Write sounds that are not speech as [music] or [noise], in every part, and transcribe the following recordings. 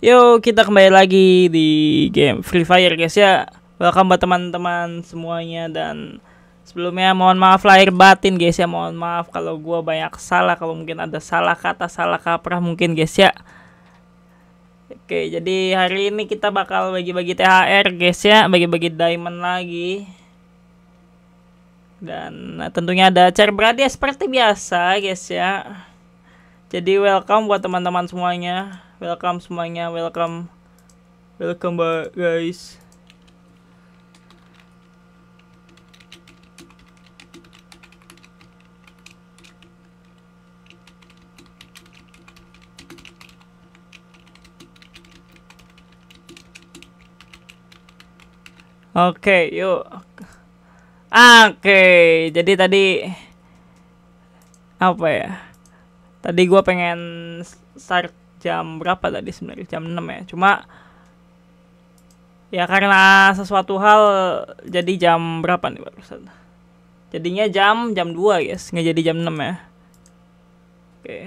Yo, kita kembali lagi di game Free Fire guys ya. Welcome buat teman-teman semuanya dan sebelumnya mohon maaf lahir batin guys ya. Mohon maaf kalau gua banyak salah, kalau mungkin ada salah kata, salah kaprah mungkin guys ya. Oke, jadi hari ini kita bakal bagi-bagi THR guys ya, bagi-bagi diamond lagi. Dan nah, tentunya ada cara berhadiah seperti biasa guys ya. Jadi welcome buat teman-teman semuanya welcome semuanya welcome welcome guys Oke, okay, yuk. Oke, okay, jadi tadi apa ya? Tadi gue pengen start jam berapa tadi sebenarnya? Jam 6 ya. Cuma ya karena sesuatu hal jadi jam berapa nih barusan jadinya jam jam 2 guys. Nggak jadi jam 6 ya. Oke.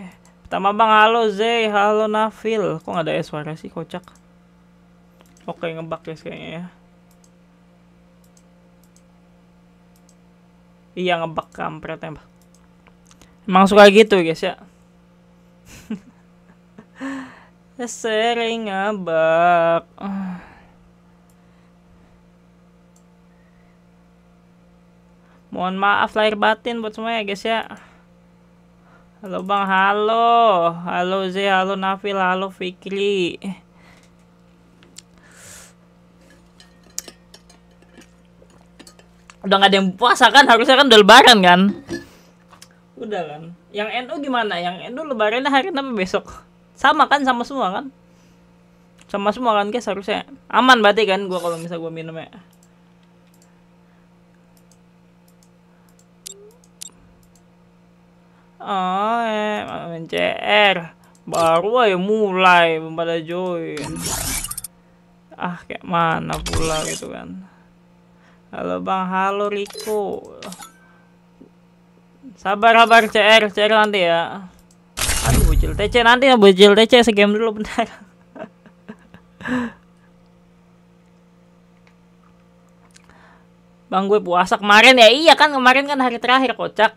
Pertama bang halo Zay halo Nafil. Kok nggak ada suara sih? Kocak. Oke ngebak guys kayaknya ya. Iya ngebak kampret emang. Emang suka gitu guys ya sering ngabak mohon maaf lahir batin buat semua ya guys ya. Halo bang. Halo. Halo Z. Halo Nafil. Halo Fikri. Udah nggak ada yang puasa kan? Harusnya kan udah lebaran kan? Udah kan? Yang NU gimana? Yang NU lebarannya hari apa besok sama kan sama semua kan? Sama semua kan guys harusnya. Aman berarti kan gua kalau misal gua minum ya oh eh CR baru aja mulai pada join. Ah kayak mana pula gitu kan? Halo bang. Halo Riko sabar sabar CR CR nanti ya bocil TC nanti ya bocil TC segame dulu bentar. Bang gue puasa kemarin ya iya kan kemarin kan hari terakhir kocak.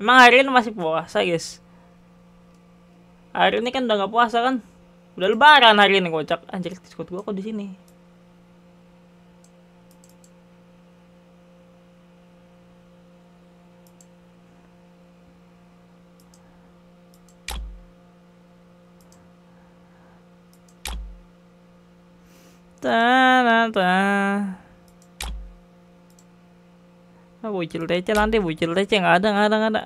Emang hari ini masih puasa guys. Hari ini kan udah nggak puasa kan. Udah lebaran hari ini kocak. Anjir Discord gue kok di sini. Ah, bocil TC nanti bocil TC nggak ada nggak ada nggak ada.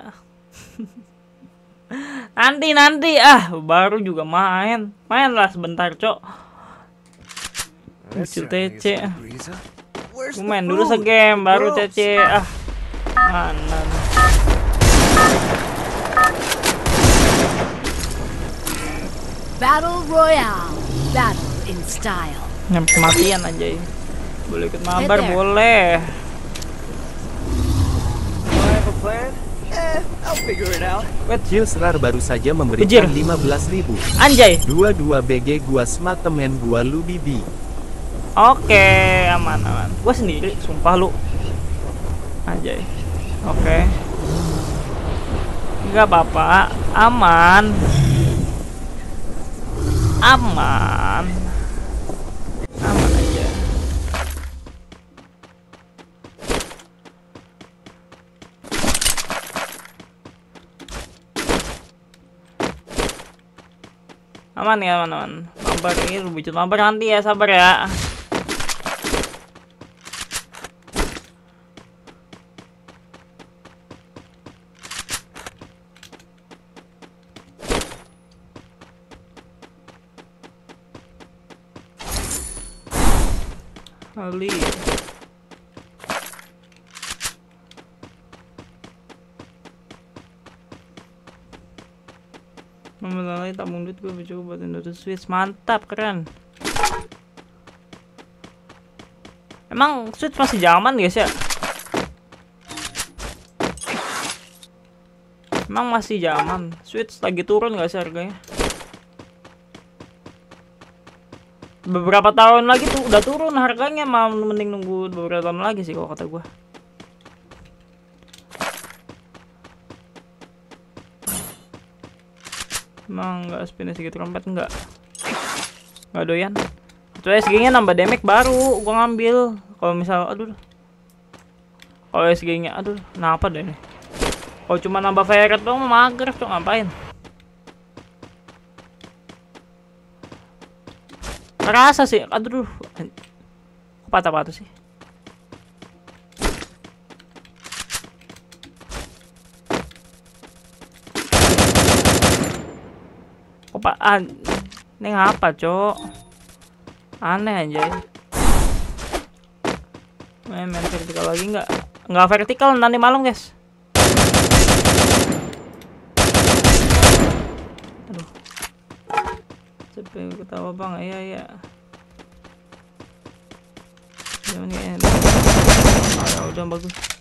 [laughs] nanti nanti ah baru juga main main lah sebentar cok. Bocil TC. Gue main dulu segame baru TC ah mana. Battle Royale. Battle in style. Yang kematian aja ya. Boleh ikut mabar boleh. Jill Serar baru saja memberikan 15.000. Anjay. 22 BG gua smartemen gua lu bibi. Oke, aman aman. Gua sendiri, sumpah lu. Anjay. Oke. Enggak apa-apa, aman. Aman. Aman Aman ya, aman. Mabar ini lu bikin mabar nanti ya, sabar ya. Gue buat Nintendo Switch Mantap, keren Emang Switch masih zaman guys ya? Emang masih zaman Switch lagi turun gak sih harganya? beberapa tahun lagi tuh udah turun harganya mau mending nunggu beberapa tahun lagi sih kalau kata gua emang nggak spin sedikit trompet nggak. Nggak doyan. Itu SG nya nambah damage baru gua ngambil. Kalau misal aduh. Kalau SG nya aduh kenapa deh ini? Kalau cuma nambah fire doang mager tuh ngapain? Rasa sih, aduh. Patah-patah sih? Pak? Ah, ini ngapa, cok? Aneh aja. Main, main vertikal lagi nggak? Nggak vertikal nanti malam, guys. Siapa ketawa bang? Iya iya. Jangan ya. Ah, udah bagus.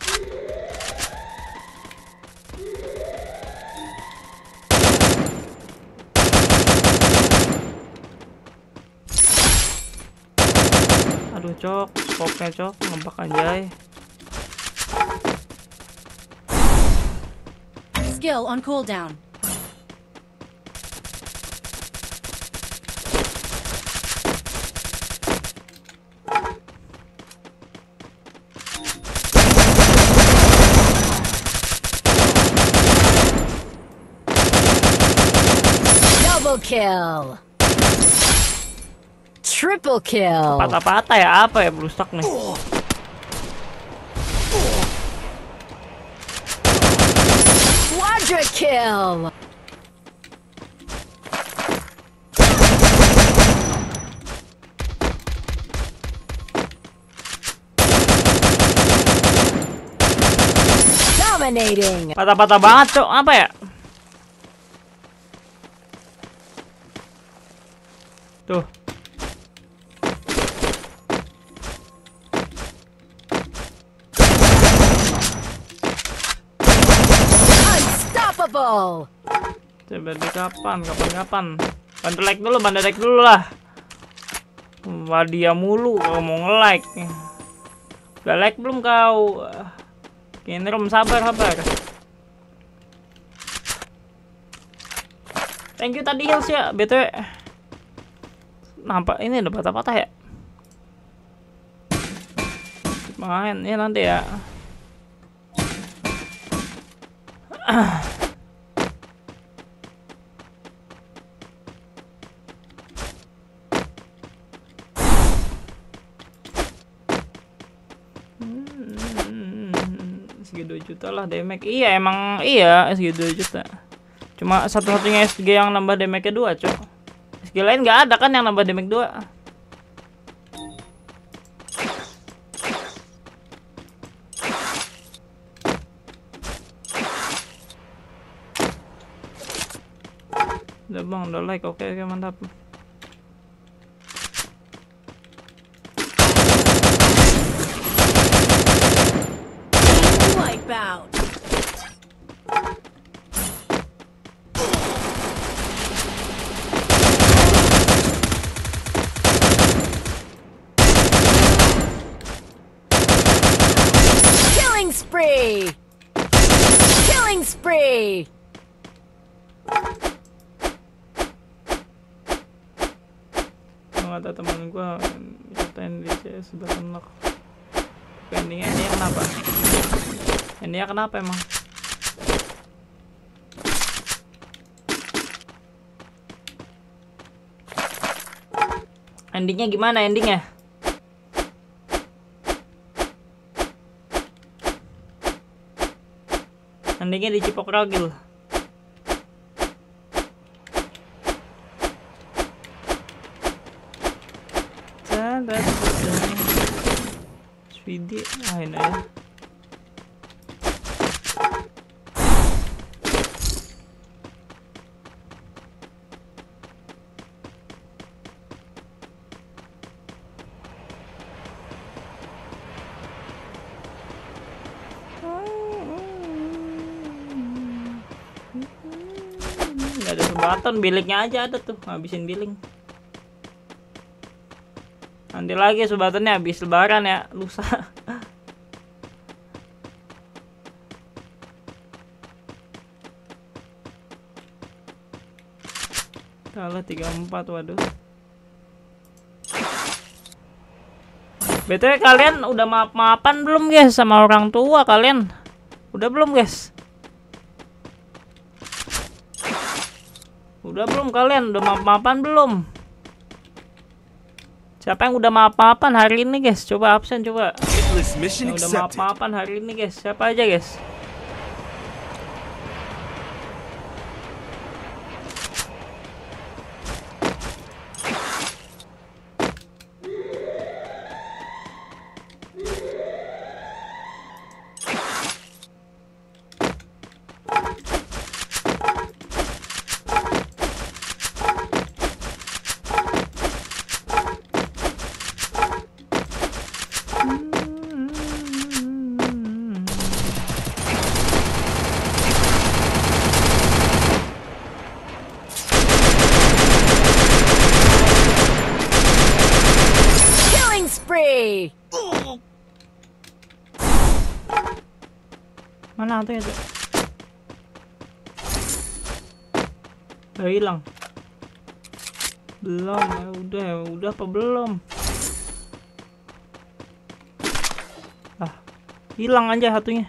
Aduh cok, popnya cok, anjay. Skill on cooldown. Double kill. Triple kill. Patah-patah ya apa ya berusak nih? Quadra kill. Dominating. Patah-patah banget cok, apa ya? Tuh. Unstoppable. Coba di kapan, kapan-kapan. Bantu like dulu, bantu like dulu lah. Wah dia mulu mau nge-like. Udah like belum kau? Kini rom sabar, sabar. Thank you tadi heals ya, BTW. Nampak ini udah patah-patah ya. Main ya nanti ya. [clears throat] juta lah damage iya emang iya SG 2 juta. Cuma satu-satunya SG yang nambah damage kedua cok SG lain nggak ada kan yang nambah damage dua. Udah bang udah like. Oke oke mantap Wipeout. Killing spree. Killing spree. Ada teman gua ceritain di CS sudah enak pendingnya ini kenapa ini ya kenapa emang? Endingnya gimana endingnya? Endingnya di Cipok Ragil Sumbatan, biliknya aja ada tuh, ngabisin billing. Nanti lagi sebatannya habis lebaran ya, lusa. Kalah 34 waduh. BTW kalian udah maaf-maafan belum guys sama orang tua kalian? Udah belum guys? Udah belum kalian? Udah maaf-maafan belum? Siapa yang udah maaf-maafan hari ini guys? Coba absen coba. Yang udah maaf-maafan hari ini guys. Siapa aja guys? Ya tuh? Udah hilang. Belum, ya udah, ya udah apa belum? Ah, hilang aja satunya.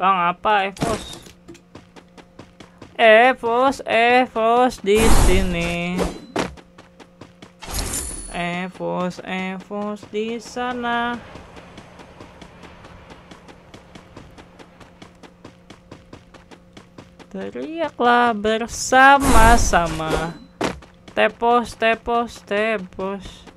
Bang, apa Evos? Evos, Evos di sini. Evos, Evos di sana. Teriaklah bersama-sama. Tepos, tepos, tepos.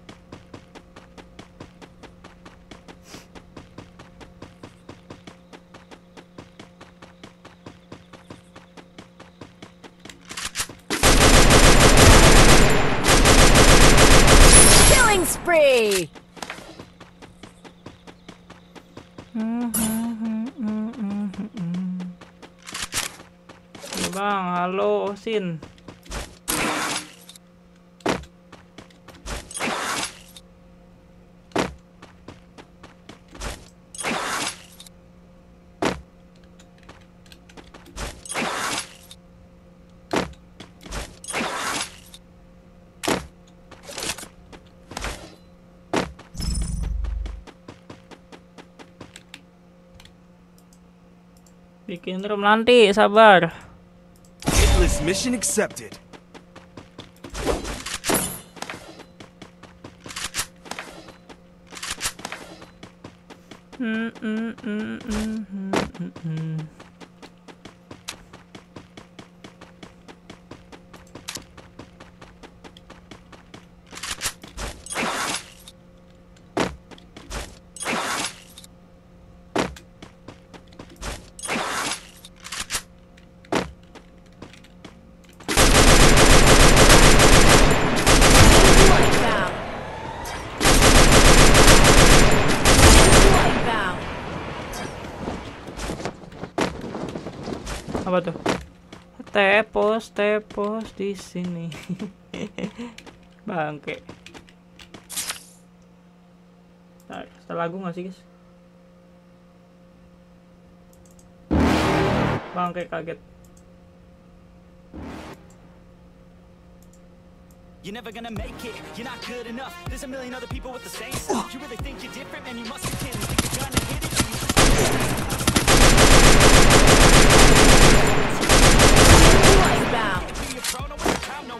Bikin room nanti, sabar. Hitless mission accepted. Mm, mm, mm, mm, mm, mm, mm. Di sini. [laughs] Bangke. Nah, setel lagu nggak sih guys? Bangke kaget. You're never gonna make it, you're not good enough There's a million other people with the same stuff You really think you're different, man, you must be kidding Think you're gonna hit it,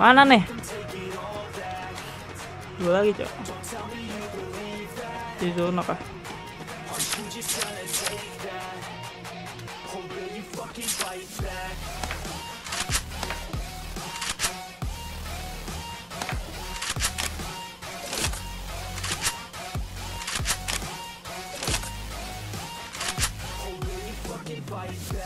Mana nih? Dua lagi cok. Di zona kah? Down.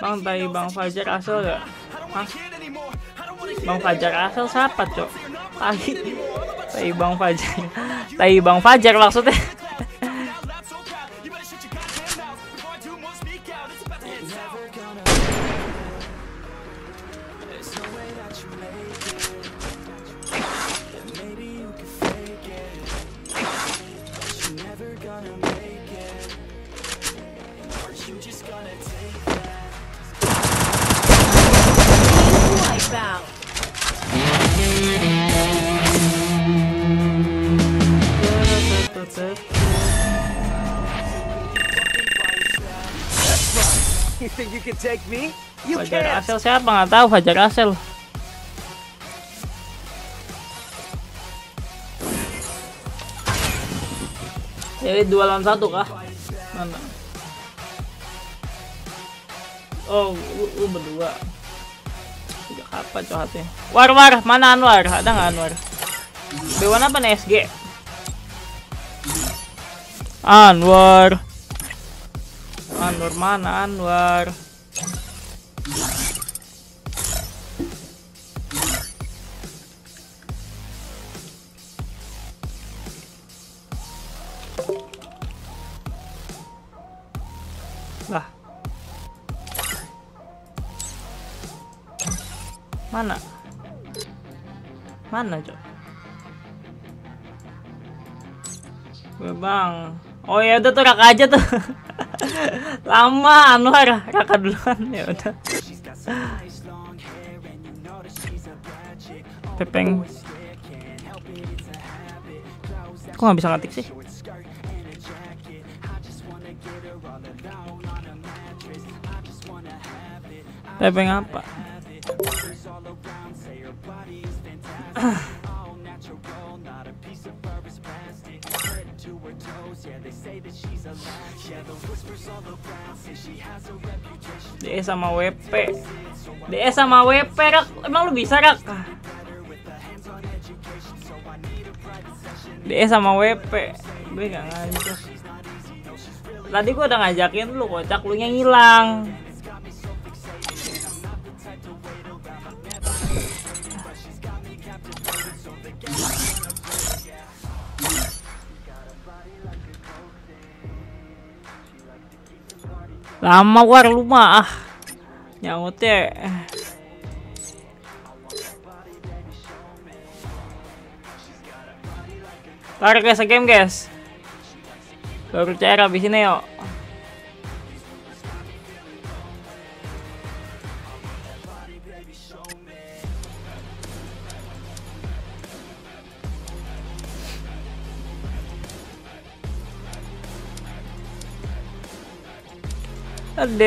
Bang, tai Bang Fajar asal ya? Bang Fajar asal siapa cok? Tai, tai Bang Fajar, tai Bang Fajar maksudnya. Wipe out. You think you can take me? You Fajar can't! Asel siapa nggak tahu Fajar Asel. Jadi dua lawan satu kah? Mana? Oh, lu, lu berdua. Coba hati? War war, mana Anwar? Ada nggak Anwar? B1 apa nih SG? Anwar. Anwar mana Anwar? Mana? Mana, Cok? Bang. Oh ya udah tuh raka aja tuh. [laughs] Lama Anwar, raka duluan ya udah. Pepeng. Kok nggak bisa ngetik sih? Pepeng apa? Sama WP DS sama WP rak. Emang lu bisa rak? DS sama WP gue gak ngajak tadi gua udah ngajakin lu kocak. Lu yang hilang lama war. Lu mah ah nyautnya Tarik guys, game guys. Baru cara habis ini yuk. D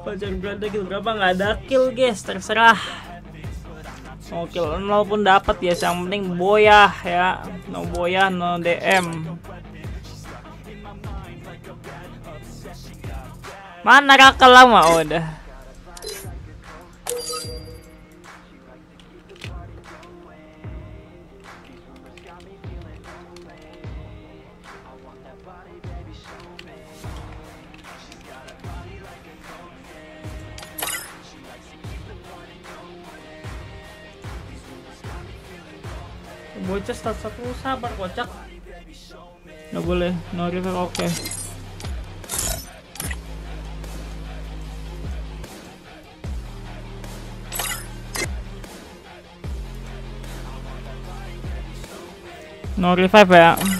Pacar berada kill berapa? Nggak ada kill guys. Terserah. Mau kill nol pun dapat ya yang penting boyah ya. No boyah no DM mana kakak lama? Oh, udah start satu sabar kocak. Nggak boleh no river oke. No revive ya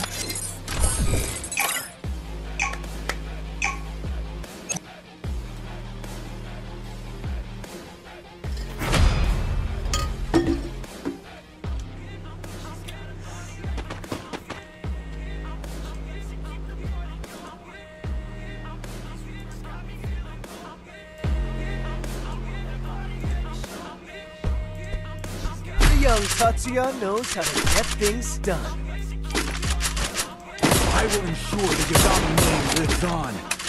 knows how to get things done. I will ensure the Yagami name lives on.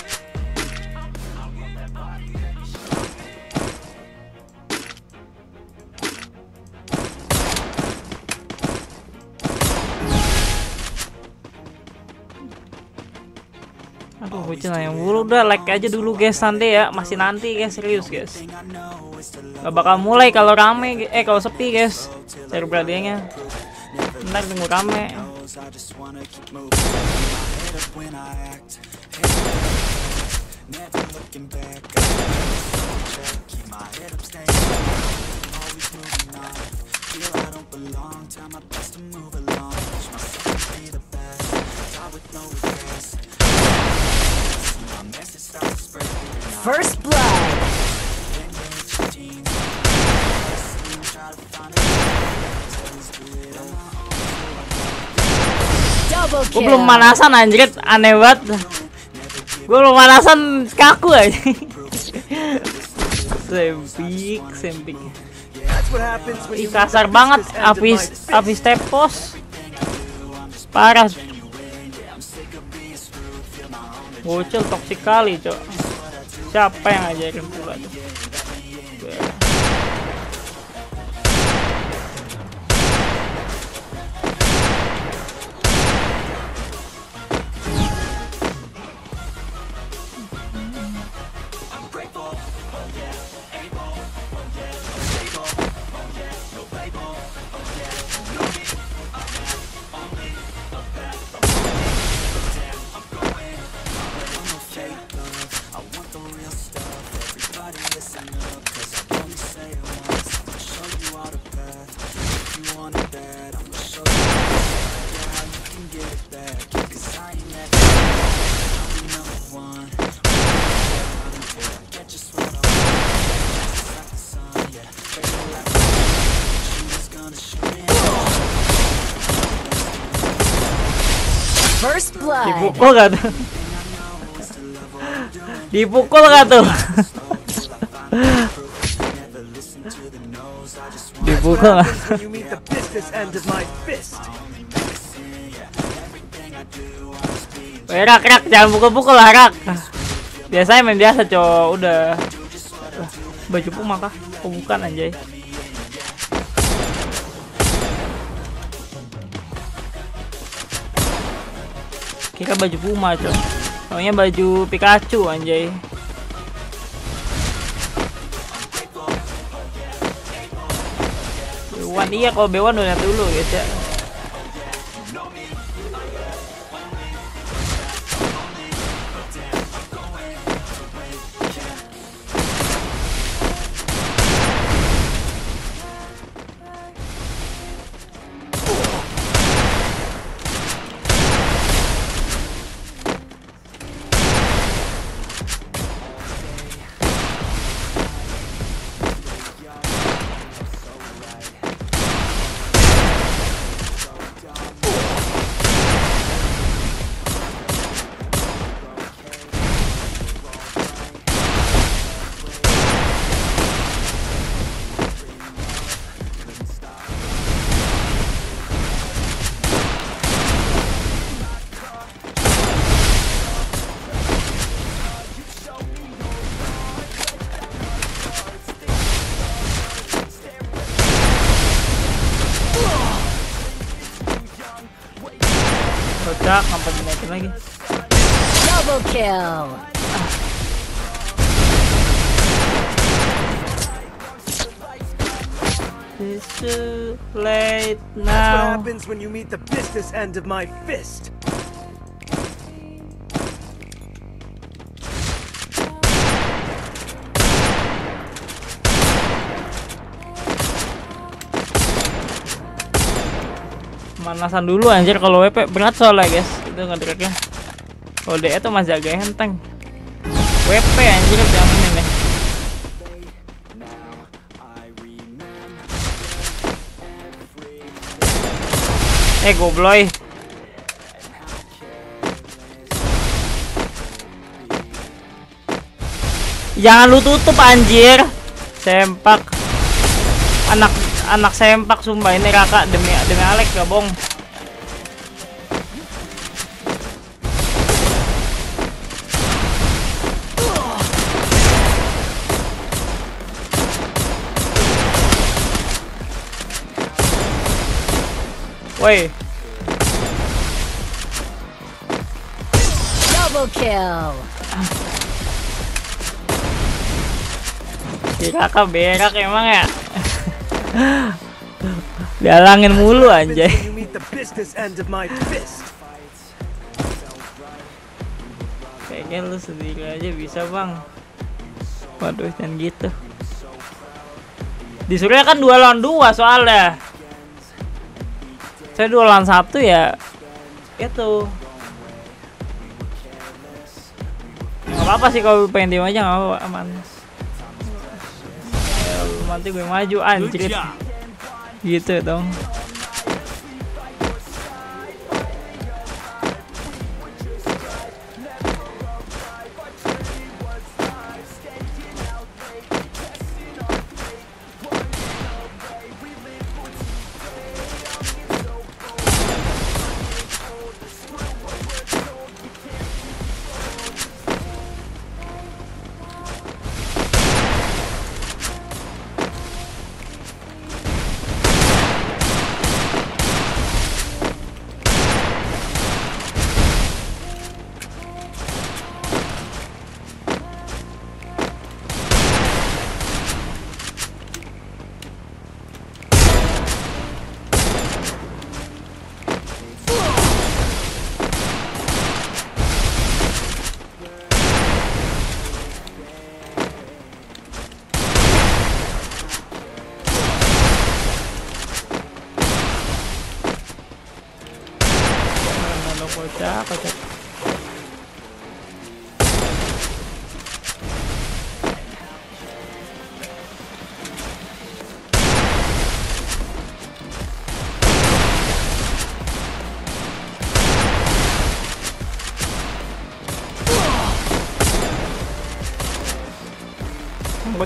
Aduh, bocil yang mulu udah like aja dulu guys nanti ya, masih nanti guys serius guys. Gak bakal mulai kalau rame, eh kalau sepi guys. Cari beradianya. Ntar tunggu rame. First blood. Gue belum manasan anjir, aneh banget. Gue belum manasan kaku aja. sempik, sempik. Ih kasar banget fist. habis tepos. Parah. Bocil toksik kali, Cok. Siapa yang ngajarin pula tuh? Dipukul gak tuh? Dipukul gak tuh? Dipukul gak? Weh, rak, rak, jangan pukul-pukul lah, rak. Biasanya main biasa, cowok. Udah. Baju puma kah? Oh, bukan anjay. Kira baju puma, cowok. Soalnya baju Pikachu anjay. Bewan iya kalau Bewan udah dulu guys ya. Happens when you meet the business end of my fist. Manasan dulu anjir kalau WP berat soalnya guys. Itu ngedragnya Kalau DE tuh masih agak enteng WP anjir jangan Eh gobloy. Jangan lu tutup anjir. Sempak. Anak anak sempak sumpah. Ini kakak demi demi Alex gak Woi, Double kill. si kakak berak emang ya. Dialangin mulu anjay. Kayaknya lu sendiri aja bisa bang. Waduh jangan gitu. Disuruhnya kan dua lawan dua soalnya. Saya dua lawan satu ya. Itu. Apa-apa sih kalau pengen diem aja gak apa-apa aman. Ya, nanti gue maju anjir. Gitu dong.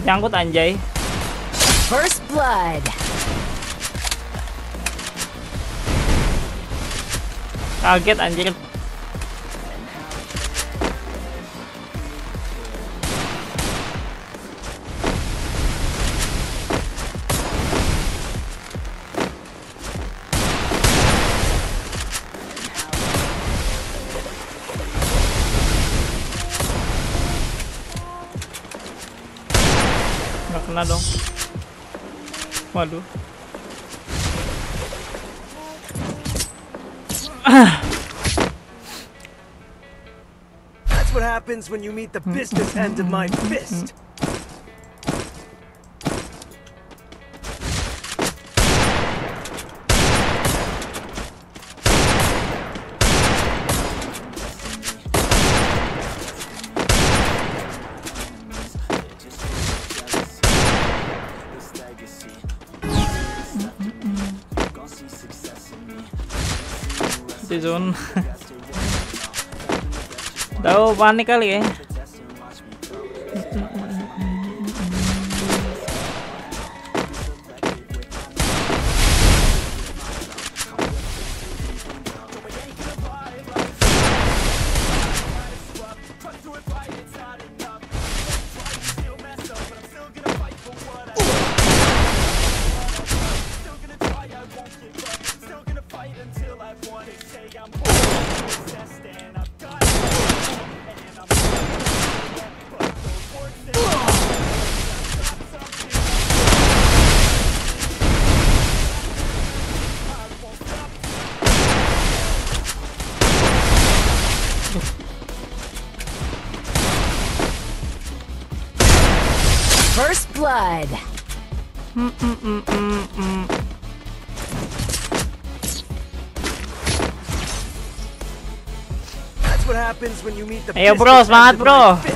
Nyangkut-nyangkut anjay. First blood. Kaget anjir. Happens when you meet the business end of my fist. di zone [laughs] tahu panik kali ya Ayo, bro, semangat, bro.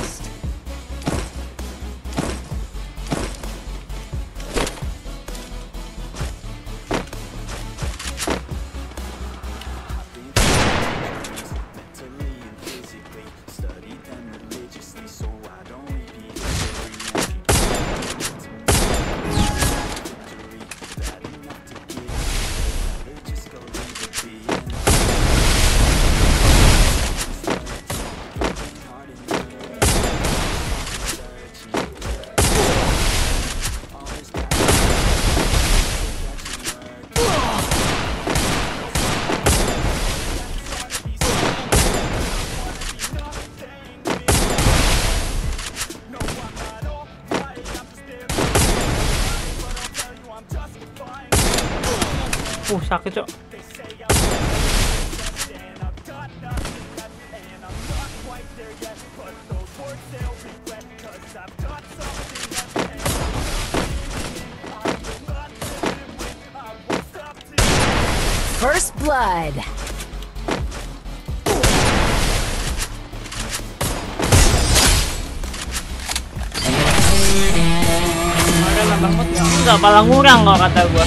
Ngurang kalau kata gua.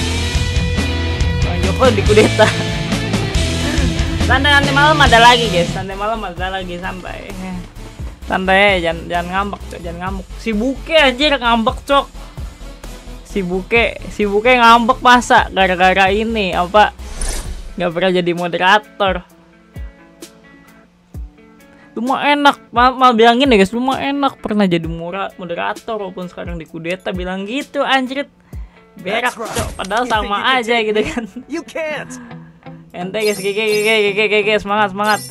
Bang Joko di kudeta. Santai nanti malam ada lagi guys, santai malam ada lagi santai. Santai ya, jangan jangan ngambek cok, jangan ngamuk. Si Buke anjir ngambek cok. Si Buke, si Buke ngambek masa gara-gara ini apa? Nggak pernah jadi moderator. Lu enak, mal, mal bilangin ya guys, lu enak pernah jadi mura, moderator walaupun sekarang di kudeta bilang gitu anjrit. Berak. Cok. padahal sama [laughs] aja gitu kan. You can't. Ente guys, gege gege gege gege semangat semangat.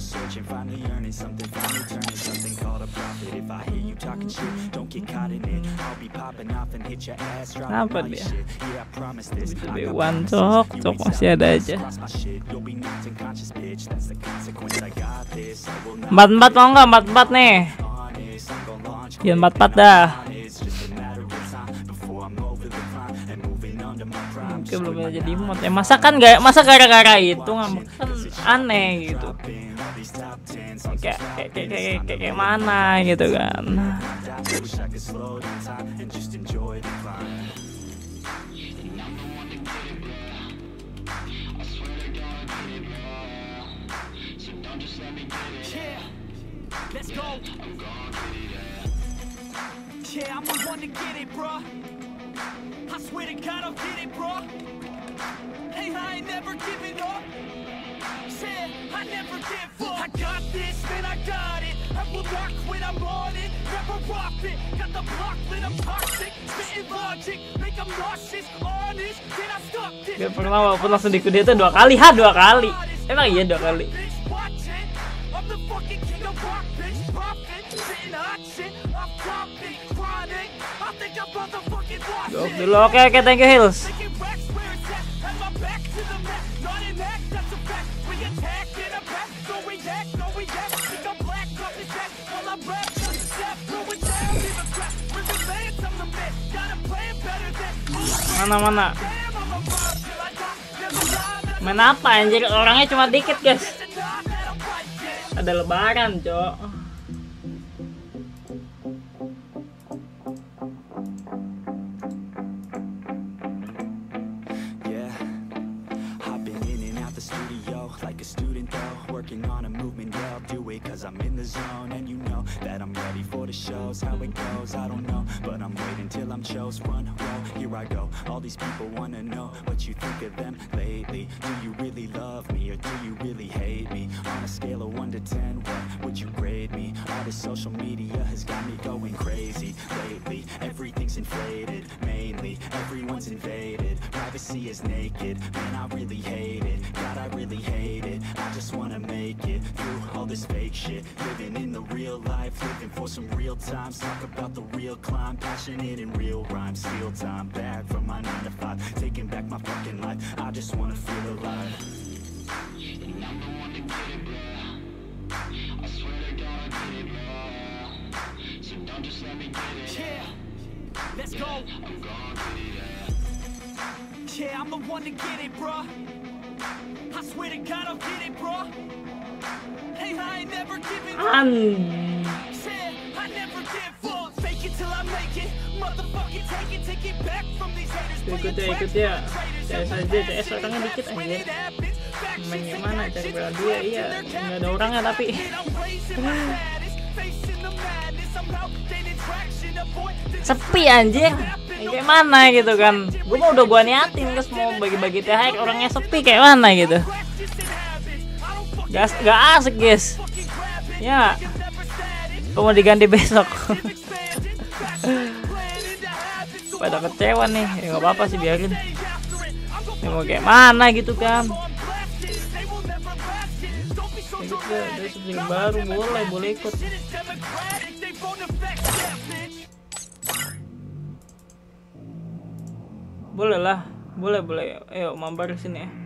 Still searching, finally earning something, finally turning something called a profit. If I hear you talking shit, don't get caught in it. I'll be popping off and hit your ass, dropping all your shit. Yeah, I promise this. I got promises. You ain't cross my shit. You'll be knocked unconscious, bitch. That's the consequence. I got this. I will not mau nggak empat empat nih? and I'm dah. Oke belum jadi mod ya masa kan gak masa gara-gara itu ngambek kan aneh gitu kayak kayak kayak kayak kayak, kayak mana gitu kan. Yeah, let's go. Yeah, I'm the one to get it, bro. I swear to God, I'll get it, bro. Hey, I ain't never giving up. Said I never give up. I got this, man, I got it. I will rock when I'm on it. Never rock it. Got the block lit, I'm toxic. Spitting logic, make them nauseous. Honest, then I stuck this. gak pernah walaupun langsung di kudeta dua kali ha dua kali emang iya dua kali lance, I'm the man. Got a plan better than. mana mana main apa anjir orangnya cuma dikit guys ada lebaran cok Ya, kayak mana gitu kan. Gue mau udah gua niatin terus mau bagi-bagi THR orangnya sepi kayak mana gitu. fucking Gak, asik guys. Ya, gue mau diganti besok. [laughs] Pada kecewa nih, ya gak apa-apa sih biarin. Ya mau kayak mana gitu kan. Ya gitu, baru boleh, boleh ikut. Boleh lah, boleh boleh. Ayo mabar sini ya.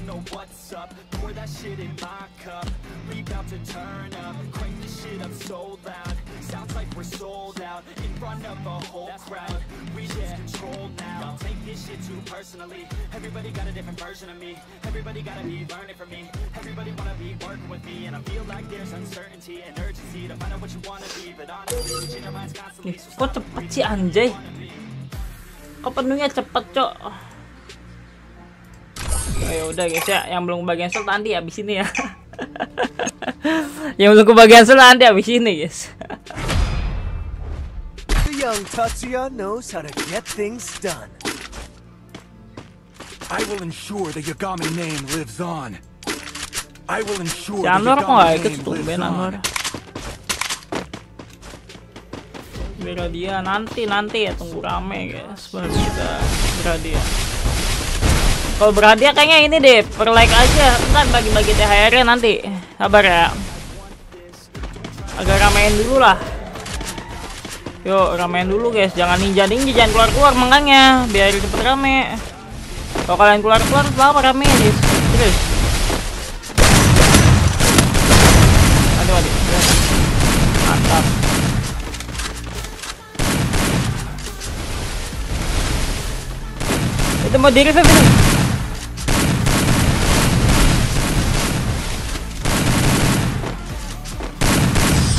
know what's up. Pour that shit in my cup. We about to turn up. Crank this shit up so loud. Sounds like we're sold out in front of a whole crowd. We lose control now. Don't take this shit too personally. Everybody got a different version of me. Everybody gotta be learning from me. Everybody wanna be working with me, and I feel like there's uncertainty and urgency to find out what you wanna be. But honestly, your minds constantly. Nih, So kok cepet sih anjay? Kok penuhnya cepet cok? Oh, ya udah guys ya, yang belum kebagian slot nanti habis ini ya. [laughs] yang belum kebagian slot nanti habis ini guys. The young Tatsuya knows how to get things done. I will ensure the Yagami name lives on. I will ensure Si Anwar kok Yagami ikut name tuh lives Ben Anwar? on. Bela dia nanti nanti ya tunggu rame guys. Baru kita berhadiah. Kalau berhadiah kayaknya ini deh per like aja. Ntar bagi-bagi THR -nya nanti. Sabar ya. Agak ramein dulu lah. Yuk ramein dulu guys. Jangan ninja ninja jangan keluar keluar makanya biar cepet rame. Kalau kalian keluar keluar apa ramein guys. Terus. Aduh aduh. Mantap. Itu mau di revive itu.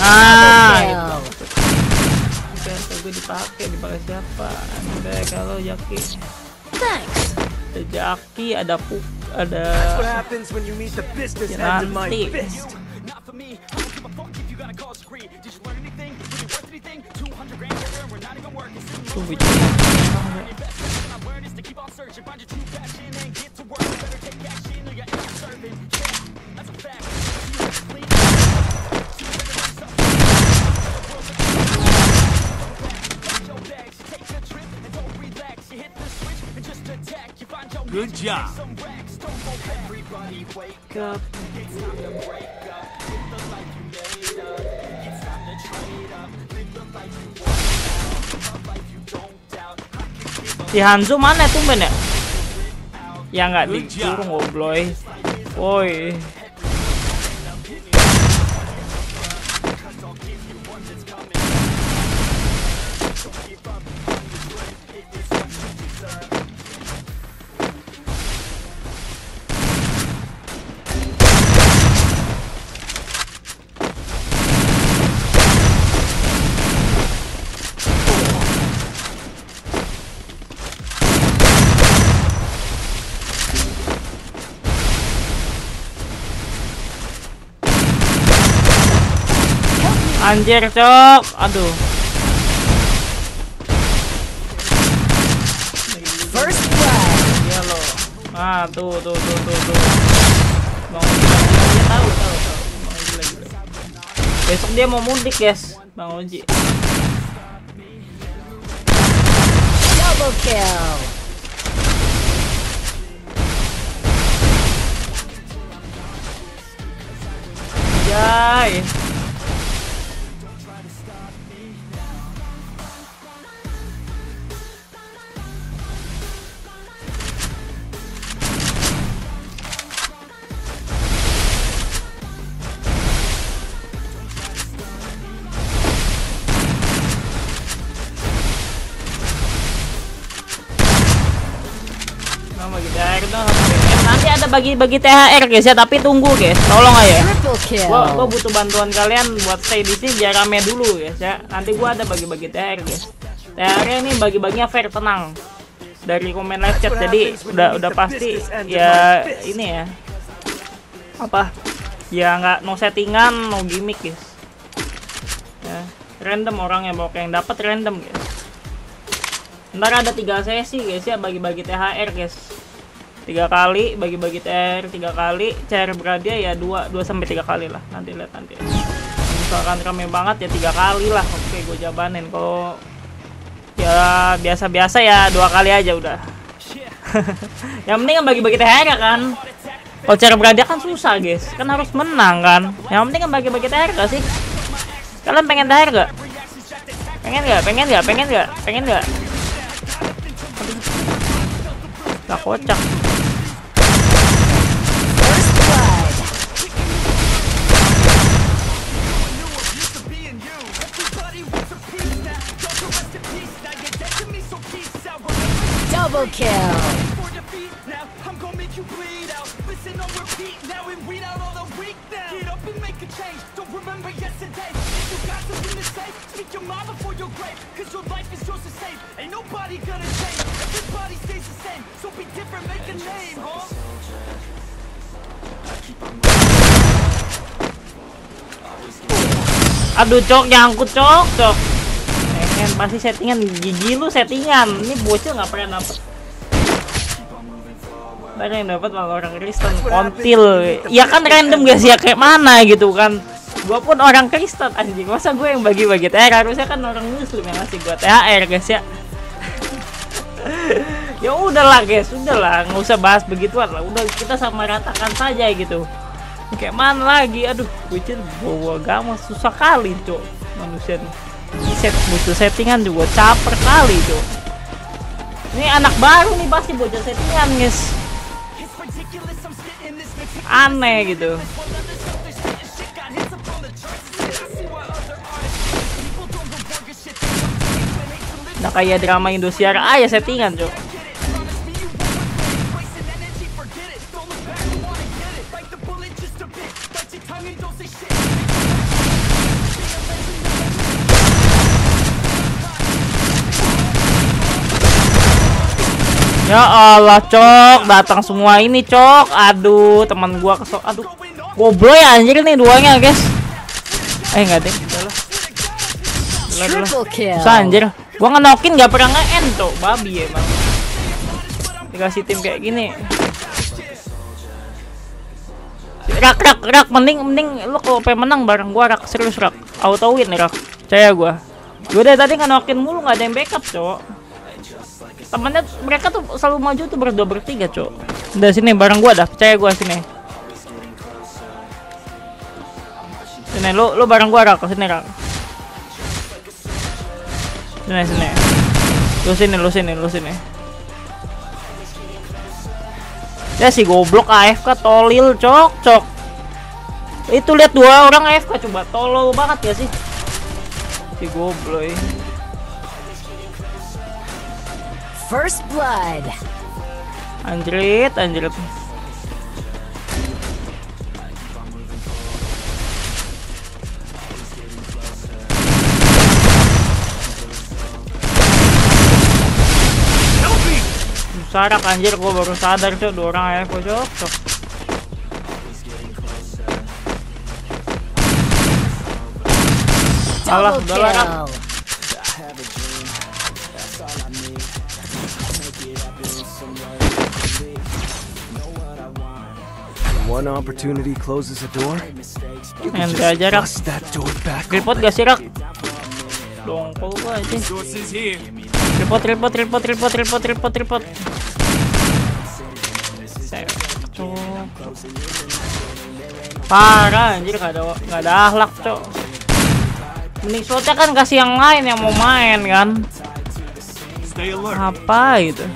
Ah, gitu. Oke, gue dipakai, dipakai siapa? Anda kalau Jaki. Thanks. Ada Jaki, ada Puk, ada what Good job. Everybody wake Up. it's time to break up, live the life you made up. It's time to trade up, live the life you want now, a life you don't doubt. I can give Si Hanzo mana tumben ya? Ya nggak dikurung gobloy. Woi. Anjir, cok. Aduh. First blood. Iya lo. Ah, tuh, tuh, tuh, tuh, tuh. Bang Oji dia tahu, tahu, tahu. Bang Oji lagi. Besok dia mau mudik, guys. Bang Oji. Double kill. Jai. Bagi-bagi THR guys ya, tapi tunggu guys. Tolong aja. Gua gua butuh bantuan kalian buat stay di sini biar rame dulu guys ya. Nanti gua ada bagi-bagi THR guys. THR ini bagi-baginya fair tenang. Dari komen live chat jadi udah udah pasti ya ini ya. Apa? Ya nggak no settingan no gimmick guys. Ya random orangnya bawa yang dapat random guys. Ntar ada tiga sesi guys ya bagi-bagi THR guys tiga kali bagi-bagi TR tiga kali. CR berhadiah ya dua dua sampai tiga kali lah. Nanti lihat nanti. Misalkan rame banget ya tiga kali lah. Oke gue jabanin. Kalau ya biasa-biasa ya dua kali aja udah. [laughs] Yang penting kan bagi-bagi THR ya kan? Kalau cara berhadiah kan susah guys. Kan harus menang kan? Yang penting kan bagi-bagi THR gak sih? Kalian pengen THR gak pengen gak pengen gak pengen gak pengen gak Gak kocak your grave. Cause your life is yours to save. Ain't nobody gonna change. Everybody stays the same. So be different, make a name, huh? Aduh cok nyangkut cok cok Pengen pasti settingan. Gigi lu settingan. Ini bocil nggak pernah dapet. Banyak yang dapat malah orang Kristen. Kontil. Ya kan random guys ya kayak mana gitu kan? Gua pun orang Kristen. Anjing Masa gue yang bagi-bagi THR Harusnya kan orang muslim yang ngasih gua THR guys ya. [laughs] Ya udahlah guys. Udahlah. Nggak usah bahas begituan lah. Udah kita sama ratakan saja gitu. Kayak mana lagi? Aduh bucin bawa agama susah kali cok manusia nih Set butuh settingan juga caper kali cok ini anak baru nih pasti bocah settingan guys. Aneh gitu. While others out there spitting shit got ya Allah cok datang semua ini cok aduh teman gua kesel aduh goblok ya anjir nih duanya guys eh enggak deh. Susah anjir. Gua ngenokin gak pernah nge-end tuh, babi emang. Dikasih tim kayak gini. Rak rak rak mending mending lu kalau pengen menang bareng gua rak serius rak. Auto win rak. Percaya gua. Gua dari tadi ngenokin mulu nggak ada yang backup, Cok. Temennya mereka tuh selalu maju tuh berdua bertiga, Cok. Udah sini bareng gua dah, percaya gua sini. Sini lu lu bareng gua rak, sini rak. Sini sini. Lu sini lu sini lu sini. Ya si goblok AFK tolil cok cok. Itu lihat dua orang AFK coba tolol banget ya sih. Si goblok First blood. Anjrit anjrit. Sarak anjir gua baru sadar cok dua orang AFK cok cok. Salah, Double udah lah, One opportunity closes a door. Aja rak. Bust that door back. Report gak sih rak? Dongkol gua aja. Report, report, report, report, report. Set, cok. Parah anjir gak ada gak ada akhlak cok. Mending slotnya kan kasih yang lain yang mau main kan. Apa gitu.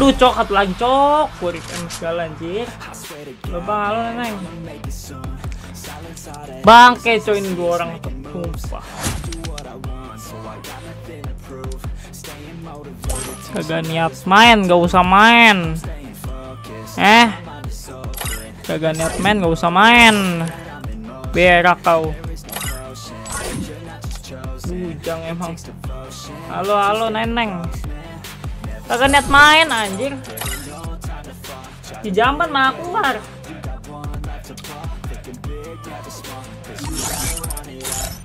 Aduh cok, satu lagi cok. Gue repair segala anjir. Lo bang, neneng. Bangke coy ini dua orang. Sumpah. Kagak niat main, gak usah main. Eh, kagak niat main, gak usah main. Berak kau. Bujang emang. Halo, halo neneng. Kagak niat main anjir. Di jamban mah keluar.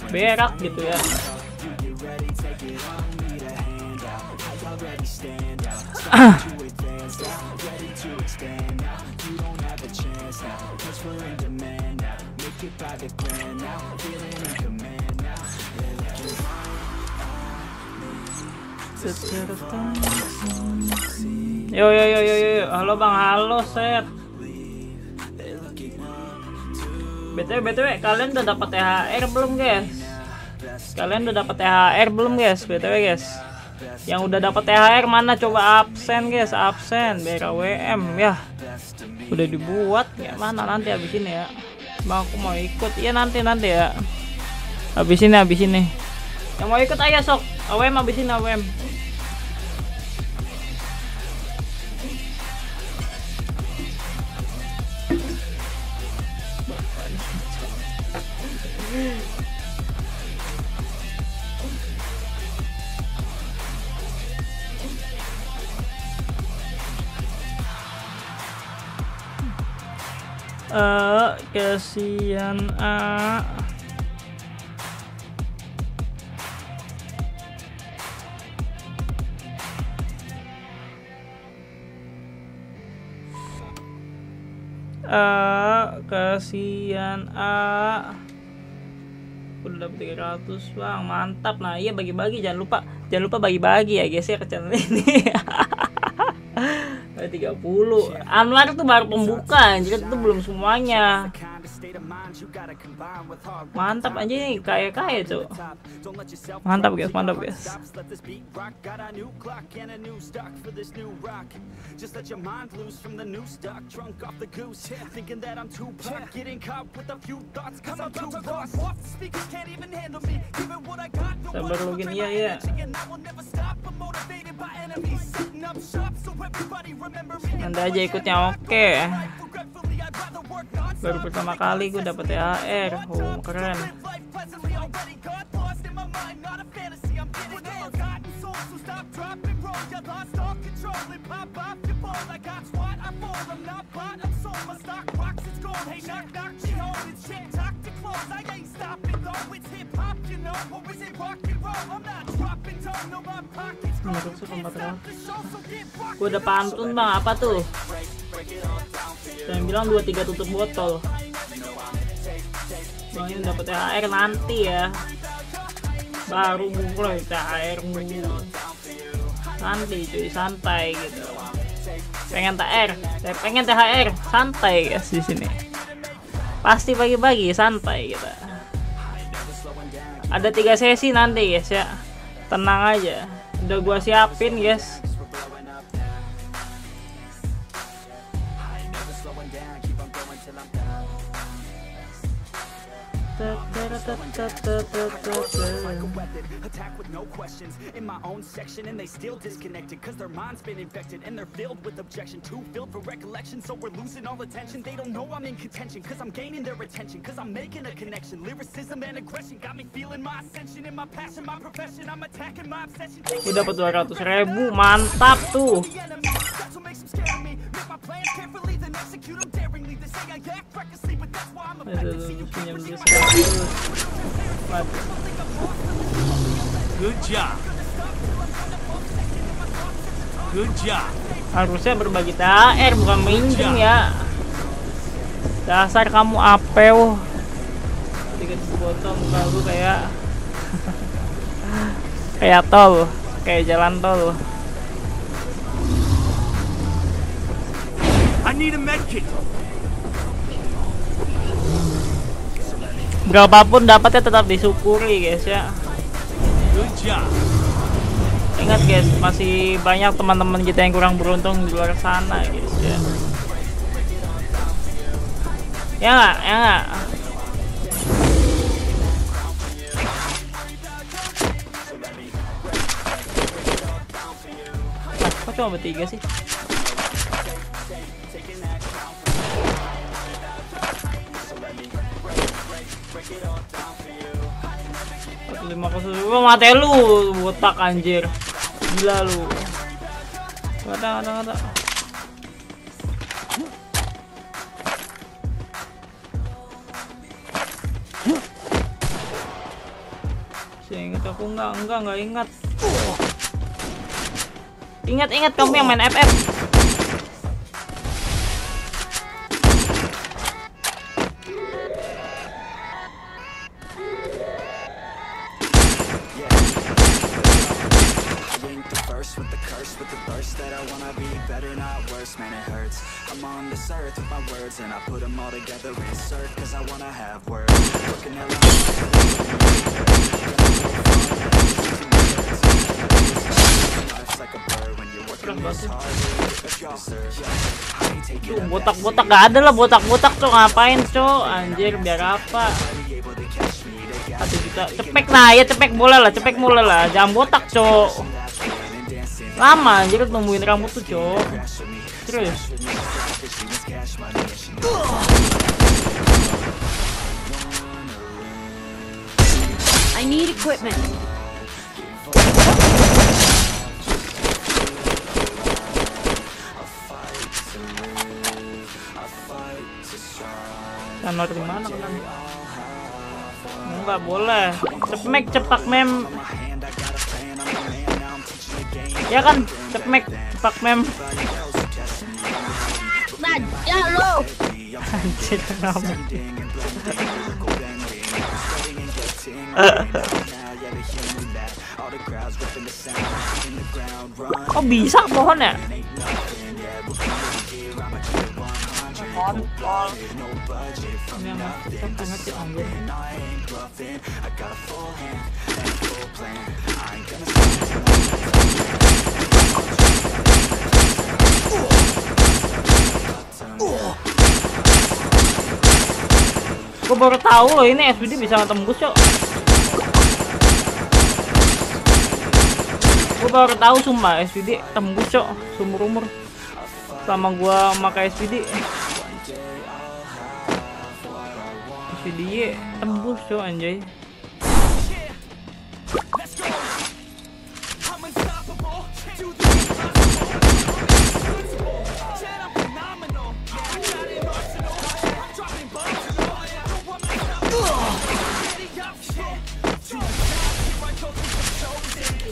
Berak gitu ya. [clears throat] Yo yo yo yo yo, halo bang, halo set. btw btw, kalian udah dapat THR belum guys? Kalian udah dapat THR belum guys? btw guys, yang udah dapat THR mana coba absen guys, absen BKWM ya. Udah dibuat ya mana nanti habis ini ya. Bang aku mau ikut, iya nanti nanti ya. Habis ini habis ini. Yang mau ikut aja sok. AWM habis ini AWM. Eh, kasihan ah. Eh, kasihan ah. Udah dapet 300 bang, mantap. Nah iya bagi-bagi, jangan lupa, jangan lupa bagi-bagi ya guys ya ke channel ini. [laughs] Ada 30 Anwar tuh baru pembuka anjir. Itu belum semuanya Mantap aja nih kaya kaya tuh Mantap guys mantap guys. Sabar login, remember me. Nanti aja ikutnya oke. Baru pertama kali gue dapet THR Oh keren so stop, drop, and roll. You lost all control and pop off your ball. I got squat, I fold. I'm not bought, I'm sold. My stock rocks, it's gold. Hey, knock, knock, she holding shit. Talk to close. I ain't stopping though. It's hip hop, you know, or is it rock and roll? I'm not dropping down, no, my pockets grow. You can't stop the show, so get rocked. Gue udah pantun bang, apa tuh? Yang bilang 23 tutup botol. Bang ini dapat THR nanti ya. Baru mulai THR mulu. Nanti cuy santai gitu. Pengen THR, saya pengen THR santai guys di sini. Pasti pagi-pagi santai gitu. Ada tiga sesi nanti guys ya. Tenang aja. Udah gua siapin guys. Attack with no questions in my own section, and they still disconnected because their mind's been infected and they're filled with objection. Too filled for recollection, so we're losing all attention. They don't know I'm in contention because I'm gaining their attention because I'm making a connection. Lyricism and aggression got me feeling my ascension and my passion, my profession. I'm attacking my obsession. Gue dapat 200 ribu, mantap tuh. The enemy, that's what makes them scared of me. Make my plans carefully, then execute them daringly. They say I act recklessly, but that's why I'm Aduh, effective. See, you can't pinjam receive dia my 100. Waduh. Good job. Good job. Harusnya berbagi THR bukan minjem ya. Dasar kamu. Tiga botol muka lu kayak [laughs] kayak tol, kayak jalan tol. I need a med kit. Berapapun dapatnya tetap disyukuri guys ya. Ingat guys, masih banyak teman-teman kita yang kurang beruntung di luar sana guys ya. Ya nggak, ya. Ah, kok cuma bertiga sih? Lima kosong lima mati lu botak anjir. Gila lu. Ada ada ada. Saya ingat aku? Enggak enggak enggak ingat. Ingat ingat kamu yang main FF this earth with my words and I put them all together insert cause I wanna have words. Working hella Life's like a bird when you're working this hard. You deserve I ain't taking Tuh, a botak-botak gak ada lah botak-botak tuh ngapain cok? Anjir biar apa? Satu juta cepek nah ya cepek bola lah cepek bola lah. Jangan botak cok. Lama anjir nungguin rambut tuh cok Knows I need equipment. Sanor di mana kan? Enggak boleh. Cepmek cepak mem. Ya kan cepmek cepak mem Ya lo. anjir kamu kok bisa pohon ya kontol gue baru tahu loh ini SBD bisa tembus cok. Gue baru tahu sumpah SBD tembus cok sumur umur. Selama gua pakai SPD SPD tembus cok anjay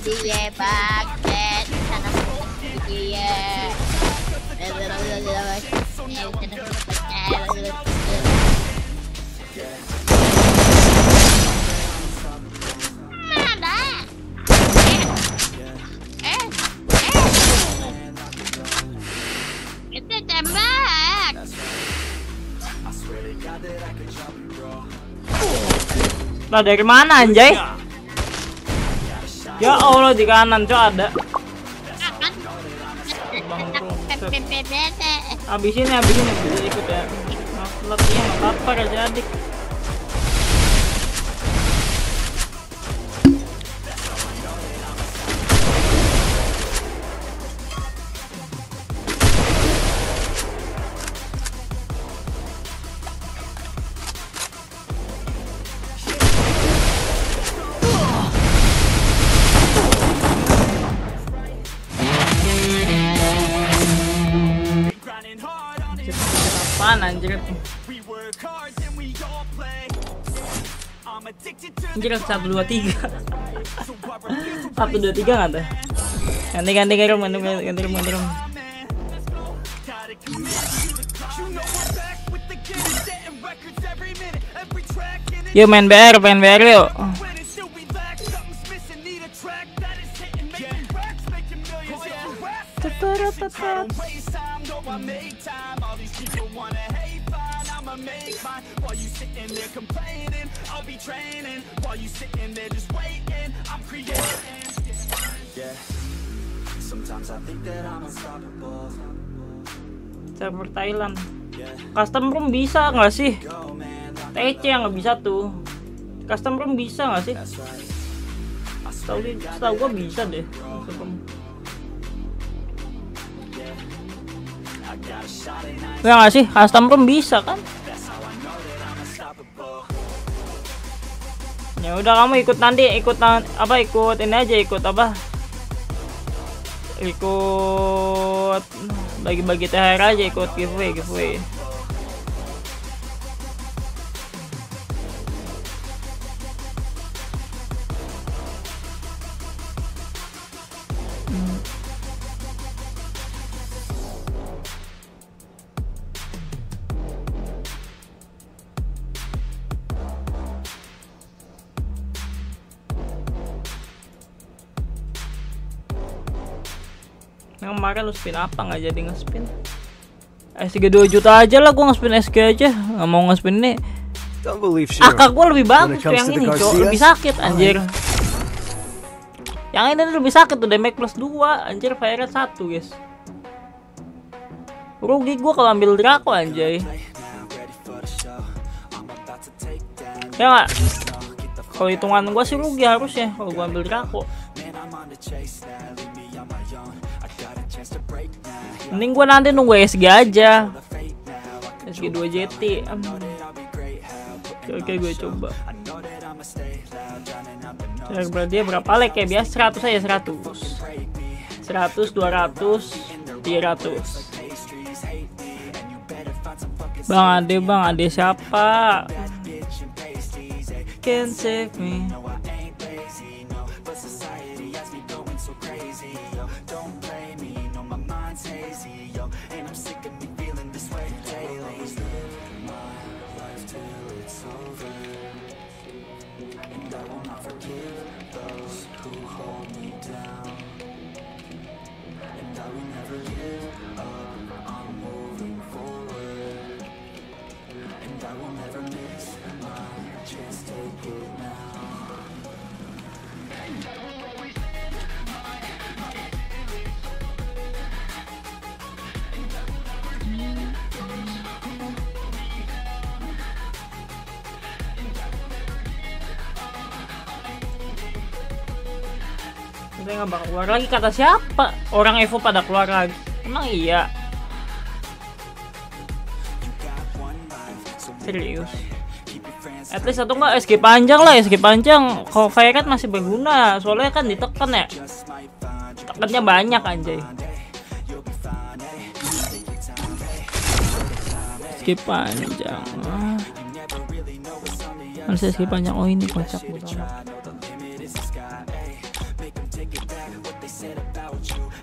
Dia tembak. Lah dari mana anjay? Ya Allah di kanan cok ada. Habisin ya, habisin ya, bisa ikut ya. Slotnya nggak apa-apa aja adik. Anjir satu dua tiga. Satu dua tiga nggak tuh? Ganti ganti ganti ganti ganti ganti ganti. Yuk main BR, main BR yuk. Training. While you sitting there just waiting, I'm creating. Yeah. Sometimes I think that I'm unstoppable. Server Thailand. Custom room bisa nggak sih? TC yang nggak bisa tuh. Custom room bisa nggak sih? Tahu tahu gua bisa deh. Ya nggak sih? Custom room bisa kan? Ya udah kamu ikut nanti ikut apa ikut ini aja ikut apa? Ikut bagi-bagi THR aja ikut giveaway giveaway. Kemarin lu spin apa? Nggak jadi nge-spin? SG 2 juta aja lah gua nge-spin SG aja. Nggak mau nge-spin ini. Don't believe Shiro. Akak gua lebih bagus tuh yang ini cowok lebih sakit anjir. Yang ini lebih sakit tuh damage plus 2 anjir fire rate 1 guys. Rugi gua kalau ambil Draco anjay. Ya the Kalau hitungan gua sih rugi harusnya kalau gua ambil Draco Mending gua nanti nunggu SG aja. SG 2 JT putting Oke gue coba. Cara berarti dia berapa like ya? Biasa 100 aja 100 100 200 300 Pastries hate me, and you better find some fucking Bang Ade bang Ade siapa? Bitch and pasties. Hey, Can save me nggak bakal keluar lagi kata siapa Orang Evo pada keluar lagi Emang iya Serius At least satu nggak SG panjang lah SG panjang rate masih berguna Soalnya kan ditekan ya Teketnya banyak anjay. Skip panjang. Ah. Skip panjang. Oh ini kocak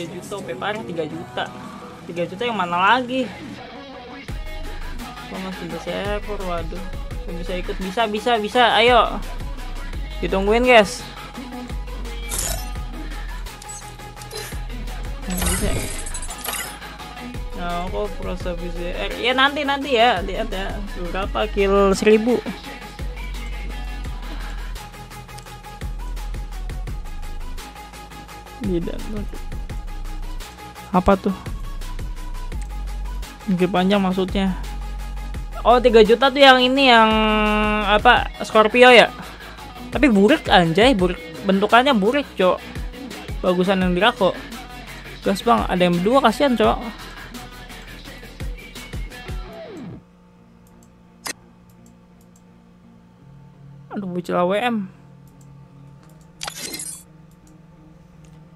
3 juta, OP parah 3 juta. 3 juta yang mana lagi? Gua masih bisa ekor, waduh. Gua bisa ikut, bisa, bisa, bisa, ayo. Ditungguin guys. Nah, bisa. Kok proses VCR Ya nanti, nanti ya, lihat ya. Berapa kill 1000 Apa tuh? Mungkin panjang maksudnya. Oh 3 juta tuh yang ini yang apa Scorpio ya? Tapi burik anjay, burik bentukannya burik, Cok. Bagusan yang dirako. Gas bang, ada yang berdua kasihan, Cok. Aduh, bocil AWM.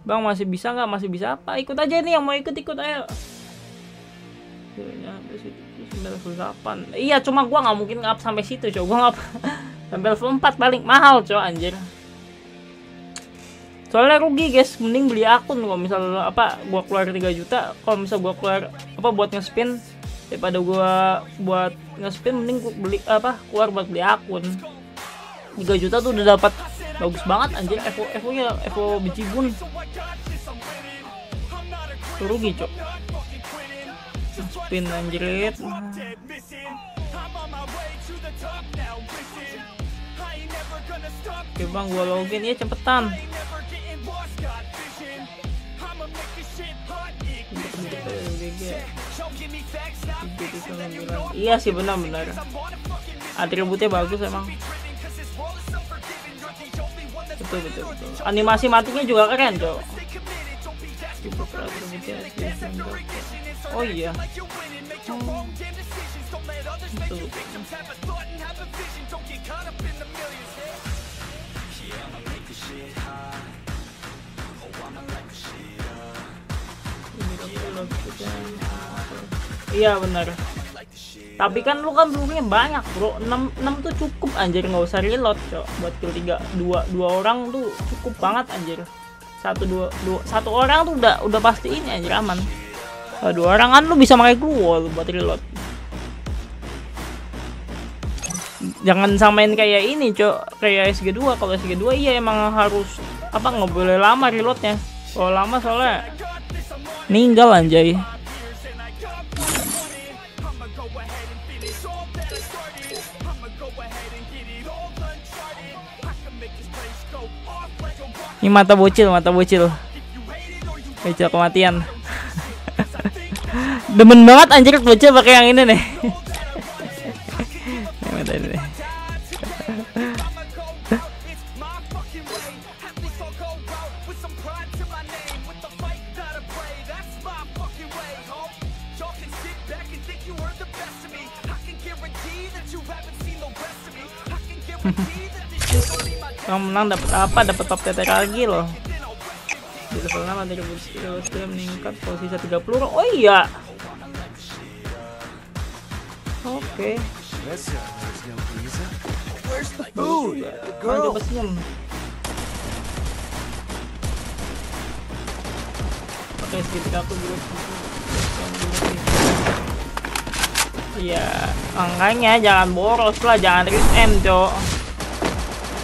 Bang masih bisa nggak? Masih bisa apa? Ikut aja nih yang mau ikut ikut ayo. Ya, habis itu sampai level 8. Iya, cuma gua nggak mungkin ngap sampai situ, cow. Gua ngap [laughs] sampai level 4 paling mahal, cow, anjir. Soalnya rugi, guys. Mending beli akun kalau misal apa gua keluar 3 juta, kalau misal gua keluar apa buat nge-spin daripada gua buat nge-spin mending gua beli apa keluar buat beli akun. 3 juta tuh udah dapat bagus banget anjir. Evo Evo nya Evo bejibun Tuh rugi cok. Spin anjrit. Oke bang gua login. Ya cepetan. Iya sih benar-benar. Atributnya bagus emang betul betul betul animasi matinya juga keren oh iya oh. betul, betul. Iya benar. Tapi kan lu kan pelurunya banyak bro. 6, 6 tuh cukup anjir. Nggak usah reload cok. Buat kill 3 dua, dua orang tuh cukup banget anjir. Satu dua, dua satu orang tuh udah udah pasti ini anjir aman. Kalau dua orang kan lu bisa pakai glue wall buat reload. Jangan samain kayak ini cok. Kayak SG2 Kalau SG2 iya emang harus Apa nggak boleh lama reloadnya. Kalau lama soalnya Ninggal anjay Ini mata bocil, mata bocil. Bocil kematian. [laughs] Demen banget anjir bocil pakai yang ini nih. [laughs] Nih. [laughs] Kamu menang dapat apa? Dapat top TT lagi loh. Di level 6 ada skill skill meningkat posisi 30 Oh iya. Oke. Visa. Ooh, Girl. coba. Oke, segitu aku dulu. Iya, angkanya jangan boros lah, jangan risk M, cok.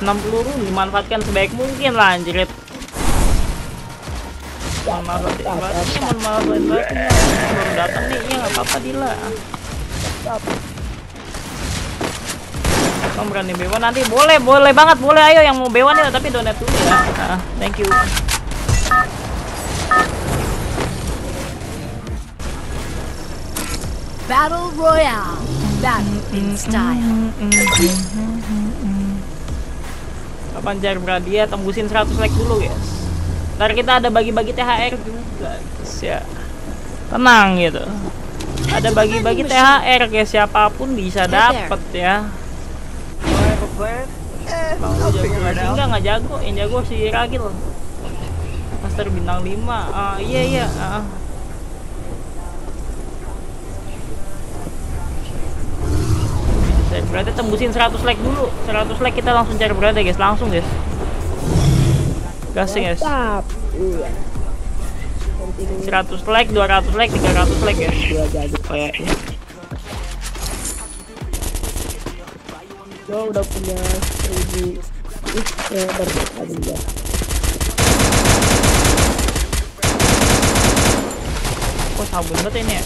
6 peluru dimanfaatkan sebaik mungkin lah manfaatin banget manfaatin banget baru datang nih ya nggak apa-apa Dila Bang berani bewan nanti boleh boleh banget boleh ayo yang mau bewan ya tapi donat dulu ya. Ah, thank you. Battle Royale. Battle in style. Kapan jar Bradia tembusin 100 like dulu guys. Ntar kita ada bagi-bagi THR juga guys ya. Tenang gitu. Ada bagi-bagi THR guys siapa pun bisa dapet ya. Out. Enggak nggak jago, yang jago si Ragil. Master bintang 5. Ah iya iya. ah. Saya berarti tembusin 100 like dulu. 100 like kita langsung cari berada guys, langsung guys. Gasing guys. Mantap. Iya. 100 like, 200 like, 300 like guys. Kayaknya. gua udah punya seribu subscriber aja ya. Kok sabun banget ini ya?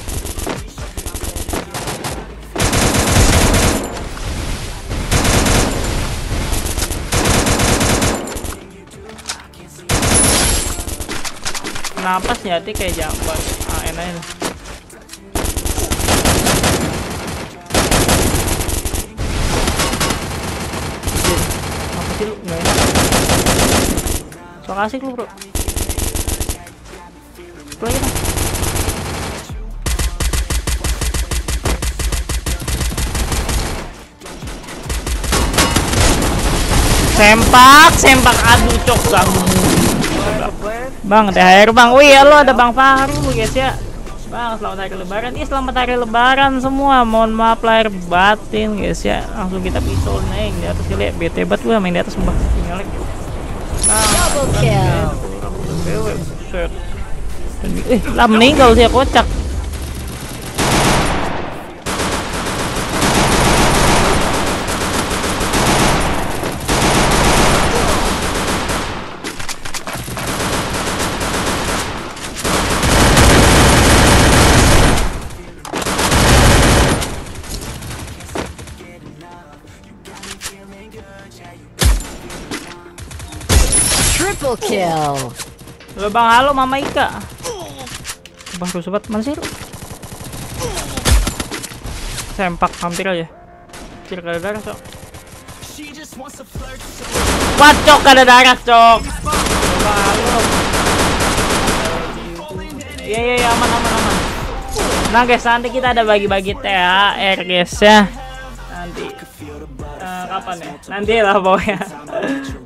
Kenapa senjata kayak jamban? Ah, enak. Jin, Apa sih lu? Nggak enak. Sok asik lu bro. Play kita. Sempak, sempak aduh cok ganggu. Bang, THR bang. Wih, halo ada Bang Fahru guys ya. Bang, selamat hari lebaran. Ih, selamat hari lebaran semua. Mohon maaf lahir batin guys ya. Langsung kita pistol naik di atas kali ya. BT banget gua main di atas sumpah. Tinggal. Nah, Double kill. Eh, lah meninggal sih kocak. Triple kill. Halo Bang, halo Mama Ika. Bang sobat mana sih? Sempak hampir aja. Kecil kada darah, Cok. Wah, Cok kada darah, Cok. Halo. Iya, iya, iya, aman, aman, aman. Nah, guys, nanti kita ada bagi-bagi THR, guys ya. Nanti Eh, kapan ya? Nanti lah pokoknya. [laughs]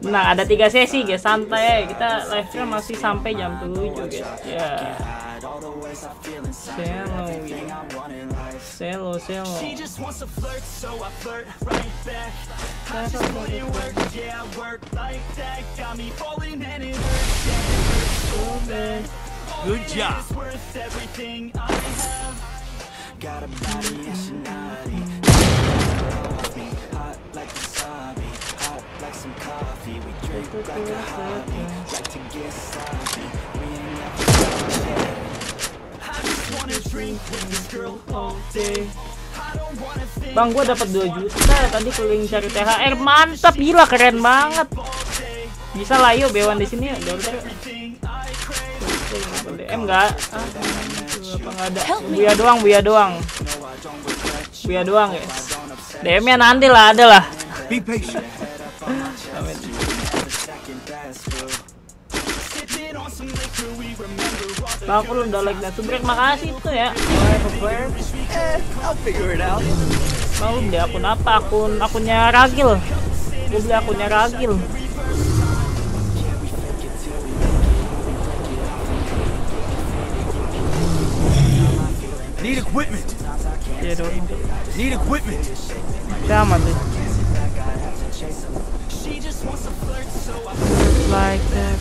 Nah, ada tiga sesi guys, santai. Kita live stream masih sampai jam 7 guys. Ya. Selo, selo, selo. Good job. Got a body and she naughty. Bang, gua dapat 2 juta tadi keliling cari THR. Mantap, gila keren banget. Bisa lah yuk bewan di sini. Udah. DM enggak? Ah, apa enggak ada? Buya doang, buya doang. Buya doang, guys. DM-nya nanti lah, ada lah. Bang, aku udah like dan subrek, makasih tuh ya. Lu beli akun apa? Akun akunnya Ragil. Gue beli akunnya Ragil. Need equipment. Iya. Need equipment. Sama tuh. Like that.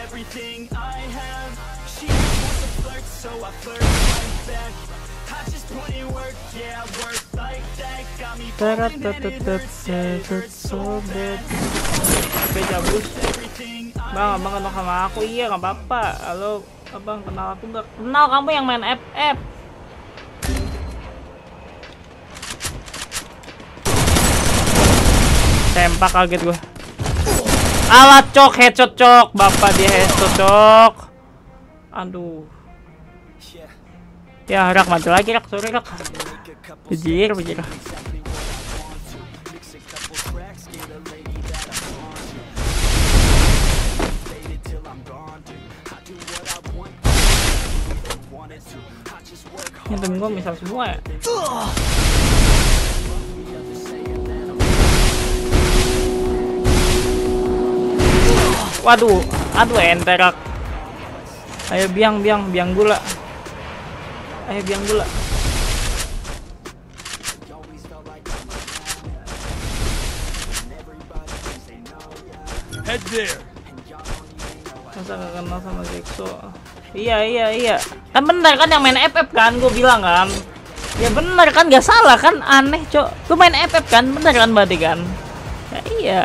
everything I have. She wants to flirt, so I flirt right back. I just put in work, yeah, work like that. Got me falling and it hurts sobet. Oke, cabut. everything I Bang, abang kan sama aku iya nggak apa-apa. Halo, Abang kenal aku nggak? Kenal kamu yang main FF. Tempak kaget gua. Alat cok headshot cok, bapak dia headshot cok. Aduh. Ya rak mati lagi rak, sorry rak. Bejir, bejir. Temen gua misal semua ya. Waduh, aduh enterak. Ayo biang biang biang gula. Ayo biang gula. Head there. Masa gak kenal sama Zexo? Iya iya iya. Kan bener kan yang main FF kan? Gue bilang kan. Ya bener kan gak salah kan? Aneh cok. Gue main FF kan? Bener kan berarti kan? Ya iya.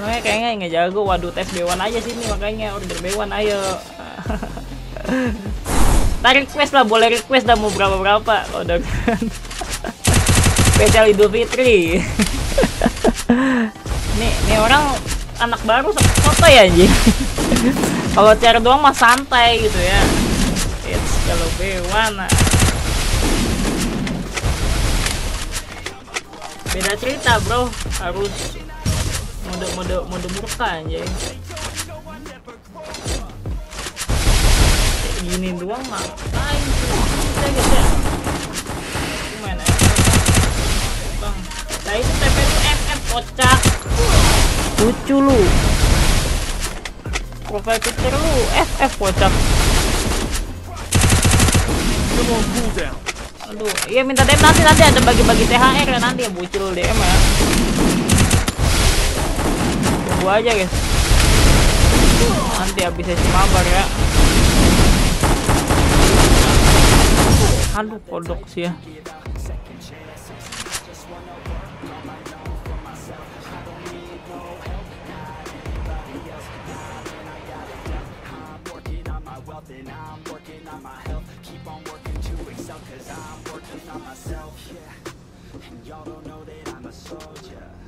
Makanya kayaknya nggak jago. Waduh tes B1 aja sini makanya order B1 ayo. [laughs] Tarik request lah, boleh request dah mau berapa berapa. Kalau udah [laughs] spesial Idul Fitri. [laughs] nih, nih orang anak baru foto ya anjing. kalau cara doang mah santai gitu ya. It's kalau B1 nah. Beda cerita, Bro. Harus mode mode mode murka anjing. Kayak gini doang mah. Anjing. Bisa ya. Gimana ya? Bang. Nah itu TP itu FF kocak. Lucu lu. Profile picture lu FF kocak. Aduh, iya minta DM nanti nanti ada bagi-bagi THR ya nanti ya bocil DM ya. Tunggu aja guys. Nanti habis sesi mabar ya. Aduh kodok sih ya.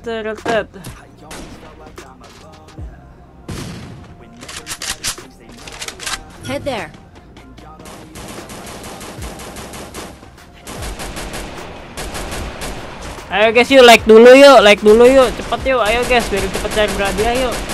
Teretet. Head there. Ayo guys yuk like dulu yuk, like dulu yuk, cepet yuk, ayo guys biar cepet cari berhadiah yuk.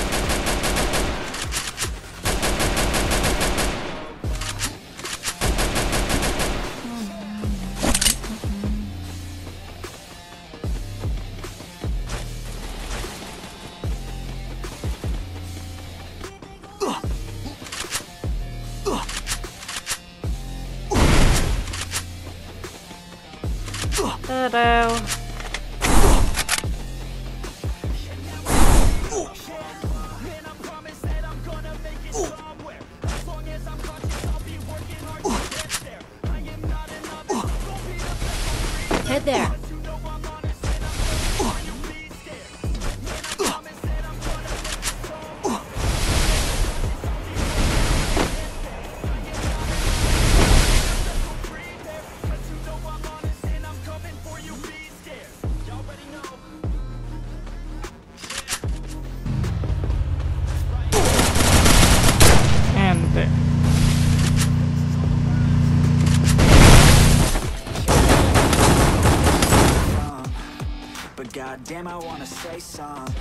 Say some.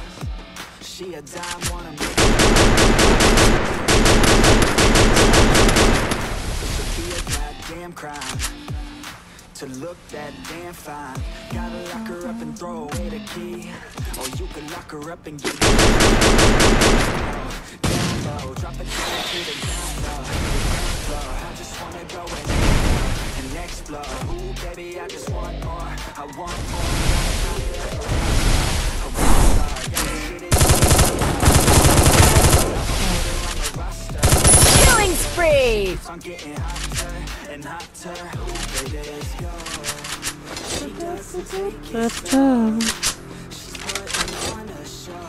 She a dime, wanna make It be a goddamn crime to look that damn fine. Gotta lock her up and throw away the key, or you could lock her up and get down low. Drop it down to the ground explode. Ooh, baby, I just want more. I want more. I'm getting hotter and hotter. Baby, let's go. She doesn't take it slow. She's putting on a show.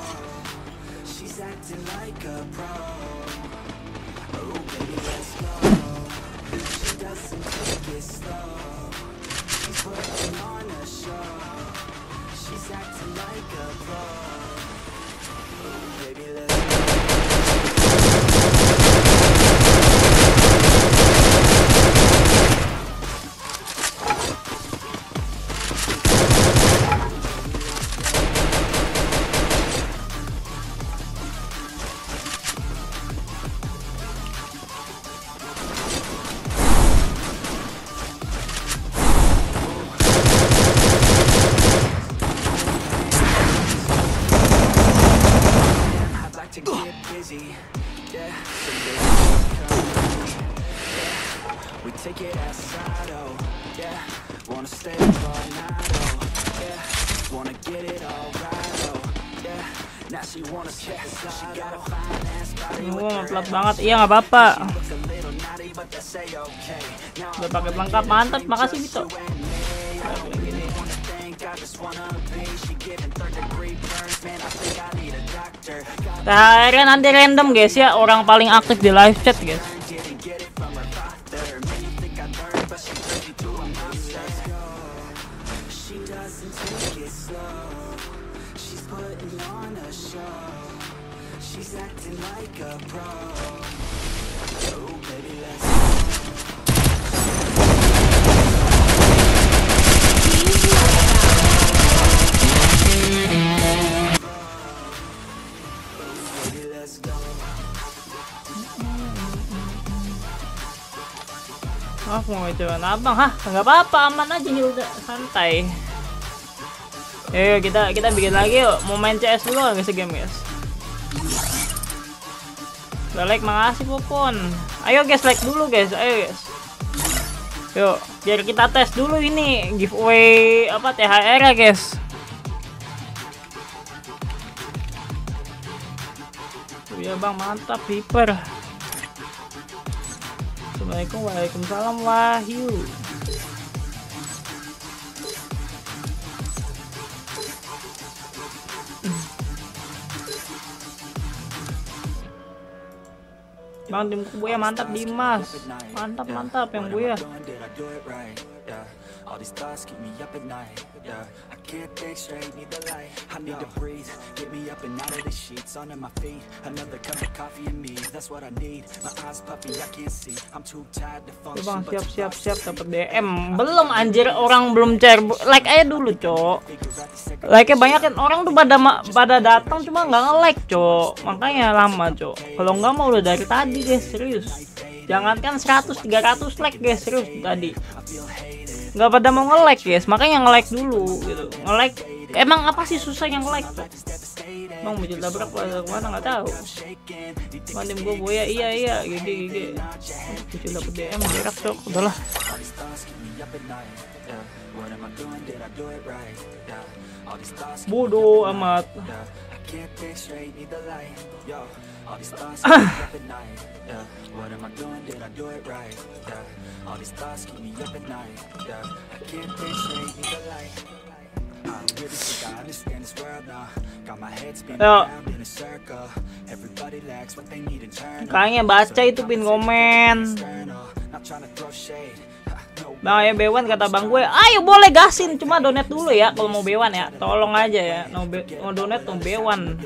She's acting like a pro. Banget. Iya nggak apa-apa. Udah pakai pelengkap mantap. Makasih doctor. Got THR nanti random guys ya orang paling aktif di live chat guys. Abang, hah? Nggak apa-apa, aman aja Hilda, santai. Ayo kita kita bikin lagi yuk. Mau main CS dulu nggak sih game guys? Udah like, makasih Popon. Ayo guys, like dulu guys, ayo guys. Yuk, biar kita tes dulu ini giveaway apa THR ya guys. Iya bang, mantap Viper. Assalamualaikum Waalaikumsalam Wahyu Bang tim Buya mantap Dimas Mantap mantap yang right? Yeah. All these thoughts keep me up at night. Yeah. I can't think straight, need the light. I need to breathe. Get me up and out of the sheets, onto my feet. Another cup of coffee and me. That's what I need. My eyes puffy, I can't see. I'm too tired to function. bang siap too siap siap dapat. DM Belum anjir orang belum share Like aja dulu cok Figure out the second Like banyak kan orang tuh pada ma- pada datang cuma nggak nge-like cok makanya lama cok kalau nggak mau udah dari tadi guys serius jangankan 100 300 like guys serius tadi nggak pada mau nge-like guys. Makanya nge-like dulu gitu. Nge-like emang apa sih susah yang nge-like cok bang mau tabrak pada ke mana nggak tahu. Mandim gue boya iya iya gigi gigi Kucil dapet DM berak cok. Udahlah. Bodoh amat night. Yeah. I can't think straight, need the light. Yo. All these thoughts keep me up at night. Yeah. What am I doing? Did I do it right? Yeah. All these thoughts keep me up at night. Yeah. I can't think straight, need the light. I don't really think I understand this world now. Got my head spinning Yo. around in a circle. Everybody lacks what they need internal. Kayaknya baca itu pin komen. No Bang ya Bewan kata bang gue, ayo boleh gasin cuma donat dulu ya kalau mau Bewan ya, tolong aja ya, mau, be mau donat mau Bewan.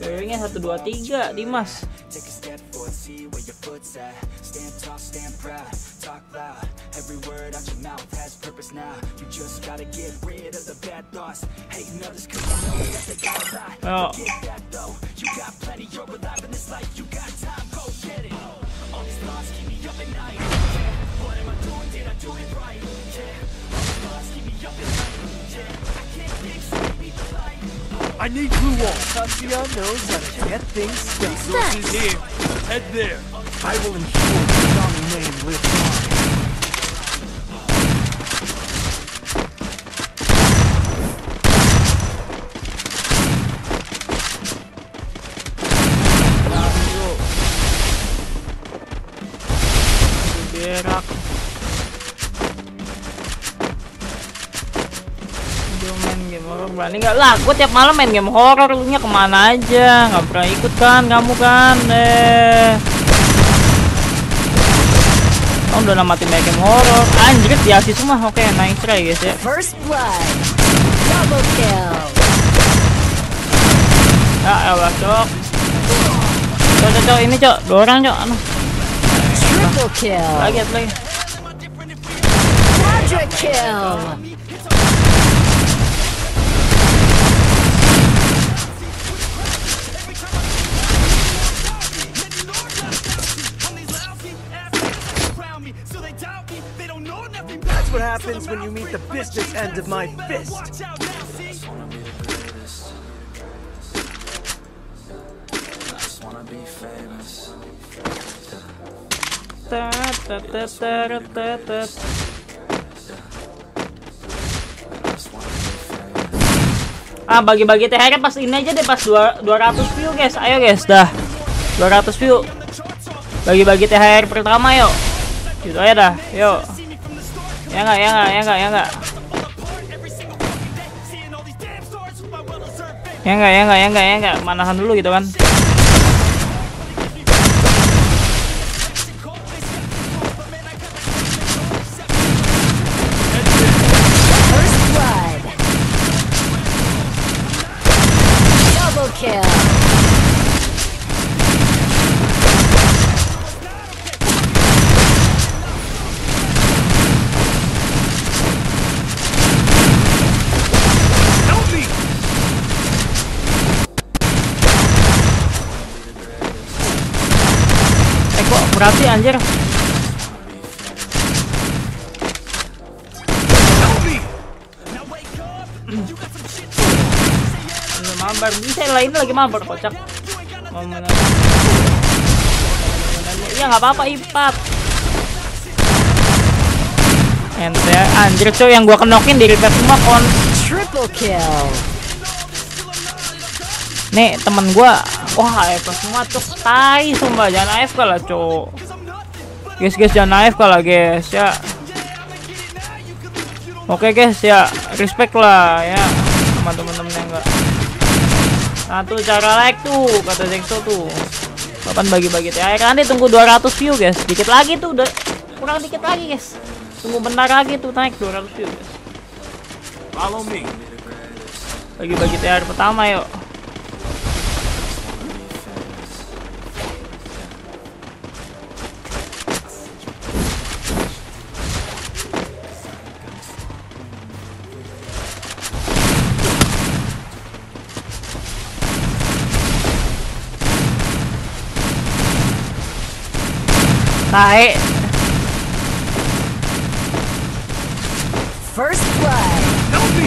Ceweknya satu dua tiga Dimas. Every word out your mouth has purpose now. You just gotta get rid of the bad thoughts. Hating others cause you know that they got a lot. Yo. Get that though, you got plenty, you're alive in this life. You got time, go get it. All these thoughts keep me up at night. Yeah. What am I doing? Did I do it right? Yeah. All these thoughts keep me up at night. I need blue wall. Tatsuya knows how to get things done. Resources here. Head there. I will ensure the Yagami name lives on. Berak. Dia berani nggak lah? Gue tiap malam main game horror, lu nya ke mana aja? Nggak pernah ikut kan kamu kan? Eh. Oh, udah namatin main game horror. Anjir, diasi semua. Oke, nice try guys ya. First blood. Double kill. Ya elah cok. Cok cok cok ini cok dua orang cok. Anu Triple kill. lagi lagi. Quadra kill. What happens when you meet the business end of my fist. Ah bagi-bagi THR pas ini aja deh pas dua- 200 view guys. Ayo guys dah. 200 view. Bagi-bagi THR pertama yuk. Gitu aja dah. Yuk. Ya enggak, ya enggak, ya enggak, ya enggak. Ya enggak, ya enggak, ya enggak, ya enggak. Manahan dulu gitu kan. Anjir. Mabar bisa lah ini lagi mabar kocak. Iya nggak apa-apa ipat. Ente anjir cuy yang gua kenokin di repair semua kon. Triple kill. Nih temen gua wah AFK semua tuh tai sumpah jangan AFK lah cok. Guys guys jangan AFK lah guys ya. Oke guys ya respect lah ya sama temen-temen yang enggak. Nah tuh cara like tuh kata Zexo tuh. Kapan bagi-bagi THR nanti tunggu 200 view guys. Dikit lagi tuh udah kurang dikit lagi guys. Tunggu bentar lagi tuh naik 200 view guys. Follow me. Bagi-bagi THR pertama yuk. Tae. First blood. Help me!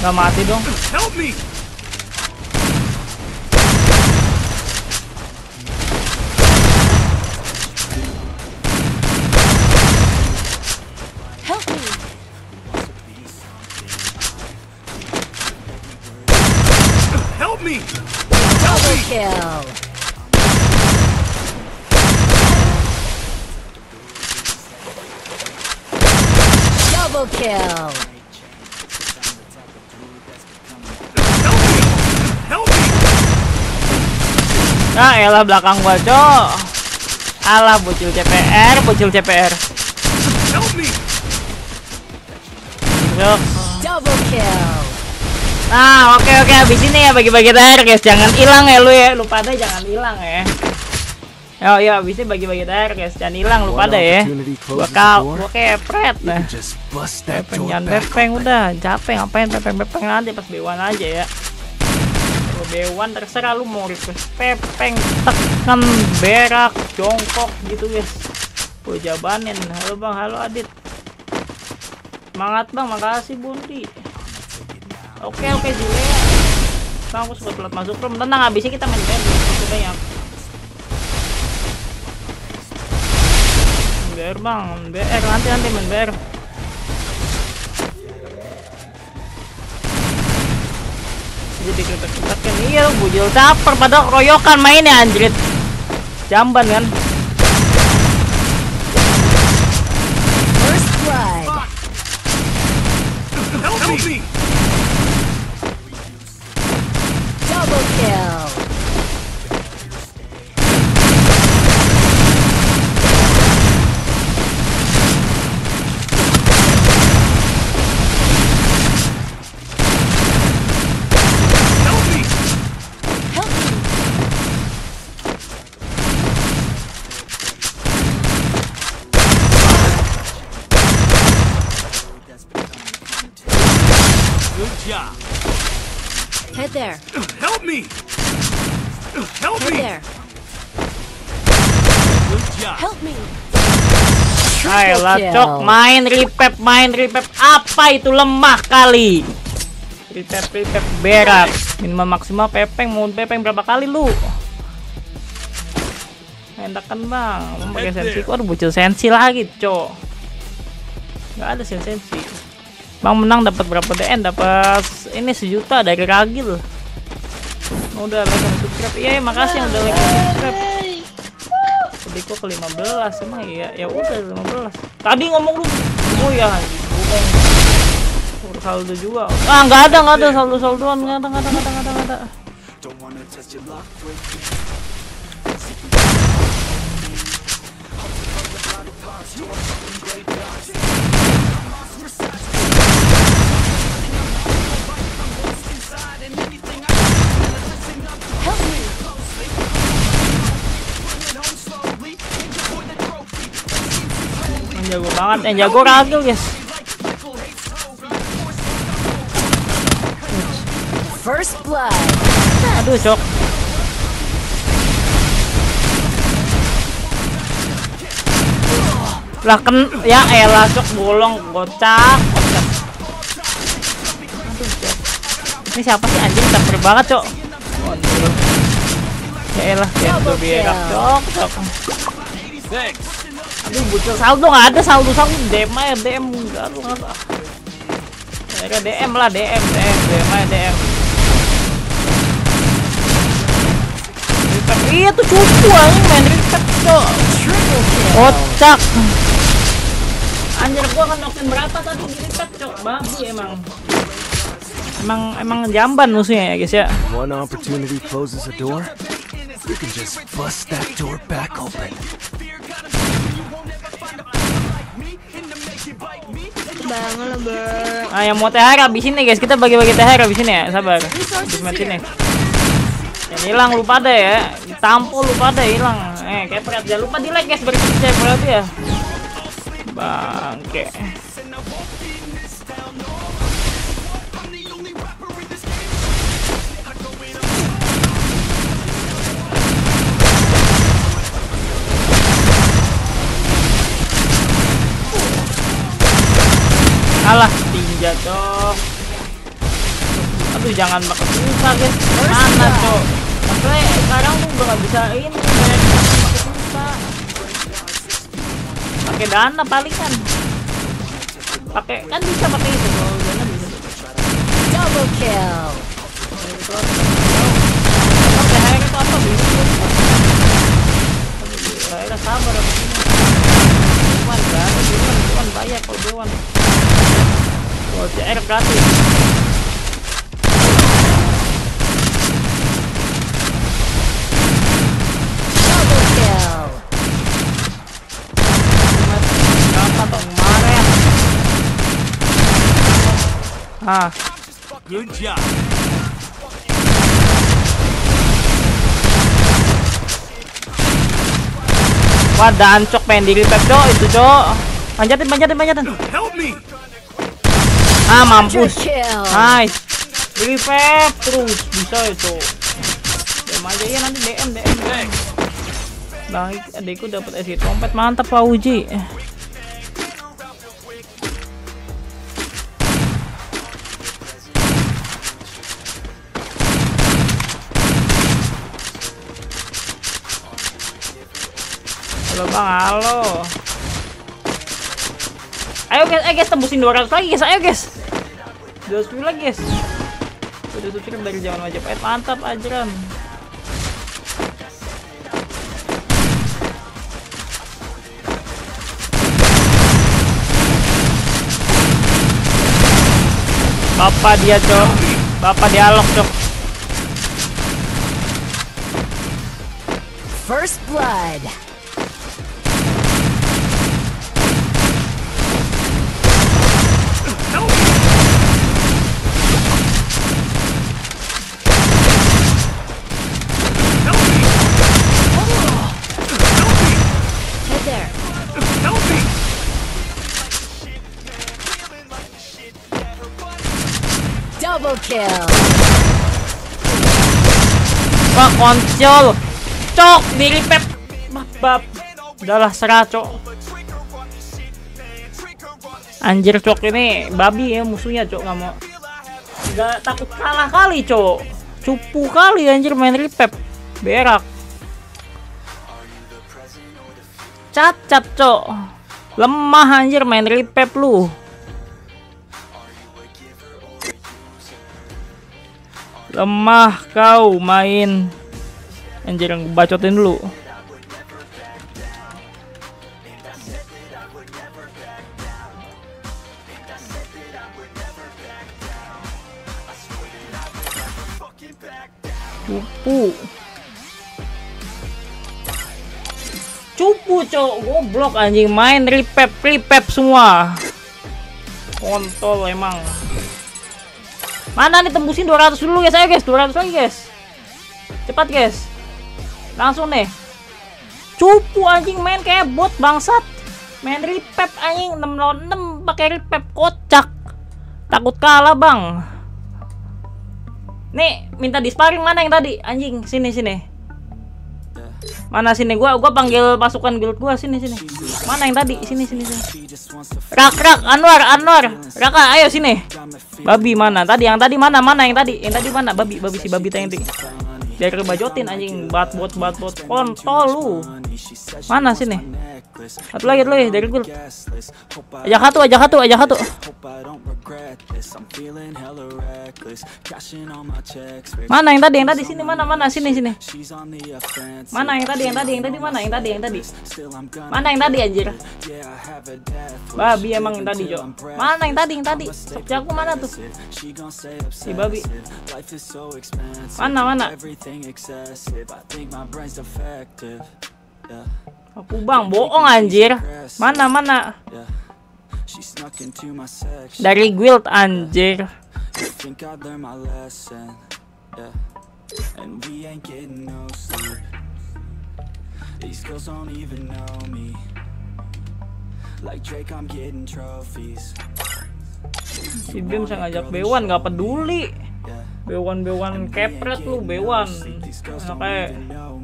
Gak mati dong. Help me! Nah, elah belakang gua, Cok. Alah bocil CPR, bocil CPR. Cok. Nah, oke oke habis ini ya bagi-bagi THR guys. Jangan hilang ya lu ya. Lu pada jangan hilang ya. Yo yo habis ini bagi-bagi THR guys. Jangan hilang lu pada ya. Gua kau gua kepret nah. Just bust that Pepeng door jangan pepeng udah. Capek ngapain pepeng-pepeng aja pas B1 aja ya. B1 terserah lu mau request pepeng, tekan, berak, jongkok gitu guys. Gua jabanin. Halo Bang, halo Adit. Semangat Bang, makasih Bundi. Oke oke Julea. Bang aku suka telat masuk room. Tenang habisnya kita main band. Masih banyak. BR bang, BR nanti nanti main BR. Jadi kita kita kan iya bujul caper pada keroyokan mainnya anjrit. Jamban kan. Ayolah kill. cok main repep main repep apa itu lemah kali? Repep repep berak. Minimal maksimal pepeng mau pepeng berapa kali lu? Enakan bang. Mau pakai sensi kok ada bocil sensi lagi cok. Nggak ada sen- sensi. Bang menang dapat berapa DN dapat ini sejuta dari ragil. Udah like dan subscribe. Iya iya, makasih yang udah like subscribe tadi kok ke 15 emang iya? Ya udah 15 tadi ngomong lu oh ya bohong Urus saldo juga. Ah nggak ada nggak ada saldo saldoan nggak ada nggak ada nggak ada nggak ada, nggak banget yang jago ragil guys First blood. aduh cok lah ken ya elah cok bolong kocak kocak aduh cok ini siapa sih anjing caper banget cok Waduh. ya elah berak cok cok Thanks. Aduh bocil saldo nggak ada saldo saldo. DM aja DM nggak ada nggak Mereka DM lah DM DM DM aja DM. Iya tuh cupu anjing main reset cok. Kocak. Anjir gua kan knockdown berapa tadi? Di cok. Babi emang. Emang emang jamban musuhnya ya guys ya. One opportunity closes a door, you can just bust that door back open. Bang. Ah yang mau THR habisin nih guys. Kita bagi-bagi THR habisin ya. Sabar. Habis mati nih. Yang hilang lu pada ya. Tampol lu pada hilang. Eh kepret. Jangan lupa di like guys berikut saya berarti ya. Bangke Alah tinja cok. Aduh jangan pakai susah guys. Mana cok? Masalahnya sekarang tuh udah gak bisa ini pakai Pakai dana paling kan Pakai kan bisa pakai itu kalau dana bisa Double kill. Pakai HR itu apa bisa HR sabar abis ini Dewan gak ada Dewan Dewan bayar kalau Dewan Oh CR gratis Double kill. Berapa tahun kemarin? Ah, Good job. Wah dancok pengen di repack cok itu cok. Panjatin, panjatin, panjatin. Ah, mampus. Nice. Di repack terus bisa itu. DM aja ya nanti DM, DM, DM. Baik, adikku dapat exit trompet mantap Pak Uji. Halo bang, halo. Ayo guys, ayo guys tembusin 200 lagi guys, ayo guys. 200 lagi guys. Udah subscribe dari zaman Majapahit, mantap ajaran. Bapak dia cok, bapak dialog cok. First blood. Double kill. Wah koncol Cok diri pep Bab Udahlah serah cok. Anjir cok ini babi ya musuhnya cok nggak mau. Gak takut kalah kali cok. Cupu kali anjir main repep Berak. Cacat cok. Lemah anjir main repep lu Lemah kau main. Anjir bacotin dulu. Cupu. Cupu cok. Goblok anjing. Main repep repep semua. Kontol emang Mana nih tembusin 200 dulu guys, ayo guys, 200 lagi guys. Cepat guys. Langsung nih. Cupu anjing main kayak bot bangsat. Main repep anjing 6 lawan 6 pakai repep kocak. Takut kalah, Bang. Nih, minta disparing mana yang tadi? Anjing, sini sini. Mana sini gua gua panggil pasukan guild gua sini sini. Mana yang tadi? Sini sini sini. Rak rak Anwar Anwar. Raka ayo sini. Babi mana? Tadi yang tadi mana? Mana yang tadi? Yang tadi mana? Babi babi si babi tadi. Dari bajotin anjing bat bot bat bot kontol lu. Mana sini? Satu lagi satu lagi dari guild. Ajak satu ajak satu ajak satu. Mana yang tadi yang tadi sini mana mana sini sini. Mana yang tadi yang tadi yang tadi mana yang tadi yang tadi. Mana yang tadi anjir? Babi emang yang tadi, Jo. Mana yang tadi yang tadi? Sok jago mana tuh? Si babi. Mana mana? Aku bang bohong anjir. Mana mana? Dari guild anjir. These. Si Bim saya ngajak Bewan gak peduli. Bewan Bewan kepret lu Bewan. Know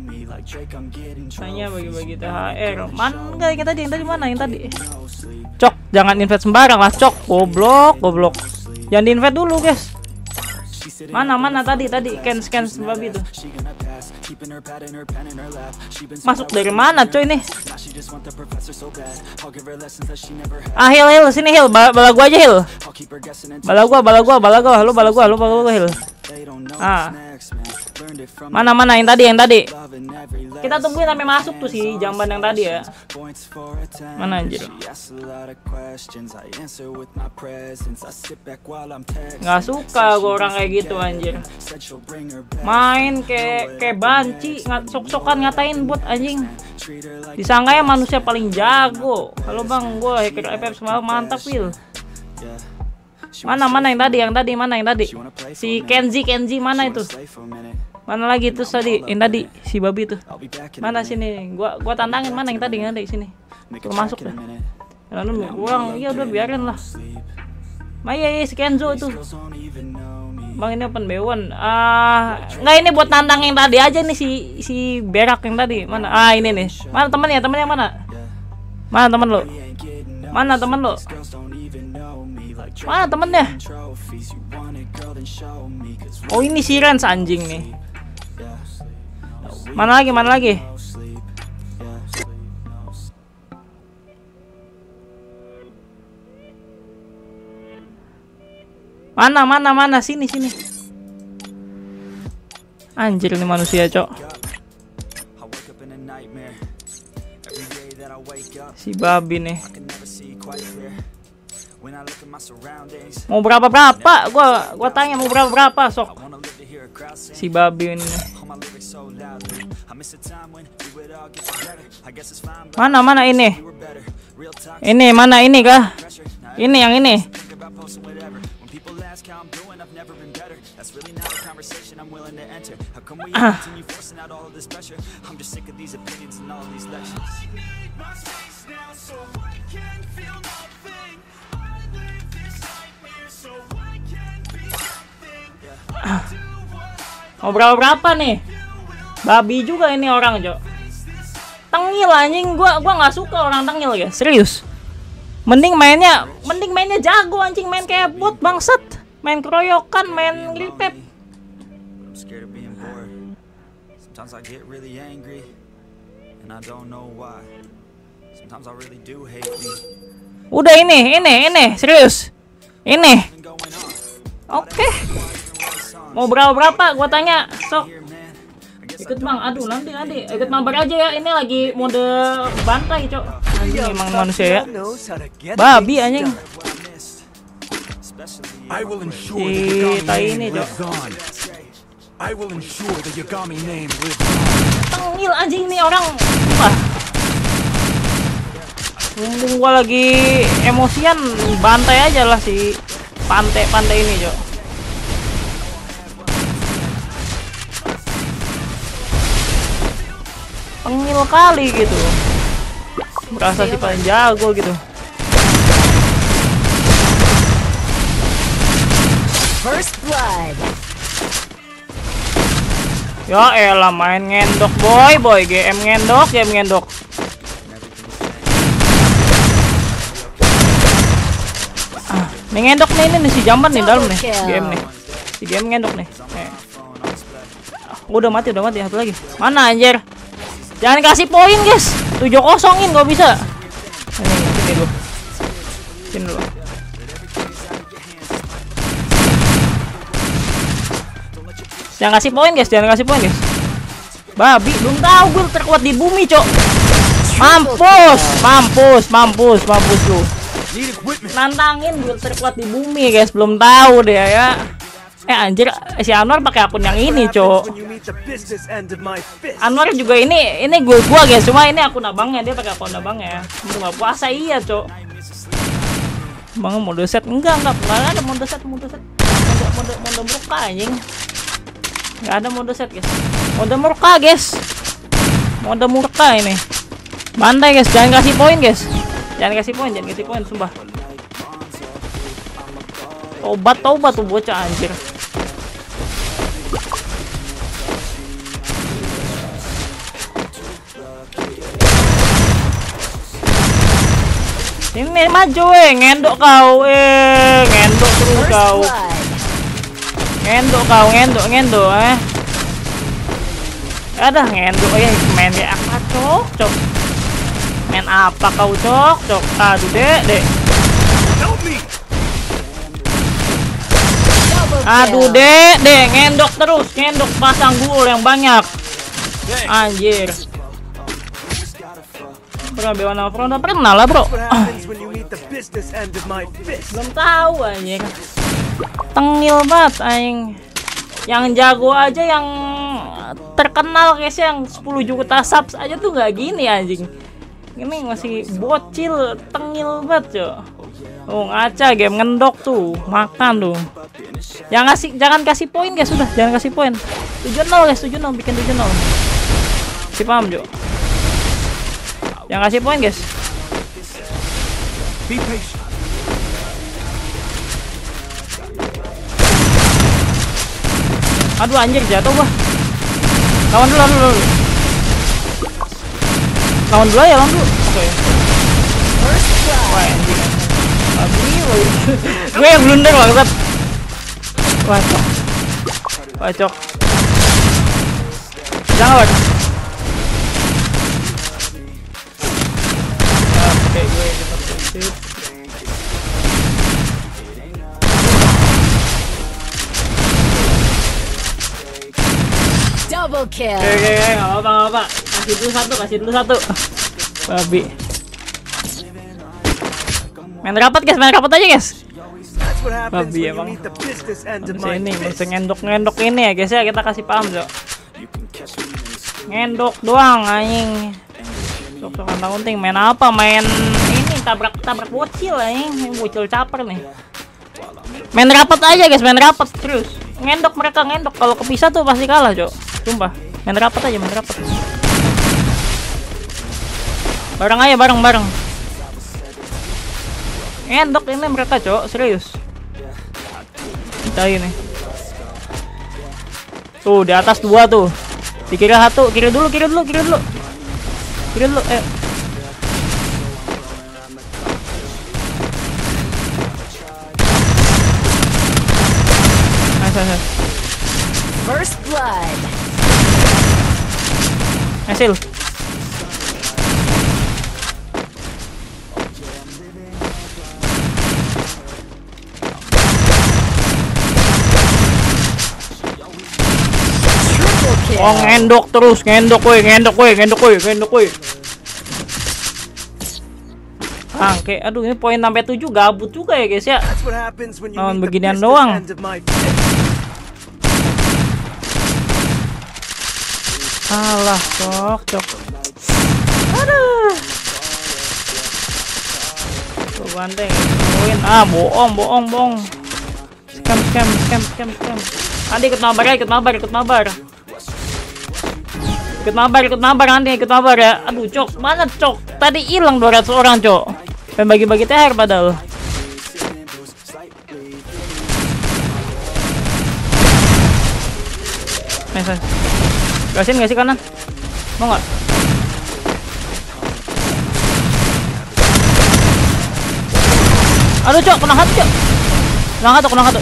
tanya bagi-bagi THR. Mana enggak yang tadi yang tadi mana yang tadi? Cok, jangan invite sembarang lah, Cok. Goblok, goblok. Jangan di invite dulu, guys. Mana mana tadi tadi scan scan babi so Masuk dari mana, coy had. Ah, Hil, Hil, sini Hil, bala, bala gua aja until Bala gua, bala gua, bala gua, lu bala gua, lu bala gua Hil. Ah. Mana mana yang tadi yang tadi? Kita tungguin sampai masuk tuh si jamban yang tadi ya. Mana anjir? Nggak suka gua orang kayak gitu anjir. Main kayak kayak banci, ngat sok-sokan ngatain bot anjing. Disangka ya manusia paling jago. Halo Bang, gua hacker FF semalam mantap, Will. Mana mana yang tadi? Yang tadi mana yang tadi? Si. Kenzi Kenzi mana itu? Mana lagi terus tadi? Yang tadi si babi itu. Mana sini? Gua gua tantangin mana yang tadi? Yang tadi sini. Tuh masuk dah. Lalu kurang, ya udah biarin lah. Sleep. Ma iya, iya si Kenzo itu. Bang ini open B1. Ah, nggak ini buat nantang yang tadi aja nih si si berak yang tadi. Mana? Ah, ini nih. Mana mana? Mana temen lo? We ain't getting no Mana temen lo? Mana temennya? Oh ini si Rans anjing nih. Mana lagi? Mana lagi? Mana mana mana sini sini. Anjir ini manusia, Cok. Si babi nih. Mau berapa berapa? Gua gua tanya mau berapa berapa, sok. Si babi ini. Mana mana ini? Ini mana ini kah? Ini yang ini. [sighs] [clears throat] Mau berapa nih? Babi juga ini orang, Cok. Tengil anjing, gua gua nggak suka orang tengil ya, serius. Mending mainnya, mending mainnya jago anjing, main kayak bot bangsat. Main keroyokan, main gripep. I'm scared of being bored. Sometimes I get really angry, and I don't know why. Sometimes I really do hate me. Udah ini, ini, ini, serius. Ini. Oke. Mau berapa berapa? Gua tanya. Sok. Ikut bang, aduh nanti nanti ikut mabar aja ya. Ini lagi mode bantai cok. Anjing emang manusia ya. Babi anjing. Si tai ini, Cok. I will ensure the Yagami name lives Tengil anjing nih orang. Wah. Mumpung gua lagi emosian, bantai aja lah si pantai-pantai ini cok. Tengil kali gitu. Merasa si paling jago gitu. First blood. Ya elah main ngendok boy boy GM ngendok game ngendok ah, Nih ngendok nih ini nih si jamban nih dalam nih game nih. Si game ngendok nih. Eh. Ah, Udah mati udah mati satu lagi. Mana anjir? Jangan kasih poin guys. Tujuh kosongin gak bisa. Ini sini dulu. Sini dulu. Jangan kasih poin guys, jangan kasih poin guys. Babi, belum tahu gue terkuat di bumi, Cok. Mampus, mampus, mampus, mampus lu. Nantangin gue terkuat di bumi, guys. Belum tahu deh ya. Eh anjir, si Anwar pakai akun yang ini, Cok. Anwar juga ini ini gue gua guys, cuma ini akun abangnya, dia pakai akun abangnya. Nggak puasa iya, Cok. Bang mode set enggak enggak. Enggak ada mode set mode set mode mode mode murka anjing. Nggak ada mode set guys. Mode murka guys. Mode murka ini. Bantai guys. Jangan kasih poin guys jangan kasih poin jangan kasih poin sumpah. Tobat tobat tuh bocah anjir. Ini maju eh. Ngendok kau eh. Ngendok terus kau. ngendok kau ngendok ngendok eh. Ada ngendok ya main kayak apa cok? Cok main apa kau cok? Cok aduh dek dek. Aduh dek dek ngendok terus ngendok pasang gul yang banyak. Anjir. Pernah bewa nama pernah pernah lah bro. Belum tahu anjing. Tengil banget anjing. Yang jago aja yang terkenal guys yang 10 juta subs aja tuh nggak gini anjing ini masih bocil tengil banget cok oh ngaca game ngendok tuh makan tuh jangan kasih jangan kasih poin guys sudah jangan kasih poin 7 nol guys 7 nol bikin 7 nol si paham cok jangan kasih poin guys. Aduh anjir jatuh gua. Lawan dulu, lawan dulu. lawan dulu. Lawan dulu ya, lawan dulu. Oke. First blood. Wah anjing. Abi, woi. gue yang blunder bangsat. Wah, cok. Wah, cok. Jangan, Wan. Oke, gue defensif. Double kill. Oke, oke, oke, apa-apa. Kasih dulu satu, kasih dulu satu. Babi. Main rapat guys, main rapat aja guys. Babi emang. ini, fist. bisa ngendok-ngendok ini ya guys ya, kita kasih paham Cok. Ngendok doang anjing. Sok sok antang unting main apa? Main ini tabrak tabrak bocil anjing, Ini bocil caper nih. Main rapat aja guys, main rapat terus. Ngendok mereka ngendok. Kalau kepisah tuh pasti kalah, Cok. Sumpah. Main rapat aja, main rapat. Bareng aja, bareng. Ngendok ini mereka, Cok. Serius. Kita ini. Tuh di atas dua tuh. Di kiri satu, kiri dulu, kiri dulu, kiri dulu. Kiri dulu, eh. Nice, nice, nice. First blood. Nice Oh ngendok terus, ngendok woi, ngendok woi, ngendok woi, ngendok woi. Bangke, aduh ini poin sampai 7 gabut juga ya guys ya. Lawan beginian doang. Alah, cok, cok. Aduh. Tuh banteng, poin. Ah, bohong, bohong, bohong. Scam, scam, scam, scam, scam. Andi ikut mabar ikut mabar, ikut mabar. Ikut mabar, ikut mabar, Andi ikut mabar ya. Aduh, cok, mana cok? Tadi hilang 200 orang, cok. Pengen bagi-bagi THR padahal. Nice, nice. Gasin nggak sih kanan? Mau nggak? Aduh cok, kena hati cok. Kena hati, kena hati.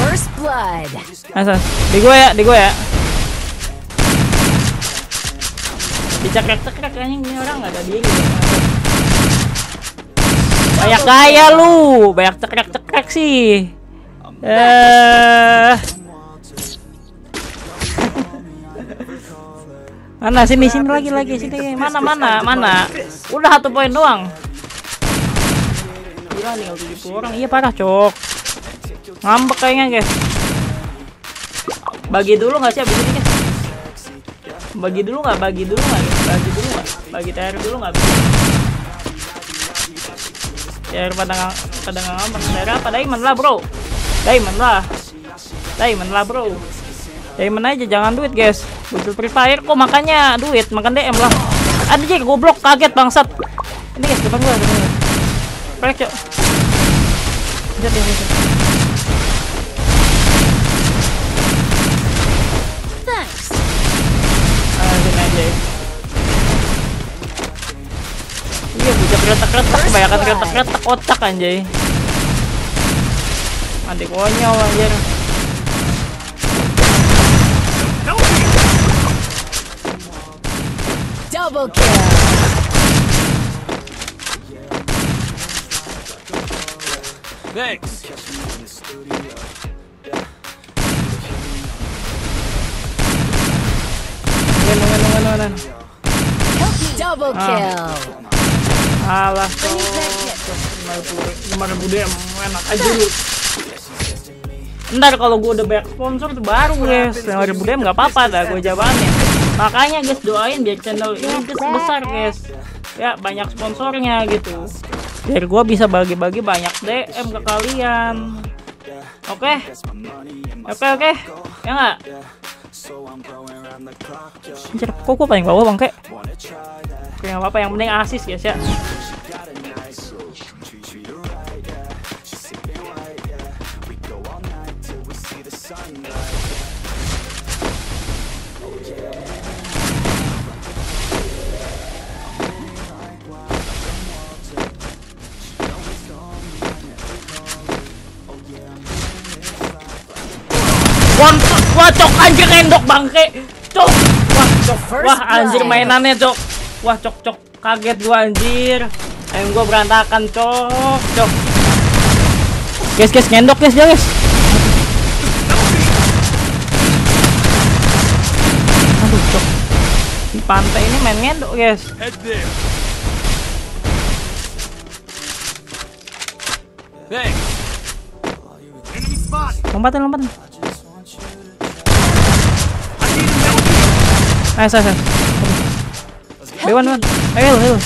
First blood. Nice, nice. Di gue ya, di gue ya. Dicekrek-cekrek kayaknya ini orang nggak ada diri. Banyak gaya lu, banyak cekrek-cekrek sih. Eh. Mana sini sini lagi lagi sini mana mana mana? Udah satu poin doang. Gila tinggal 70 orang. Iya parah cok. Ngambek kayaknya guys. Bagi dulu nggak sih abis ini guys? Bagi dulu nggak? Bagi dulu nggak? Bagi TR dulu nggak TR pada nggak pada nggak ngambek TR apa? Diamond lah bro. Diamond lah. Diamond lah bro. Diamond aja jangan duit guys. Butuh free fire kok makanya duit. Makan DM lah. Ada aja goblok kaget bangsat. Ini guys depan gua depan gua. Prek, Lihat, lihat, lihat. Retak-retak, kebanyakan retak-retak otak anjay. Adik konyol anjir. Double kill. Thanks. Double Ah. kill. Alah. Lima ribu DM, enak aja lu. Ntar kalau gue udah banyak sponsor tuh baru guys, lima ribu DM nggak apa-apa dah gue jabanin. Makanya guys doain biar channel ini guys besar guys. Ya banyak sponsornya gitu. Biar gue bisa bagi-bagi banyak DM ke kalian. Oke, oke oke, ya nggak? Anjir, kok gue paling bawah bang kek? Oke, nggak apa-apa, yang penting asis guys ya. Wah, wah cok anjir endok bangke. Cok. Wah, cok. Wah, anjir mainannya, cok. Wah, cok cok. Kaget gua anjir. Aim gua berantakan, cok. Cok. Guys, guys, ngendok guys, guys. Aduh, cok. Di pantai ini main ngendok, guys. Lompatin, lompatin. Nice, nice, nice. Dewan, dewan. Heal, heal.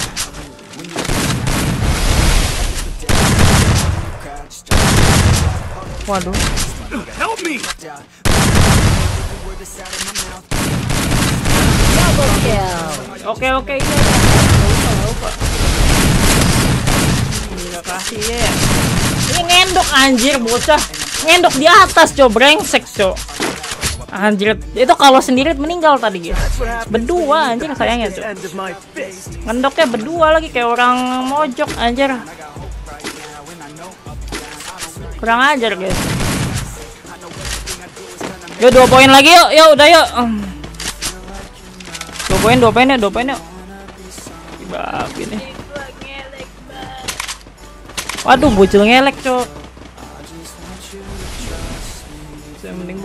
Waduh. Help me. Oke, oke, iya. lupa, kasih ya. Ini ngendok anjir bocah. Ngendok di atas, cok. Brengsek, cok. Anjir, itu kalau sendiri meninggal tadi guys. Happens Berdua anjir sayangnya tuh. Ngendoknya berdua lagi kayak orang mojok anjir. Kurang ajar guys. Yo dua poin lagi yuk, yuk udah yuk. Hmm. Dua poin, dua poin ya, dua poin yuk. Bab ini. Waduh, bocil ngelek, cok.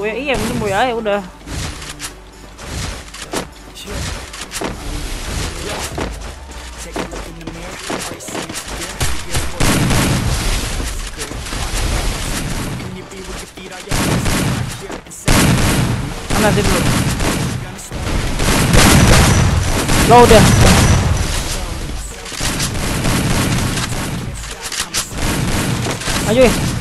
Saya mending boya, iya mending boya aja udah. Mana sih dulu? Lo udah. Maju ya. First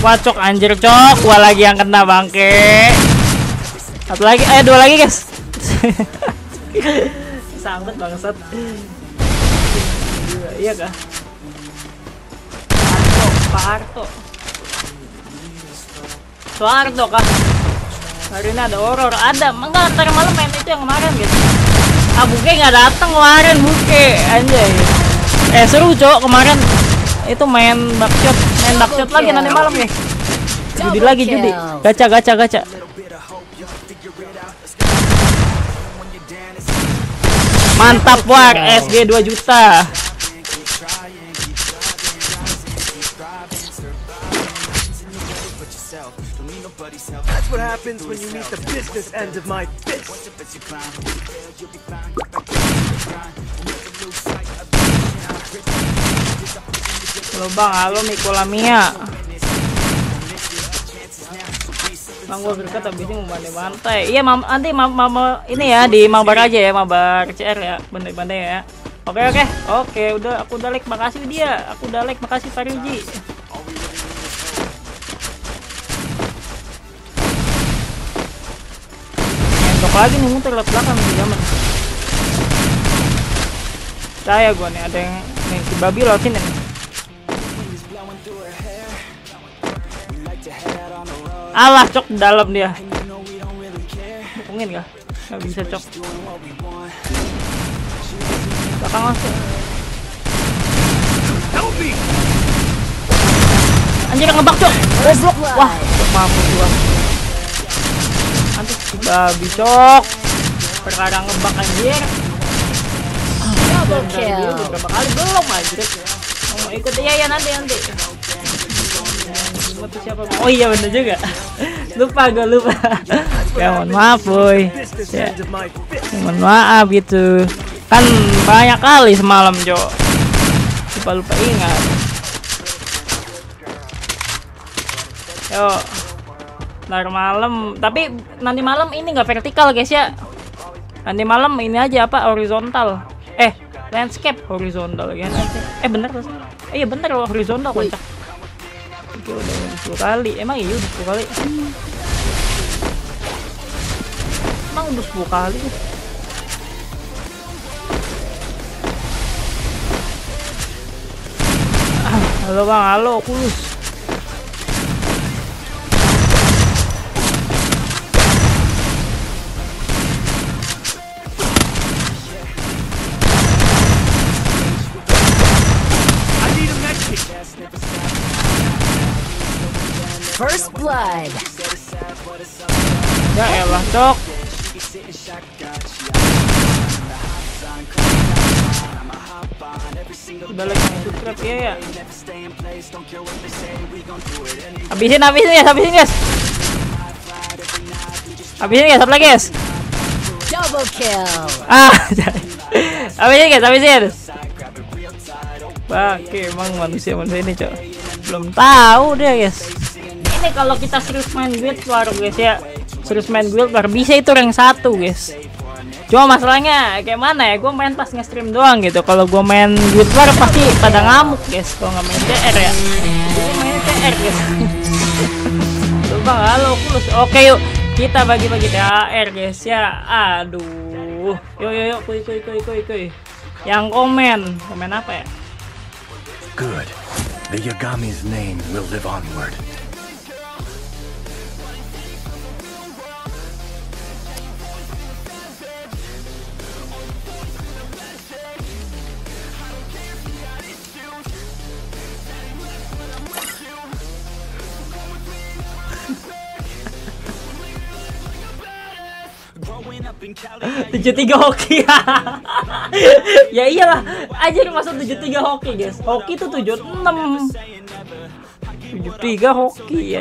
Wah cok anjir cok, gua lagi yang kena bangke. Satu lagi, eh dua lagi guys. [laughs] Sambet bangsat. Iya kah? Pak Harto, Pak. Soeharto kah? Hari ini ada horor, ada. Enggak, ntar malam main itu yang kemarin gitu. Ah Buke nggak datang kemarin Buke, anjay. Eh seru cok kemarin itu main bakshot, main bakshot lagi nanti malam ya. Judi lagi judi. Gacha gacha gacha. Mantap war SG 2 juta. That's what happens when you meet the business end of my fist. Halo bang, Mia. Bang gua berkat abis ini mau bantai-bantai. Iya, mam, nanti mam, mam, ini ya di mabar aja ya, mabar CR ya, bantai-bantai ya. Oke oke, oke, udah aku udah like, makasih dia, aku udah like, makasih Fariji. Entok lagi nih muter lewat belakang di zaman. Saya gua nih ada yang nih si babi lewat sini nih. Alah cok dalam dia. Dukungin kah? Gak bisa cok. Belakang masuk. Anjir ngebak cok. Goblok. Wah, mampus gua. Nanti si babi cok. Perkara ngebak anjir. Double kill. berapa kali belum anjir. Mau ikut ya ya nanti nanti. Siapa? Oh iya bener juga. [laughs] lupa gue lupa. [laughs] ya mohon maaf boy. Ya, mohon maaf gitu. Kan banyak kali semalam Jo. Lupa lupa ingat. Yo. Ntar malam, tapi nanti malam ini nggak vertikal guys ya. Nanti malam ini aja apa horizontal. Eh, landscape horizontal ya. Eh bener. Eh iya bener horizontal kocak. Oke udah 10 kali. Emang iya udah 10 kali. Emang udah 10 kali. Ah, Halo bang, halo kulus. First blood. Ya elah like and subscribe ya ya. Habisin habisin guys, habisin guys. Habisin guys, satu lagi guys. Double kill. Ah, [laughs] habisin guys, habisin. Bangke emang manusia manusia ini cok. Belum tahu dia guys. Ini kalau kita serius main guild baru guys ya. Serius main guild baru bisa itu rank satu guys. Cuma masalahnya kayak mana ya? Gue main pas nge-stream doang gitu. Kalau gue main guild baru pasti pada ngamuk guys. Kalau nggak main CR ya. Gue main CR guys. [laughs] Bang, halo kulus. Oke yuk kita bagi-bagi THR guys ya. Aduh. Yo yo yo, kuy kuy kuy kuy kuy. Yang komen, komen apa ya? Good. The Yagami's name will live onward. Growing up in Cali, tujuh tiga hoki. [laughs] Ya iyalah aja masuk tujuh tiga hoki guys. Hoki enam. Tujuh tiga hoki ya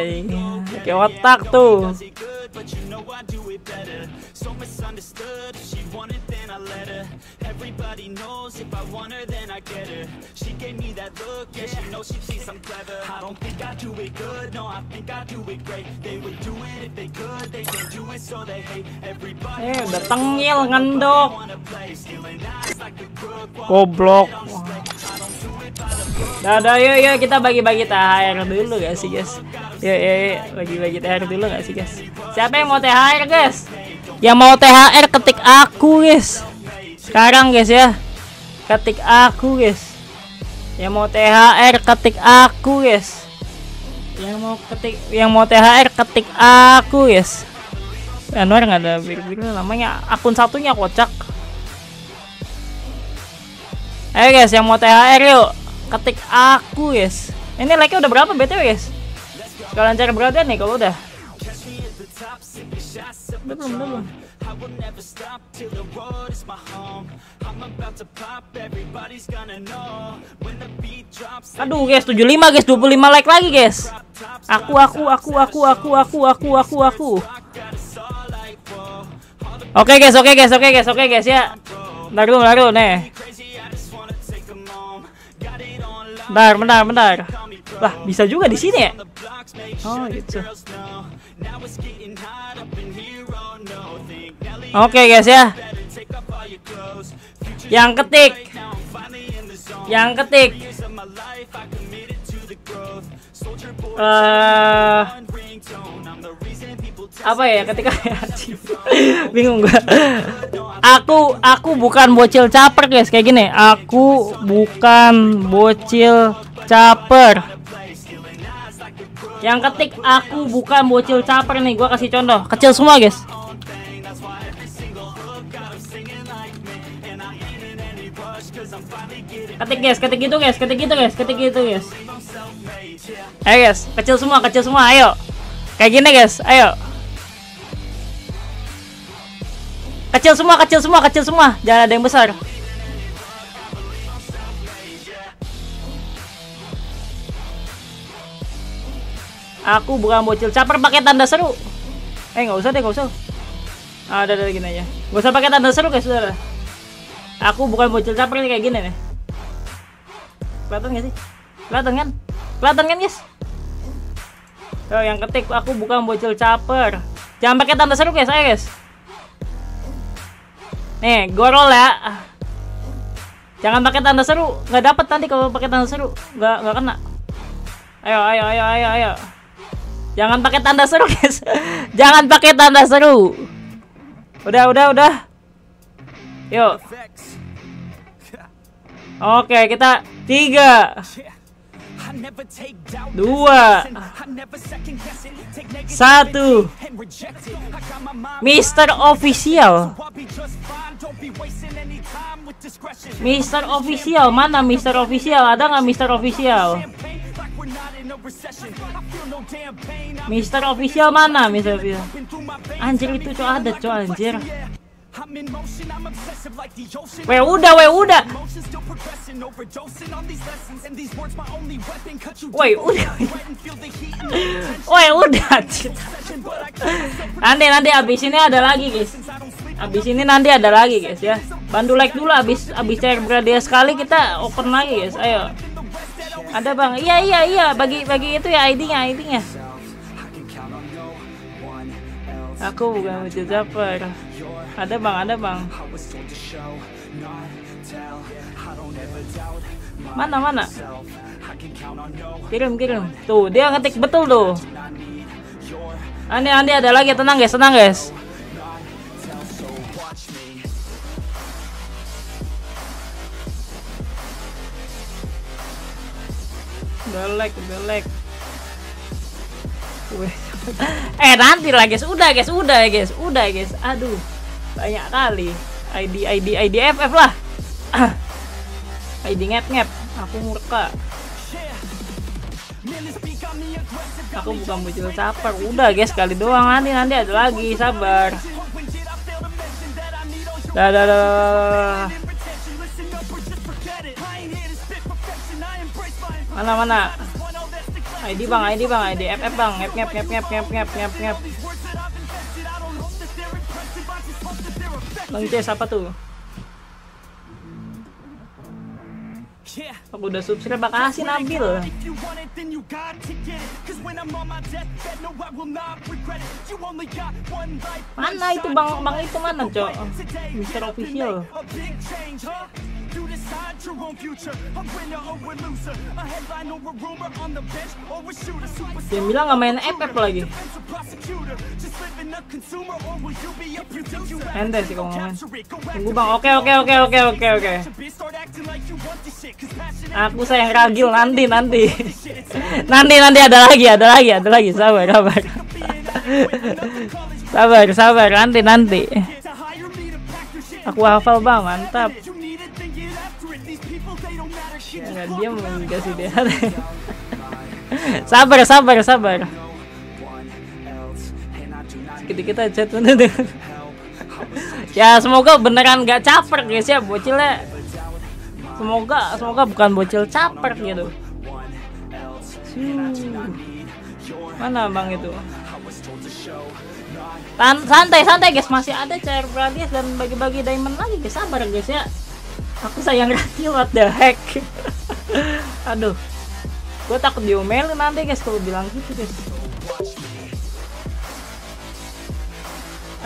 kayak otak tuh. Everybody knows if I want her, then I get her. She gave me that look, yeah, she knows she thinks I'm clever. I don't think I do it good, no, I think I do it great. They would do it if they could, they can't do it, so they hate everybody. eh udah tengil ngendok goblok Dadah yuk yuk kita bagi-bagi THR dulu gak sih guys Yuk yuk yuk bagi-bagi THR dulu gak sih guys Siapa yang mau THR guys Yang mau THR ketik aku guys Sekarang guys ya Ketik aku guys Yang mau THR ketik aku guys Yang mau ketik Yang mau THR ketik aku guys Anwar nggak ada biru-biru namanya akun satunya kocak Ayo guys, yang mau THR yuk. Ketik aku guys. Ini like-nya udah berapa BTW guys? Kalian cari perhatian nih kalau udah. Belum, belum. I will never stop till the road is my home. I'm about to pop, everybody's gonna know. When the beat drops, Aduh guys, 75 guys, 25 like lagi guys. Aku aku aku aku aku aku aku aku aku. Oke guys, oke guys, oke guys, oke guys ya. Bentar dulu, bentar dulu nih. Bentar, bentar, bentar. Lah, bisa juga di sini ya? Oh, gitu. Oke guys ya. Yang ketik. Yang ketik. Uh, apa ya ketika ya? [laughs] bingung gue aku aku bukan bocil caper guys. Kayak gini aku bukan bocil caper. Yang ketik aku bukan bocil caper nih. Gua kasih contoh. Kecil semua guys. Ketik guys. Ketik itu guys. Ketik itu guys. Ketik itu guys. Ayo guys. Kecil semua kecil semua. Ayo. Kayak gini guys. Ayo. Kecil semua kecil semua kecil semua. Jangan ada yang besar. Aku bukan bocil. Caper pakai tanda seru. Eh nggak usah deh nggak usah. Ah, udah gini aja. Nggak usah pakai tanda seru guys. Saudara aku bukan bocil. Caper nih kayak gini nih kelihatan gak sih? Kelihatan kan? Kelihatan kan guys? Tuh, yang ketik aku bukan bocil caper. Jangan pakai tanda seru guys. Ayo guys. Nih gorol ya. Jangan pakai tanda seru. Nggak dapat nanti kalau pakai tanda seru. Nggak nggak kena. Ayo ayo ayo ayo ayo. Jangan pakai tanda seru guys. [laughs] Jangan pakai tanda seru. Udah udah udah. Yuk. Oke kita tiga. Dua. Satu. Mister Official. Mister Official. Mana Mister Official? Ada nggak Mister Official? Mister Official mana Mister Official? Anjir itu cok ada cok anjir. Weh udah, weh udah. Woi udah. Woi udah. [laughs] nanti nanti abis ini ada lagi guys. Abis ini nanti ada lagi guys ya. Bantu like dulu abis abis cek dia sekali kita open lagi guys. Ayo. Ada bang. Iya iya iya. Bagi bagi itu ya ID-nya ID-nya. Aku bukan mencoba. Ada bang, ada bang. Mana mana? Kirim kirim. Tuh dia ngetik betul tuh. Ani ani ada lagi tenang guys tenang guys. Belek, belek. [laughs] eh nanti lah guys udah guys udah guys udah guys aduh banyak kali. ID ID ID FF lah. [coughs] ID ngep ngep aku murka. Aku bukan bocil caper udah guys kali doang. Nanti nanti ada lagi. Sabar. Dah dah dah, dah. mana mana? ID bang. ID bang. ID FF bang. Ngep ngep ngep ngep ngep ngep ngep ngep Nangitesa pa to. Aku udah subscribe makasih Nabil. Mana itu bang bang itu mana cok? Mister Official. You decide your own future, a winner or a loser, a headline or a rumor on the bench or a shooter, superstar. Dia bilang nggak main FF lagi. Ente sih kalau ngomongin. Tunggu bang. Oke oke oke oke oke oke. Aku sayang Ragil nanti nanti. nanti nanti ada lagi, ada lagi, ada lagi. Sabar, sabar. sabar, sabar. Nanti nanti. Aku hafal, Bang. Mantap. Jangan diam enggak sih dia. sabar, sabar, sabar. Sedikit kita chat Ya semoga beneran gak caper guys ya bocilnya Semoga semoga bukan bocil caper gitu. Siu. Mana bang itu? Tan santai santai guys masih ada cair Bradius dan bagi-bagi diamond lagi guys sabar guys ya. Aku sayang Rati what the heck. [laughs] Aduh. Gue takut diomelin nanti guys kalau bilang gitu guys.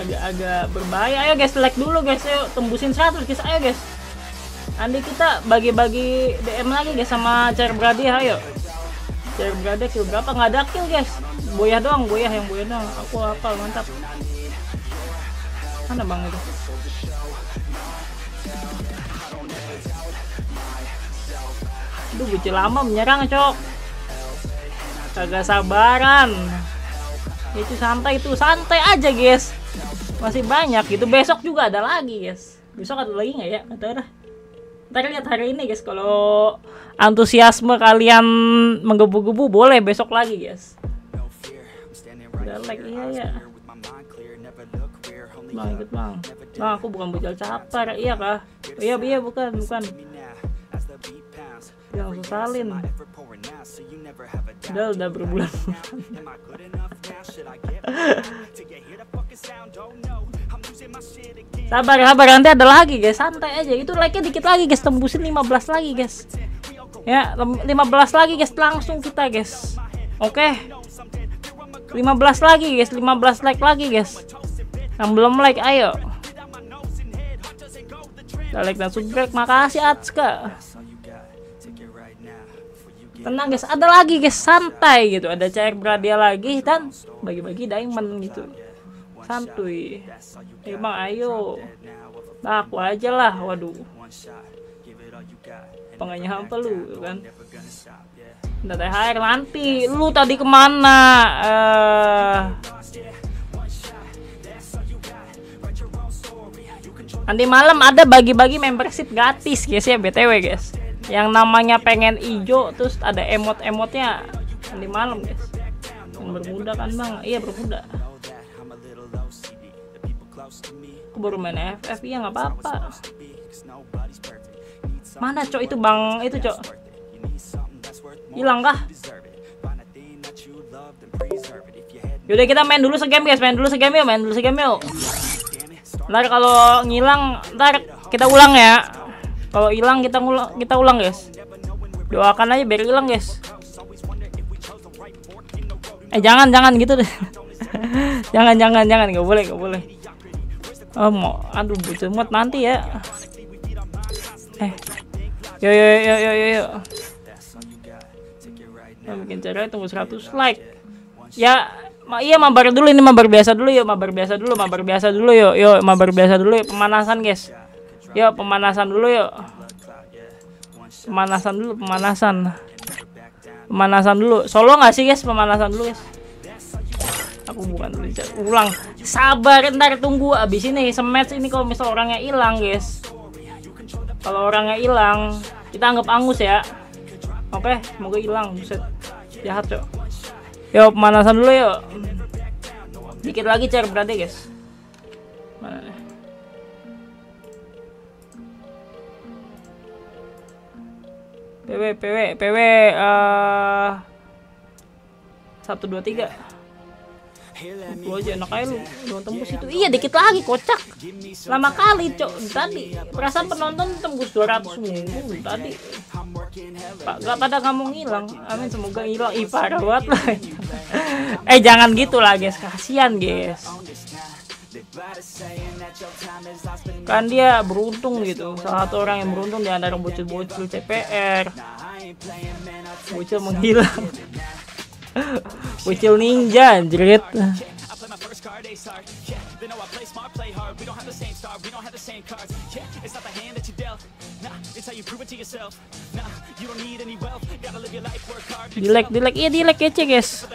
Agak-agak berbahaya. Ayo guys like dulu guys. Ayo tembusin 100 guys. Ayo guys. Nanti kita bagi-bagi DM lagi guys sama Cair Brady ayo. Cair Brady kill berapa? Nggak ada kill guys. Boyah doang, boyah yang boyah doang. Aku hafal mantap. Mana bang itu? Aduh, bocil lama menyerang, cok. Kagak sabaran. Itu santai itu, santai aja, guys. Masih banyak gitu. Besok juga ada lagi, guys. Besok ada lagi nggak ya? Tahu dah. Ntar lihat hari ini, guys. Kalau antusiasme kalian menggebu-gebu, boleh besok lagi, guys. Udah like, iya ya. Bang ikut bang. Bang aku bukan bocil caper, iya kah? Oh, iya iya bukan bukan. Yang sesalin. Udah udah berbulan. [laughs] sabar sabar nanti ada lagi guys. Santai aja. Itu like nya dikit lagi guys. Tembusin 15 lagi guys. Ya lem- 15 lagi guys. Langsung kita guys. Oke? 15 lagi guys. 15 like lagi guys. Yang belum like ayo. Like dan subscribe. Makasih Atska. Tenang guys. Ada lagi guys. Santai gitu. Ada cair beradia lagi. Dan bagi-bagi diamond gitu santuy. Emang ayo. Nah, aku aja lah waduh. Penganya apa lu kan? Udah THR nanti lu tadi ke mana? Eh. Nanti malam ada bagi-bagi membership gratis guys ya btw guys. Yang namanya pengen ijo terus ada emot-emotnya. Nanti malam guys. Yang bermuda kan bang? Iya bermuda aku baru main FF iya nggak apa-apa mana cok itu bang itu cok hilang kah Yaudah kita main dulu segame guys, main dulu segame yuk, main dulu segame yuk. Ntar kalau ngilang, ntar kita ulang ya. Kalau hilang kita ngulang, kita ulang guys. Doakan aja biar hilang guys. Eh jangan jangan gitu deh. [laughs] jangan jangan jangan nggak boleh nggak boleh. Oh mau, aduh bocil mod nanti ya. Eh, yo yo yo yo yo yo. Nah, bikin cara tunggu 100 like. Ya, ma iya mabar dulu ini mabar biasa dulu yuk, mabar biasa dulu, mabar biasa dulu yuk. Yuk, mabar biasa dulu yuk, pemanasan guys. Yuk, pemanasan dulu yuk. Pemanasan dulu, pemanasan. Pemanasan dulu. Solo nggak sih guys? Pemanasan dulu guys. Aku bukan. Ulang. Sabar ntar tunggu abis ini sematch ini kalau misal orangnya hilang guys. Kalau orangnya hilang, kita anggap angus ya. Oke, semoga hilang. Buset. Jahat, Cok. Yuk, pemanasan dulu yuk. Dikit lagi cer berarti guys. Mana nih? PW PW PW eh satu dua tiga lu aja enak aja lu. Lu tembus itu. Iya dikit lagi kocak. Lama kali cok. Tadi perasaan penonton tembus 200 mulu tadi. Pak gak pada kamu ngilang. Amin semoga hilang ih parah banget. Lah [laughs] eh jangan gitu lah guys. Kasihan guys. Kan dia beruntung gitu. Salah satu orang yang beruntung di antara bocil-bocil CPR bocil menghilang bocil ninja anjrit. Dilek dilek iya dilek kece guys.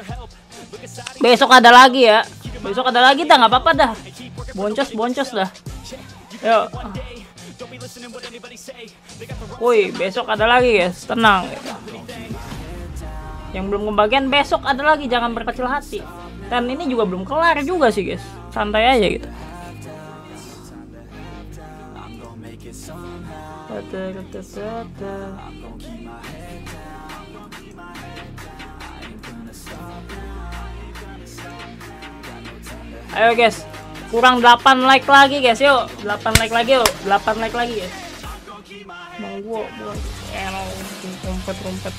Besok ada lagi ya. Besok ada lagi dah nggak apa-apa dah. Boncos boncos dah. Yuk woi besok ada lagi guys. Tenang yang belum kebagian besok ada lagi jangan berkecil hati dan ini juga belum kelar juga sih guys santai aja gitu. Ayo guys, kurang 8 like lagi guys, yuk. 8 like lagi yuk, 8 like lagi guys. Bang gua, gua elo rumpet-rumpet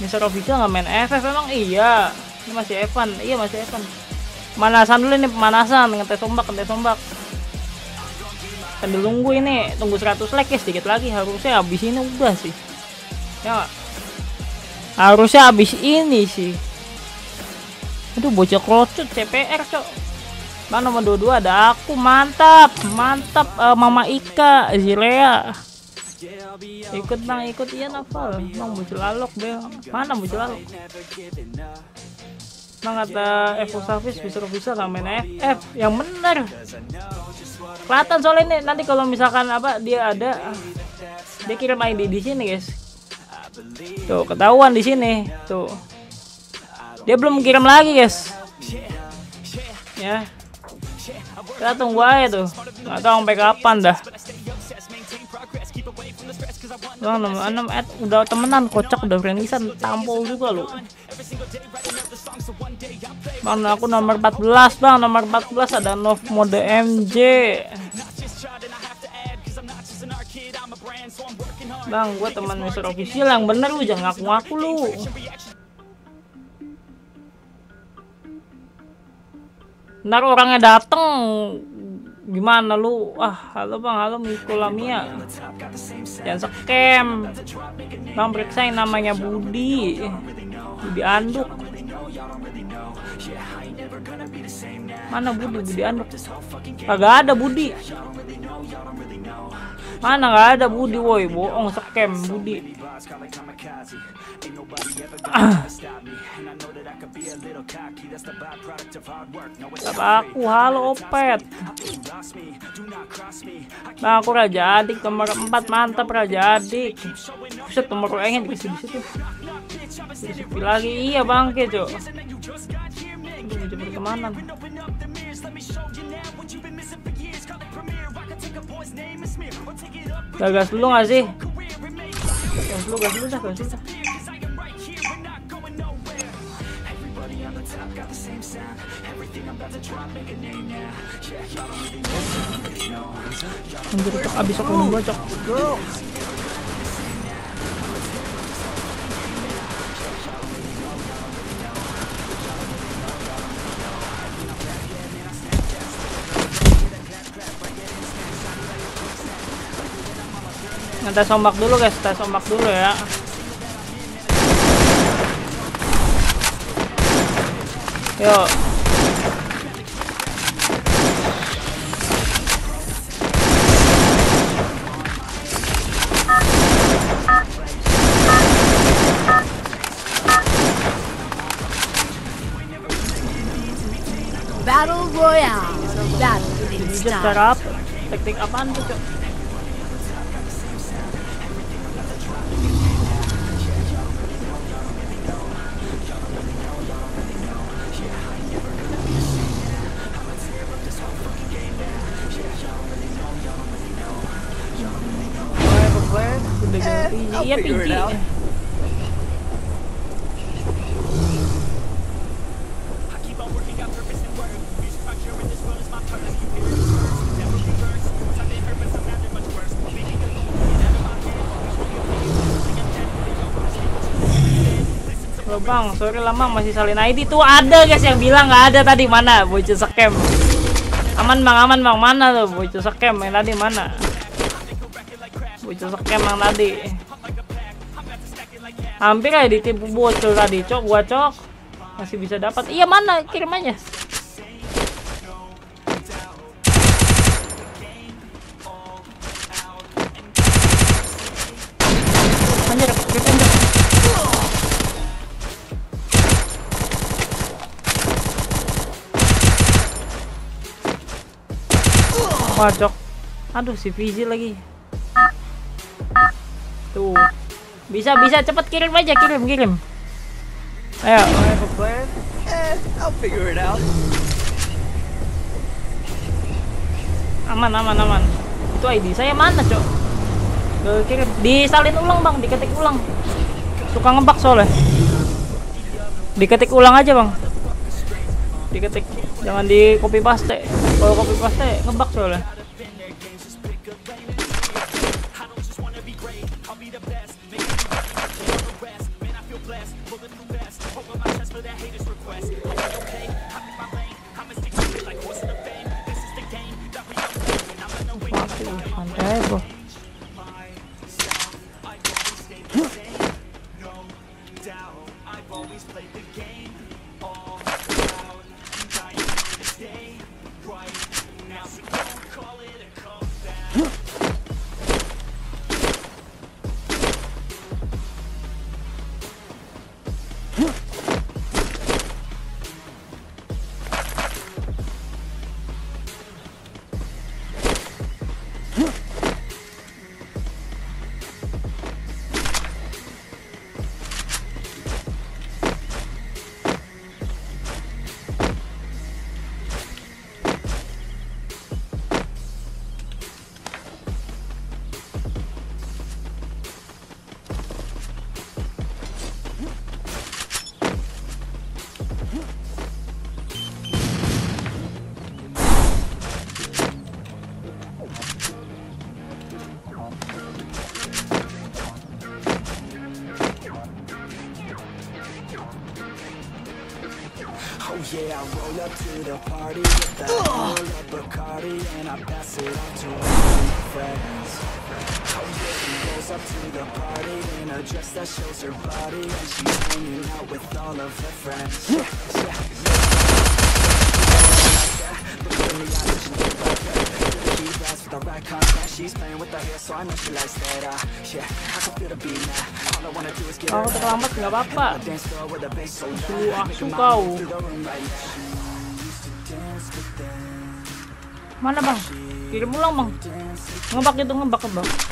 Mr. Official nggak main FF emang iya. Ini masih Evan, iya masih Evan. Pemanasan dulu nih pemanasan, ngetes ombak, ngetes ombak. Sambil nunggu ini, tunggu 100 like ya sedikit lagi harusnya habis ini udah sih. Ya? Harusnya habis ini sih. Aduh bocah krocut CPR cok. Bang nomor 22 ada aku mantap mantap eh, Mama Ika Zilea ikut bang ikut iya Novel bang bocil alok deh mana bocil alok? Bang kata Evo Savis bisa bisa nggak main FF yang bener. Kelihatan soalnya ini nanti kalau misalkan apa dia ada dia kirim ID di sini guys. Tuh ketahuan di sini. Tuh. Dia belum kirim lagi guys. Ya. Kita tunggu aja tuh. Nggak tahu sampai kapan dah Nomor 6 ad udah temenan kocak udah friendisan tampol juga lu. Bang aku nomor 14 bang nomor 14 ada Nov mode MJ Bang gua teman Mister Official yang bener lu jangan ngaku-ngaku lu. Ntar orangnya dateng gimana lu? Ah halo bang halo Miko Lamia. Jangan scam. Bang periksa yang namanya Budi. Budi Anduk. Mana Budi? Budi Anduk. Kagak ada Budi mana nggak ada Budi woi bohong scam Budi. Siapa aku halo Opet. Nah aku Raja Adik nomor 4 mantap Raja Adik. Buset nomor pengen di situ. Sepi lagi iya bangke cok Aduh mau ke mana Gagas dulu gak sih? Gas dulu, gas dulu dah, gas dulu. dah Anjir cok abis aku nunggu cok ngetes sombak dulu guys ngetes sombak dulu ya Yo. Battle Royale. Battle. Cara apa? Teknik apaan tuh, Cok? Iya, out. Loh bang, sorry lah bang, masih salin ID tuh. Ada guys yang bilang nggak ada tadi. Mana? Bocil scam. Aman bang, aman bang, mana tuh? Bocil scam yang tadi mana? Bocil scam yang tadi. Hampir aja ditipu bocil tadi, cok, gua cok. Masih bisa dapat. Iya mana? Kirim aja. Anjir, kirim aja. Wah, cok. Aduh, si Fizi lagi. Tuh. Bisa, bisa cepet kirim aja, kirim, kirim. Ayo. Eh. Aman, aman, aman. Itu ID saya mana, cok? Tuh, kirim. Disalin ulang, Bang, diketik ulang. Suka ngebak soalnya. Diketik ulang aja, Bang. Diketik. Jangan di copy paste. Kalau copy paste ngebak soalnya. Santai, room right now. Dance with them. Mana bang? Kirim ulang bang. Ngebak itu ngebak ngebak.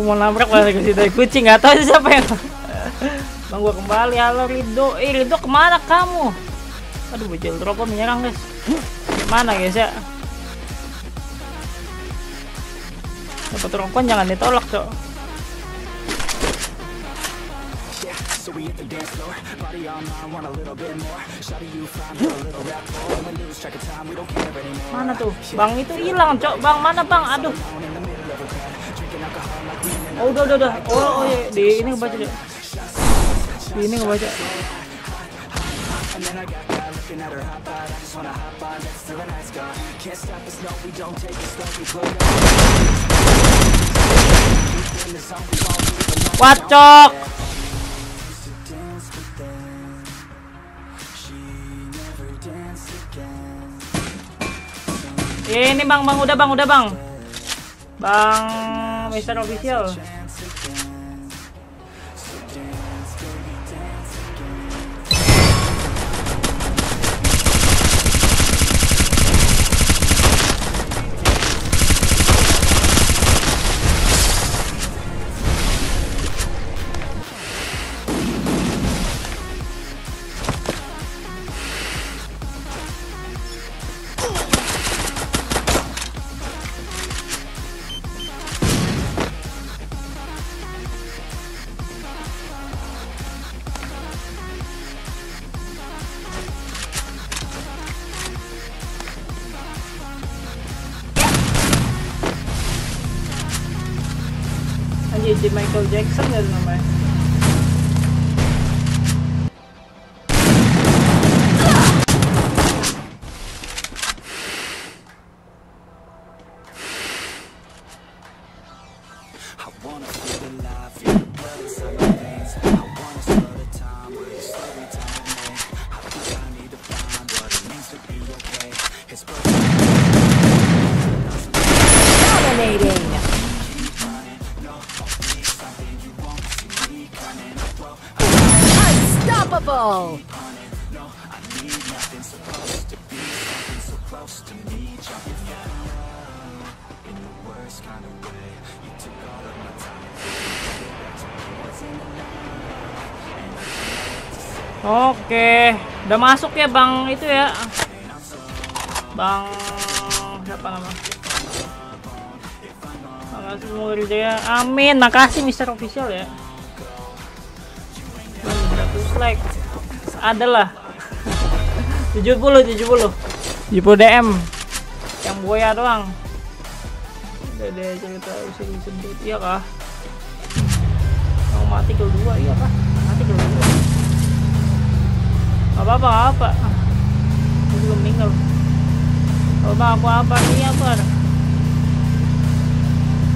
Gue mau nabrak balik ke situ kucing nggak tahu siapa yang. Bang gua kembali halo Rido. Eh Rido ke mana kamu? Aduh bocil dropper menyerang guys. Mana guys ya? Dapat rokok jangan ditolak cok. Mana tuh? Bang itu hilang cok. Bang mana bang? Aduh. Oh udah udah udah. Oh, oh iya. di ini baca deh. Ini ngebaca. Wacok. Ini bang, bang udah bang, udah bang, bang Mister Official. Anjir, Jackson gak udah masuk ya bang itu ya, bang siapa nama? Makasih semua ya. Amin, makasih Mister Official ya. Hmm, 100 like, ada lah. 70 70 70 DM yang buaya doang. Udah deh cerita bisa disebut iya kah? Mau mati kill dua iya kah? Gak apa-apa, gak apa. Gue juga meninggal. Apa aku apa nih apa?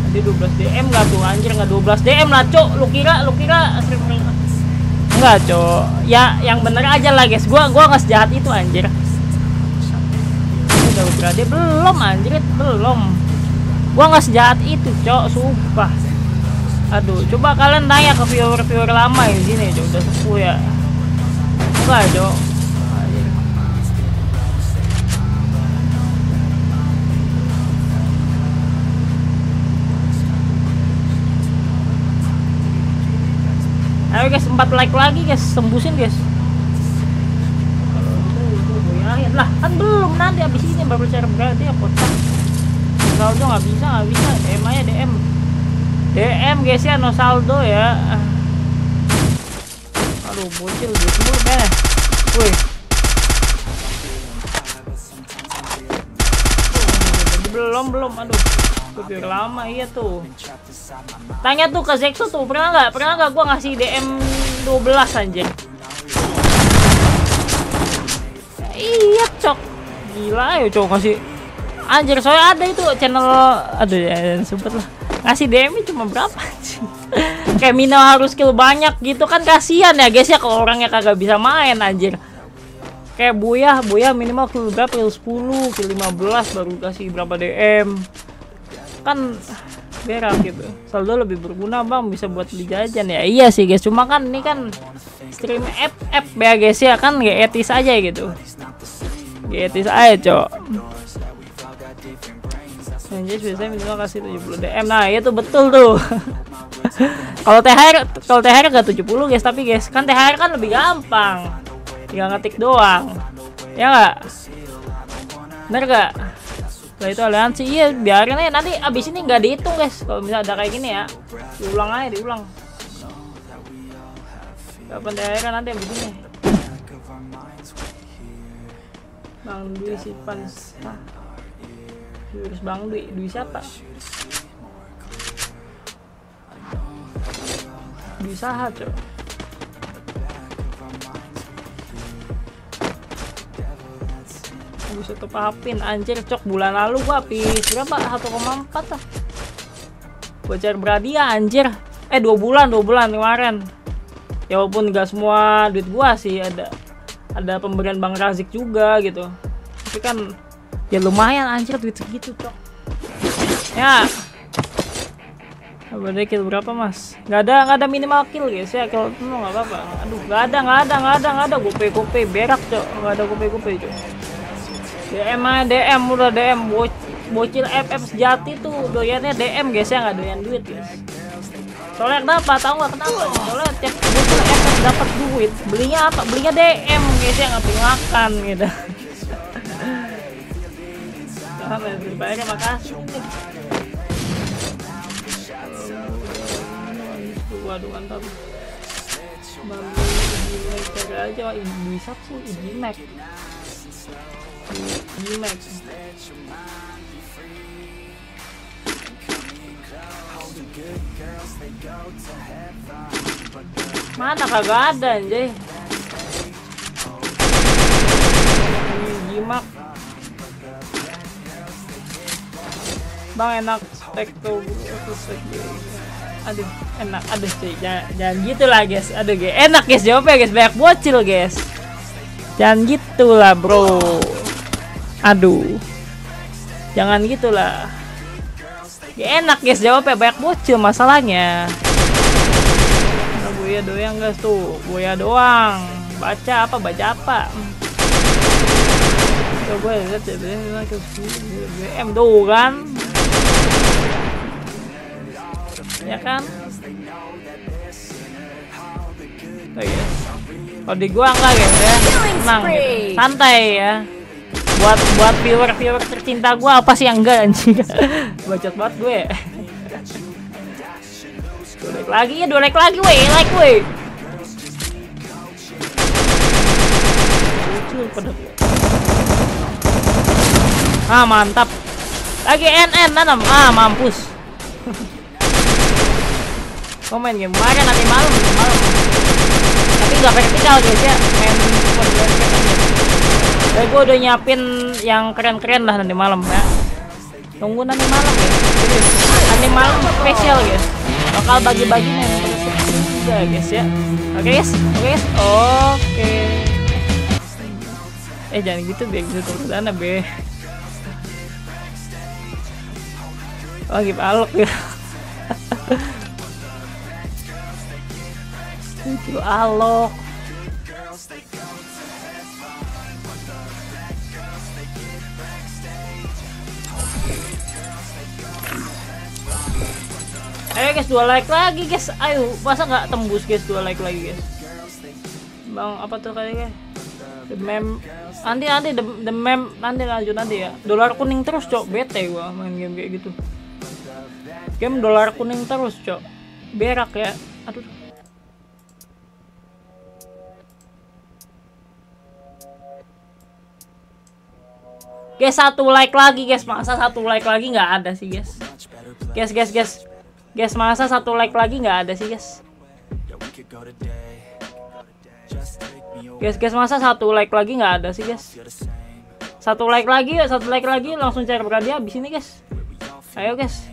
Nanti 12 DM gak tuh anjir gak 12 DM lah cok. Lu kira lu kira Enggak cok. Ya yang bener aja lah guys. Gua gua gak sejahat itu anjir. Udah berada belum anjir belum. Gua gak sejahat itu cok sumpah. Aduh, coba kalian tanya ke viewer-viewer lama di sini, cok. udah sepuh ya. Ayo guys, 4 like lagi guys, tembusin guys. Lah, kan belum nanti abis ini baru cara berarti ya kocak. Saldo nggak bisa, nggak bisa. DM aja DM. DM guys ya, no saldo ya. Aduh, bocil gue mulu kayaknya. Wih. Belum, belum, aduh. Biar lama iya tuh. Tanya tuh ke Zexo tuh, pernah nggak? Pernah nggak gua ngasih DM 12 anjir? Ya, iya, cok. Gila ya, cok ngasih Anjir, soalnya ada itu channel aduh ya sempet lah. Ngasih DM cuma berapa anjir? Kayak Mino harus skill banyak gitu kan kasihan ya guys ya kalau orangnya kagak bisa main anjir. Kayak Buya, Buya minimal kill berapa? Kill 10, kill 15 baru kasih berapa DM. Kan berak gitu. Saldo lebih berguna bang, bisa buat beli jajan ya. Iya sih guys, cuma kan ini kan stream app app ya guys ya kan gak etis aja gitu. Gak etis aja cok. Anjir biasanya minimal kasih 70 DM. Nah, itu betul tuh. [laughs] kalau THR kalau THR gak 70 guys, tapi guys, kan THR kan lebih gampang. Tinggal ngetik doang. Ya enggak? Bener gak? Setelah itu aliansi, iya biarin aja nanti abis ini nggak dihitung guys. Kalau misalnya ada kayak gini ya, diulang aja, diulang. Kapan THR nanti abis ini? Bang Dwi si. Hah? Jurus Bang Dwi, Dwi siapa? Bisa aja Bisa tuh apin anjir cok bulan lalu gua habis berapa 1,4 lah. Bocor beradia ya, anjir. Eh dua bulan, dua bulan kemarin. Ya walaupun gak semua duit gua sih ada ada pemberian Bang Razik juga gitu. Tapi kan ya lumayan anjir duit segitu cok. Ya, Berarti kill berapa mas? Gak ada nggak ada minimal kill guys ya kill penuh nggak apa-apa. Aduh nggak ada nggak ada nggak ada nggak ada gope gope berak cok nggak ada gope gope cok. DM aja DM udah DM Bo bocil FF sejati tuh doyannya DM guys ya nggak doyan duit guys. Soalnya kenapa? Tahu nggak kenapa? Soalnya tiap bocil FF dapat duit belinya apa? Belinya DM guys ya nggak beli makan gitu. Ah, Free Fire waduh mantap Bambu aja mana kagak ada anjay Uji Mac Bang enak tek tuh aduh enak aduh cuy jangan, jangan gitu lah guys aduh guys enak guys jawabnya guys banyak bocil guys jangan gitulah bro aduh jangan gitulah Gak enak guys jawabnya banyak bocil masalahnya nah, buaya doang guys tuh buaya doang baca apa baca apa coba lihat ya BM tuh kan ya kan? Oh, iya. kalau di gua enggak guys ya. Tenang gitu. santai ya. Buat buat viewer viewer tercinta gua apa sih yang enggak anjing? [laughs] Bacot banget gue. Like lagi ya dua like lagi weh. Like weh. Ah mantap. Lagi NN nanam. Ah mampus [laughs] Gue main game kemarin nanti malam malam. Tapi nggak vertikal guys ya main modelan Dan gue udah nyiapin yang keren-keren lah nanti malam ya. Tunggu nanti malam ya. Nanti malam spesial guys bakal bagi-bagi nih juga guys ya. Oke guys? Oke guys? Oke. Eh jangan gitu be. Gitu terus sana be. Lagi balok ya [laughs] Lucu alok. Ayo guys, dua like lagi guys. Ayo, masa nggak tembus guys dua like lagi guys? Bang, apa tuh kayaknya? The mem nanti nanti the, the mem nanti lanjut nanti ya. Dolar kuning terus cok, bete gua main game kayak gitu. Game dolar kuning terus cok, berak ya. Aduh. Guys satu like lagi guys masa satu like lagi nggak ada sih guys. Guys guys guys guys masa satu like lagi nggak ada sih guys. Guys guys masa satu like lagi nggak ada sih guys. Satu like lagi satu like lagi langsung cari berani habis ini guys. Ayo guys.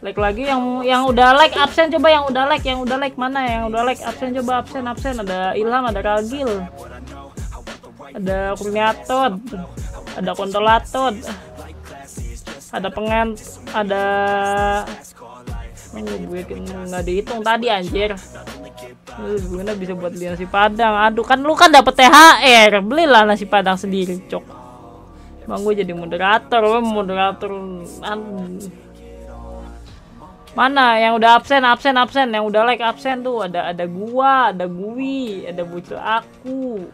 Like lagi yang yang udah like absen coba yang udah like yang udah like mana yang udah like absen coba absen absen ada Ilham ada Ragil ada Kurniaton ada kontolaton ada pengen ada gue nggak dihitung tadi anjir. Gimana bisa buat beli nasi padang? Aduh kan lu kan dapet THR belilah nasi padang sendiri cok. Bang gue jadi moderator gue moderator mana yang udah absen absen absen yang udah like absen tuh ada ada gua ada gui ada bocil aku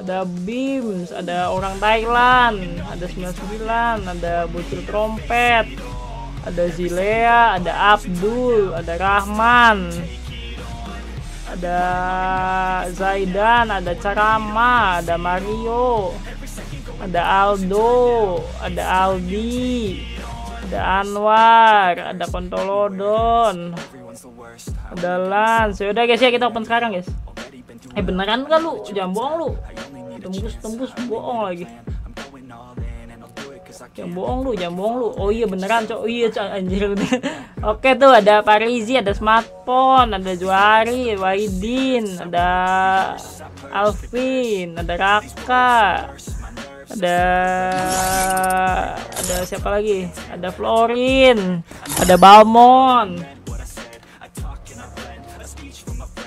ada Bims, ada orang Thailand, ada 99, ada bocil trompet, ada Zilea, ada Abdul, ada Rahman, ada Zaidan, ada Carama, ada Mario, ada Aldo, ada Aldi, ada Anwar, ada Kontolodon, ada Lans. Yaudah guys ya kita open sekarang guys. Eh beneran kan lu? Jangan bohong lu. Tembus tembus bohong lagi. Jangan bohong lu, jangan bohong lu. Oh iya beneran, cok. Oh iya, cok. Anjir. [laughs] Oke tuh ada Parizi, ada smartphone, ada Juari, Wahidin, ada Alvin, ada Raka, ada ada siapa lagi? Ada Florin, ada Balmon.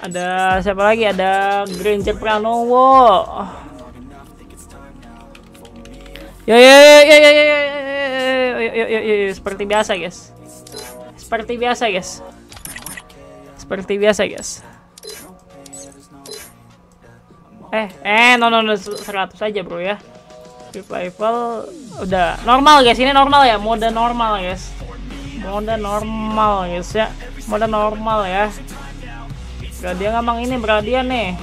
Ada siapa lagi? Ada Granger Pranowo. Yo yo yo yo yo yo yo seperti biasa guys. Seperti biasa guys. Seperti biasa guys. Eh eh no no no 100 aja bro ya. Revival udah normal guys ini normal ya mode normal guys. Mode normal guys ya. Mode normal ya. Beradian ngamang ini beradian nih.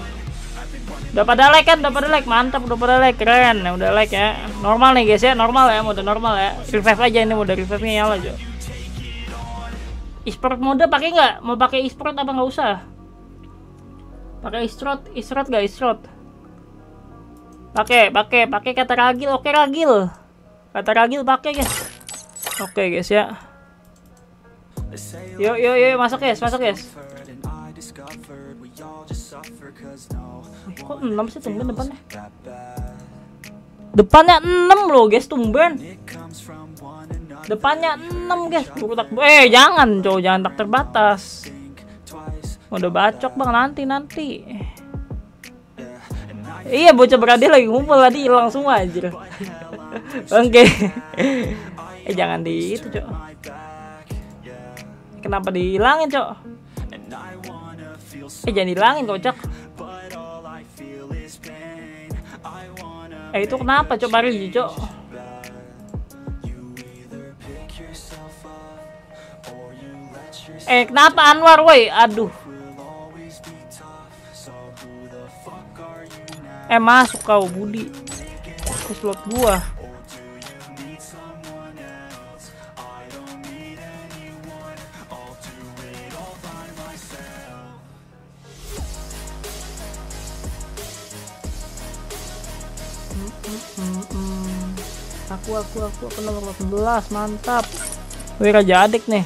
Udah pada like kan? Udah pada like. Mantap, udah pada like. Keren. Ya, udah like ya. Normal nih guys ya. Normal ya, mode normal ya. Revive aja ini mode revive-nya nyala, Jo. E-sport mode pakai nggak? Mau pakai e-sport apa nggak usah? Pakai e-sport, e-sport gak e-sport? Pakai, pakai, pakai kata ragil. Oke, ragil. Kata ragil pakai, guys. Oke, guys ya. Yuk, yuk, yuk, masuk guys, masuk guys. Kok 6 sih tumben depannya? Depannya 6 loh guys tumben. Depannya 6 guys. Buku tak eh jangan cow jangan tak terbatas. Udah bacok bang nanti nanti. Iya bocah beradi lagi ngumpul tadi hilang semua aja. [laughs] Oke. [laughs] eh jangan di itu cok. Kenapa dihilangin cok? Eh jangan dihilangin kocak. Eh itu kenapa coba Riji cok? Eh kenapa Anwar woi? Aduh. Eh masuk kau Budi. Ke slot gua. Aku aku aku aku nomor 18 mantap. Wih Raja Adik nih.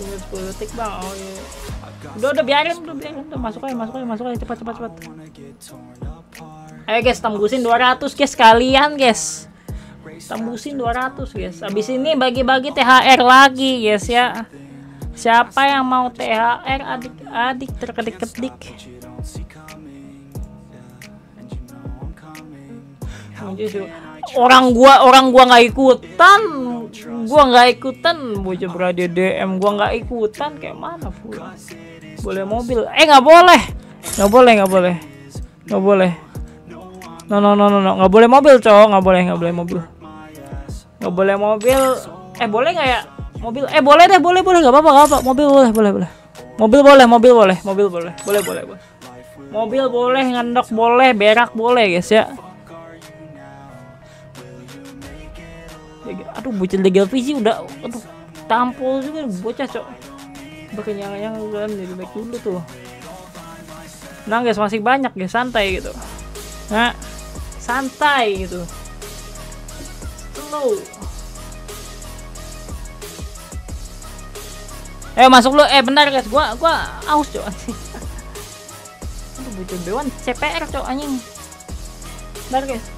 Tunggu 10 detik bang. Oh iya. Udah udah biarin udah biarin udah masuk aja masuk aja masuk aja cepat cepat cepat. Ayo guys tembusin 200 guys kalian guys. Tembusin 200 guys. Habis ini bagi-bagi THR lagi guys ya. Siapa yang mau THR adik-adik terkedik-kedik? Orang gua orang gua nggak ikutan, gua nggak ikutan, bocah berada DM gua nggak ikutan, kayak mana pula? Boleh mobil? Eh nggak boleh, nggak boleh, nggak boleh, nggak boleh. No no no no no, nggak boleh mobil cowok, nggak boleh, nggak boleh mobil, nggak boleh mobil. Eh boleh nggak ya? Mobil eh boleh deh boleh boleh nggak apa-apa nggak apa mobil boleh boleh boleh. Mobil boleh mobil boleh mobil boleh boleh boleh mobil boleh ngendok boleh berak boleh guys ya. Aduh bocil legal visi udah aduh tampol juga bocah cok. Berkenyang-kenyang kan jadi baik dulu tuh. Nah guys masih banyak guys santai gitu. Nah santai gitu. Slow Eh masuk lu. Eh bentar guys, gua gua aus, Cok. [laughs] Aduh, bocor bewan CPR, Cok, anjing. Bentar guys.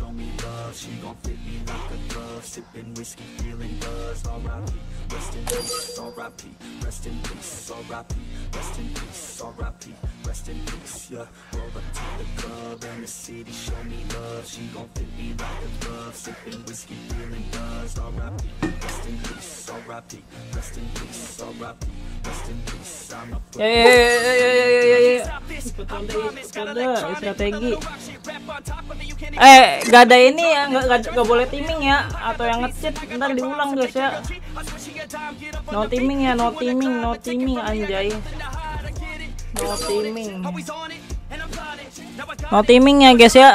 show me love. She gon' fit me like a glove. Sippin' whiskey, feeling buzz. R.I.P. Rest in peace, Rest in peace, R.I.P. Rest in peace, Rest in peace, yeah. Roll up to the club and the city show me love. She gon' fit me like a glove. Sippin' whiskey, feeling Rest in peace, R.I.P. Rest in peace, Rest in peace, I'm a yeah. Strategi. Eh, nggak ada ini ya nggak nggak boleh timing ya. Atau yang ngecit ntar diulang guys ya. No timing ya no timing no timing anjay. No timing. No timing ya guys ya.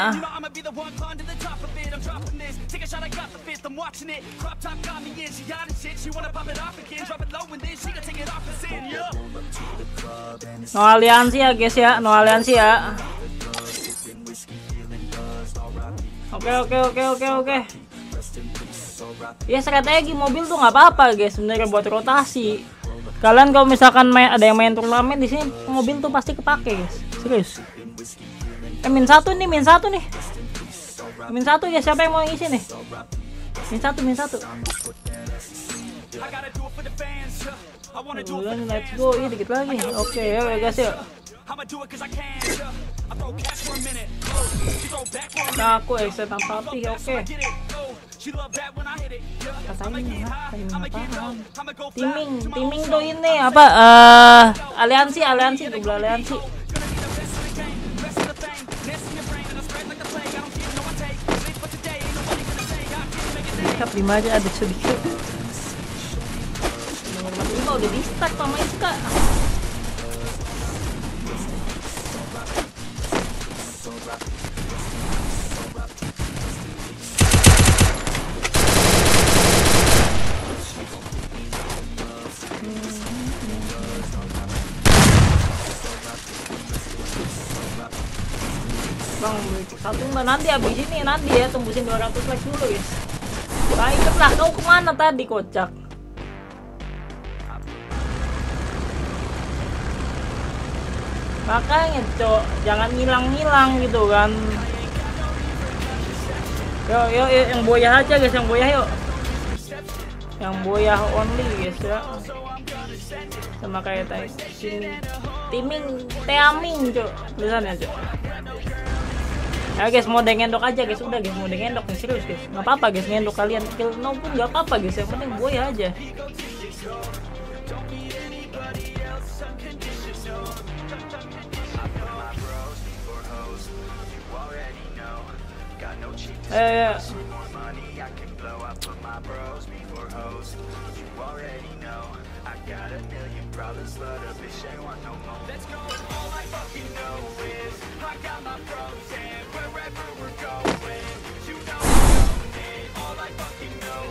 No aliansi ya guys ya. No aliansi ya. Oke oke oke oke oke. Ya strategi mobil tuh nggak apa-apa guys, sebenarnya buat rotasi. Kalian kalau misalkan main ada yang main turnamen di sini mobil tuh pasti kepake guys, serius. Eh min satu nih, min satu nih. Min satu ya siapa yang mau ngisi nih? Min satu, min satu. Bulan, let's go. Ini dikit lagi. Oke ya guys ya. Nah, aku exit tanpa api, oke. Timing, timing do ini apa? Uh, aliansi, aliansi, double aliansi. Cap lima aja ada sedikit. Lima udah di stack sama Iska. Satu nanti abis ini nanti ya tembusin 200 like dulu guys. Nah, ikutlah kau ke mana tadi kocak? Makanya cok, jangan ngilang-ngilang gitu kan. Yo, yo, yo, yang boyah aja guys, yang boyah yuk. Yang boyah only guys ya. Sama kayak. Timing, teaming cok, tulisannya cok. Ya guys, mau ngendok aja guys, udah guys, mau ngendok nih serius guys. Nggak apa-apa guys, ngendok kalian kill no pun nggak apa-apa guys, yang penting boy aja. Eh,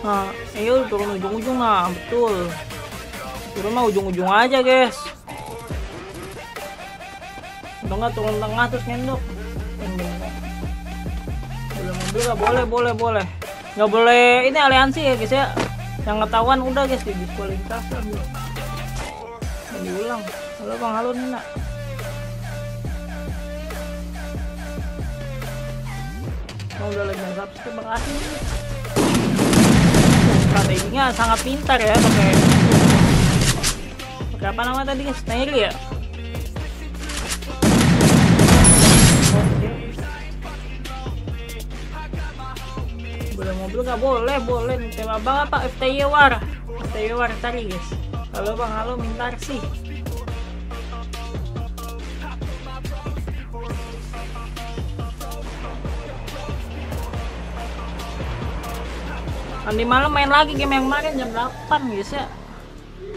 Nah, ayo turun ujung-ujung nah, betul. Turun mah ujung-ujung aja, guys. Udah nggak turun tengah terus ngendok. Boleh mobil nggak boleh, boleh, boleh. Nggak boleh ini aliansi ya, guys ya. Yang ketahuan udah guys di diskualifikasi. Diulang. Halo Bang, halo Nina. Oh, udah lagi subscribe makasih strateginya sangat pintar ya pakai pakai nama tadi? Nairi ya? Boleh mobil nggak? Boleh boleh. Tema bang apa FTY war. FTY war tadi guys. Halo bang. Halo minta sih nanti malam main lagi game yang kemarin jam 8 guys ya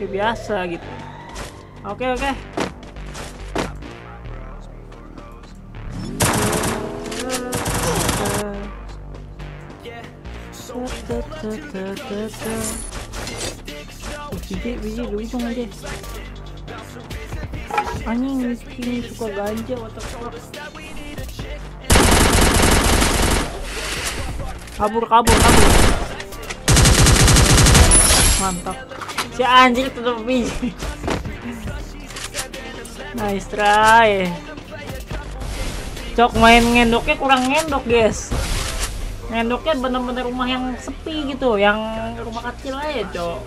kayak biasa gitu. Oke oke. Biji biji aja anjing ini suka ganja kabur kabur kabur mantap. Si anjing tetap biji nice try. Cok main ngendoknya kurang ngendok guys. Ngendoknya bener-bener rumah yang sepi gitu yang rumah kecil aja cok.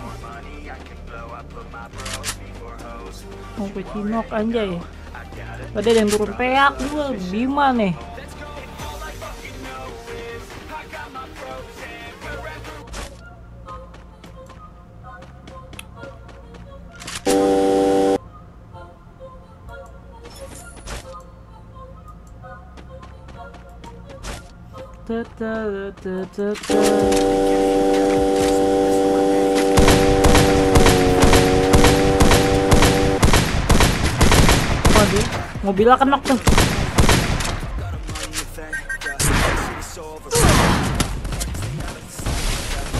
Mau ke Cinok anjay. Ada yang turun peak juga Bima nih Waduh, mobilnya kena tuh.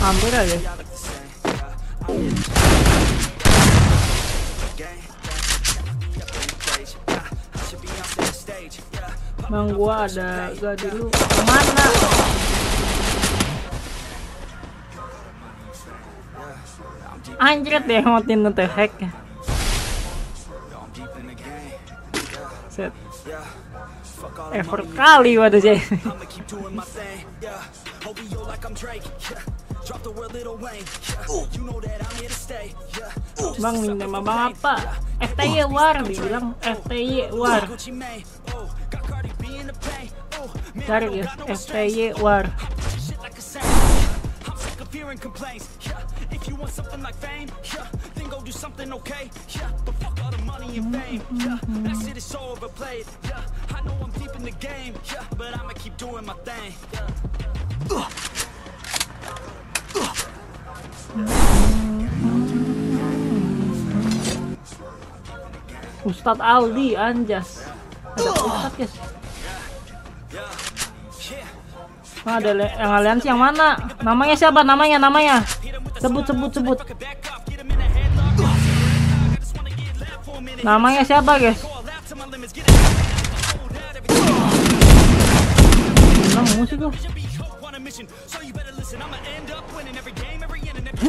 Hampir aja. Bang gua ada gak dulu ke mana? Anjret deh ngotin nanti hack. Set. Effort kali waduh sih. Bang minta bang apa? FTY war dibilang FTY war. Cari restraints. war. Shit like a saint, I'm sick of hearing complaints, yeah. If you want something like fame, yeah, then go do something okay, yeah. But fuck all the money and fame, yeah. That shit is so overplayed, yeah. I know I'm deep in the game, yeah, but I'ma keep doing my thing, yeah. Ustadz Aldi Anjas. Ada Ustadz guys. Nah, ada yang aliansi yang mana? Namanya siapa? Namanya, namanya. Sebut, sebut, sebut. Namanya siapa, guys? Bilang musik every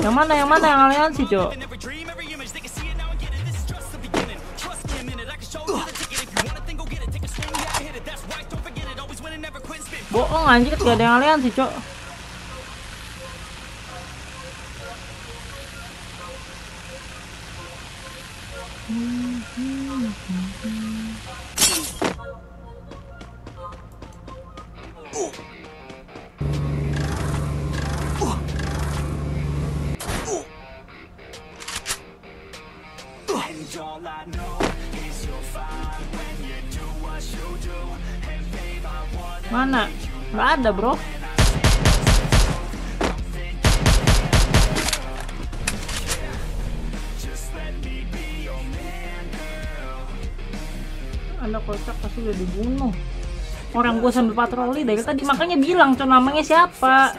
Yang mana, yang mana yang aliansi, Cok? Bohong anjir, gak ada yang aliansi, Cok. All I know Mana? Gak ada, bro. Ada kocak pasti udah dibunuh. Orang gua sambil patroli dari tadi makanya bilang tuh namanya siapa.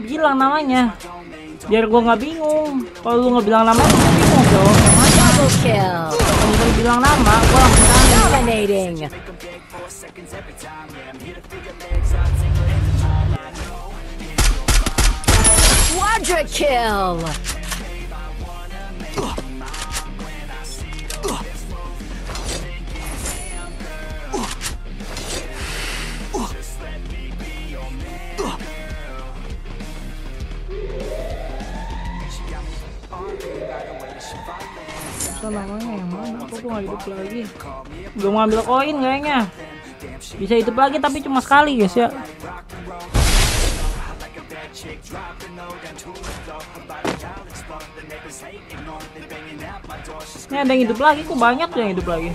Bilang namanya. Biar gua nggak bingung. Kalau lu nggak bilang namanya, gua bingung dong. Double kill. kalau bilang nama, gua langsung tahu. Dominating. Quadra kill. Itu namanya yang mana? Kok gua nggak hidup lagi? Belum ngambil koin kayaknya. Bisa hidup lagi tapi cuma sekali guys ya. Ini ada yang hidup lagi, kok banyak yang hidup lagi.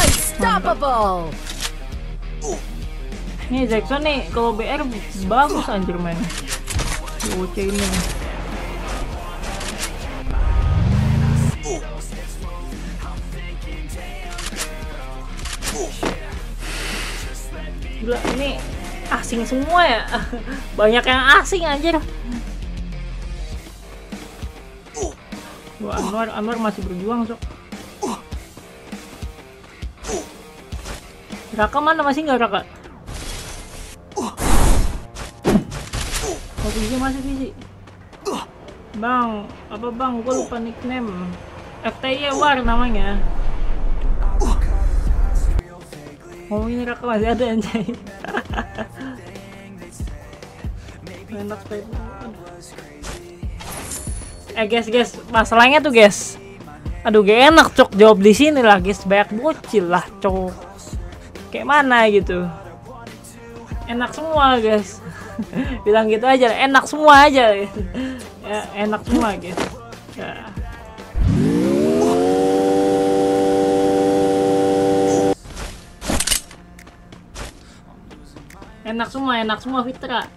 Unstoppable. Nih Jackson nih, kalau BR bagus anjir main. OC ini. Gila, ini asing semua ya. [laughs] Banyak yang asing anjir. Wah, Anwar, Anwar masih berjuang, Sok. Raka mana masih nggak Raka? Visi masih visi. Bang, apa bang? Gue lupa nickname. FTI War namanya. Oh ini Raka masih ada anjay. [laughs] Enak. Eh guys guys, masalahnya tuh guys. Aduh gak enak cok jawab di sini lah guys, banyak bocil lah cok. Kayak mana gitu. Enak semua guys. [laughs] Bilang gitu aja, enak semua aja. ya, enak semua guys. Ya. Enak semua, enak semua Fitra.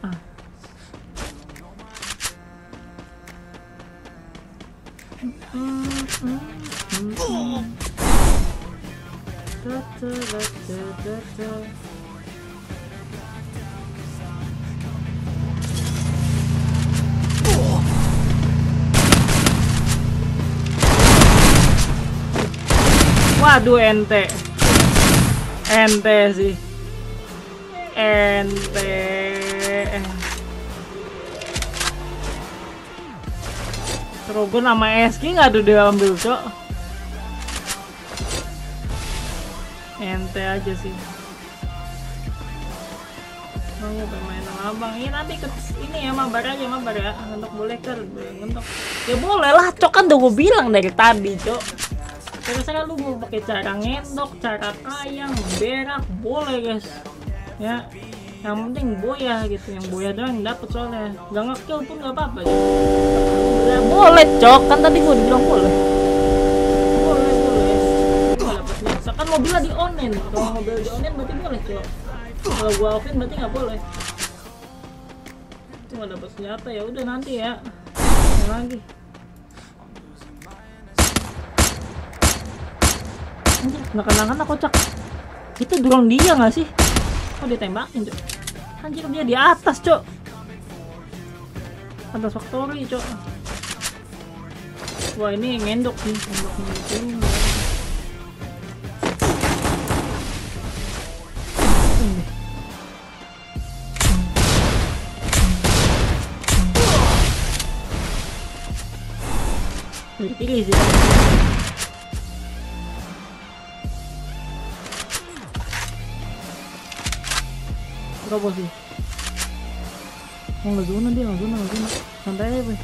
Waduh ente. Ente sih. Ente. Rogo nama SK nggak ada dia ambil cok. Ente aja sih. Mau pemain sama abang ini nanti ke ini ya mabar aja mabar ya untuk boleh kan untuk ya boleh lah cok kan udah gue bilang dari tadi cok terserah lu mau pakai cara ngendok cara kayang berak boleh guys. Ya yang penting boya gitu yang boya doang dapet soalnya. Gak ngekill pun gak apa-apa. Ya, boleh cok. Kan tadi gue bilang boleh. Boleh boleh. Gua dapet kan mobilnya di onin kalau mobil di onin berarti boleh cok. Kalau gua offin berarti nggak boleh. Cuma dapat senjata ya udah nanti ya. Yang lagi Anjir, kena-kena kocak. Itu dorong dia nggak sih? Oh ditembakin cok? Anjir dia di atas cok. Atas factory cok. Wah ini ngendok nih Ngendok nih Pilih sih Berapa sih? Oh nggak zona dia, nggak zona, nggak zona. Santai aja, boy.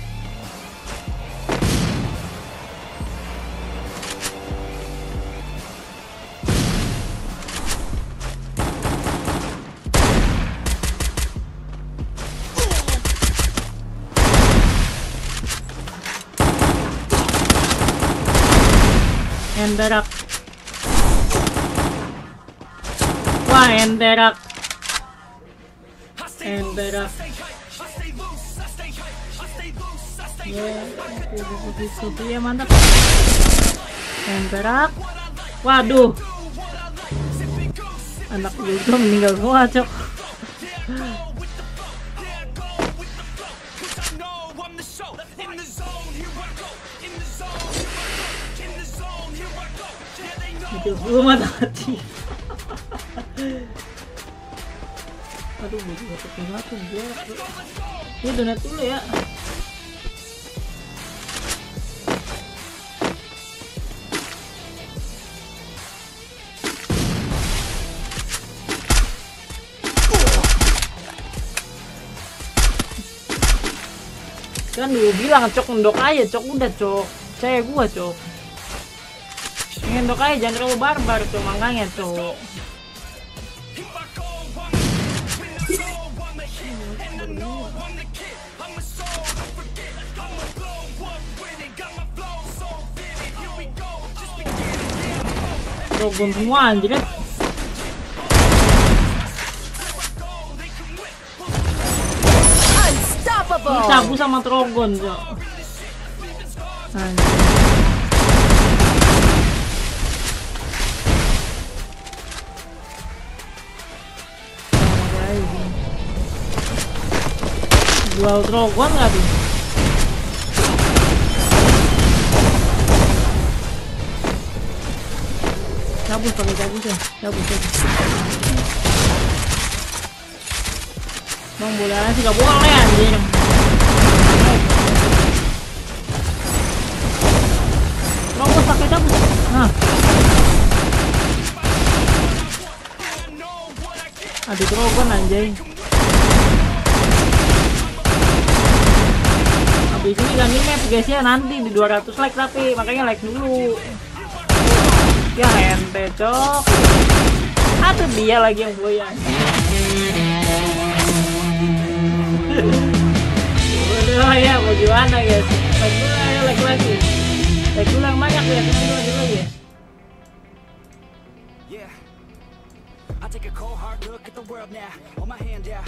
Enderak. Wah, enderak. Ya, itu ya mantap. Enderak. Waduh. Anak gue meninggal semua, cok. Belum mata hati. Aduh, gue juga pakai satu gue. Ini donat dulu ya. kan gue bilang cok ndok aja cok udah cok saya gua cok ngendok aja jangan terlalu barbar cok makanya cok Trogon semua anjir ya. Unstoppable! Sabu sama Trogon cok Anjir. Dual Trogon nggak tuh? Cabut pakai cabut ya. Cabut cabut bang boleh aja sih gak boleh anjir bang bos pakai cabut nah aduh drogon anjay habis ini ganti map guys ya. Nanti di 200 like tapi makanya like dulu ya ente cok. Aduh dia lagi yang goyang. Udah ya mau gimana guys? Ayo like lagi like dulu yang banyak ya like dulu dulu ya Yeah. I take a cold hard look at the world now. Hold my hand a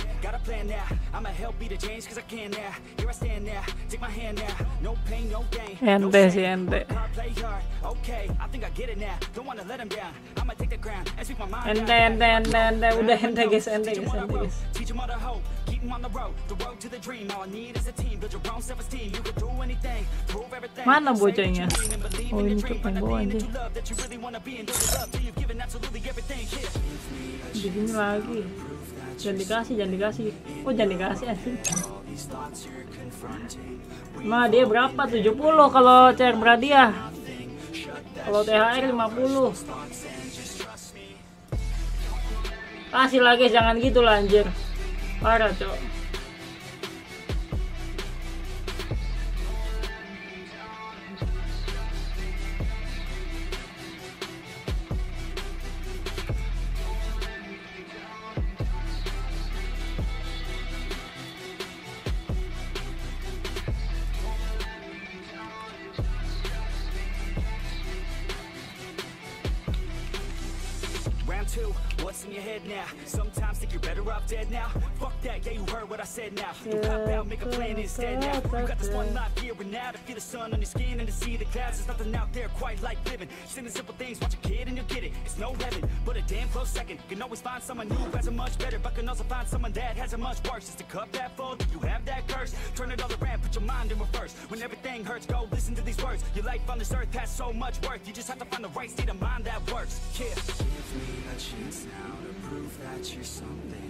plan now. I'ma help be the change cause I can now. Here I stand now, take my hand now. No pain, no gain. no ente shame. sih ente Work hard, play hard. Okay, I think I get it now. Don't wanna let them down. I'ma take the ground and speak my mind. ente out. ente ente ente udah ente guys ente Teach 'em guys what I ente wrote, guys Teach 'em all the hope, keep 'em on the road, the road to the dream. All I need is a team, build your own self-esteem. You can do anything, prove everything. Mana Say what bocahnya? you mean and believe Oh, in your ini dream. tuh pengen Find the bawa, thing that anjing. you love, that you really wanna be and build it up till you've given absolutely everything. Yeah. di sini lagi jangan dikasih jangan dikasih. Oh jangan dikasih anjing. Dia berapa? 70 kalau CR Bradia. Kalau THR 50 kasih lagi jangan gitu lah anjir. Parah cok head now? Sometimes think you're better off dead now. Fuck that, yeah, you heard what I said now. You pop out, make a plan instead now. You got this one life here and now to feel the sun on your skin and to see the clouds. There's nothing out there quite like living. Sing the simple things, watch a kid and you'll get it. It's no heaven, but a damn close second. Can always find someone new who has it much better, but can also find someone that has it much worse. Just the cup that full, you have that curse. Turn it all around, put your mind in reverse. When everything hurts, go listen to these words. Your life on this earth has so much worth. You just have to find the right state of mind that works. Yeah. Give me a chance now to prove that you're something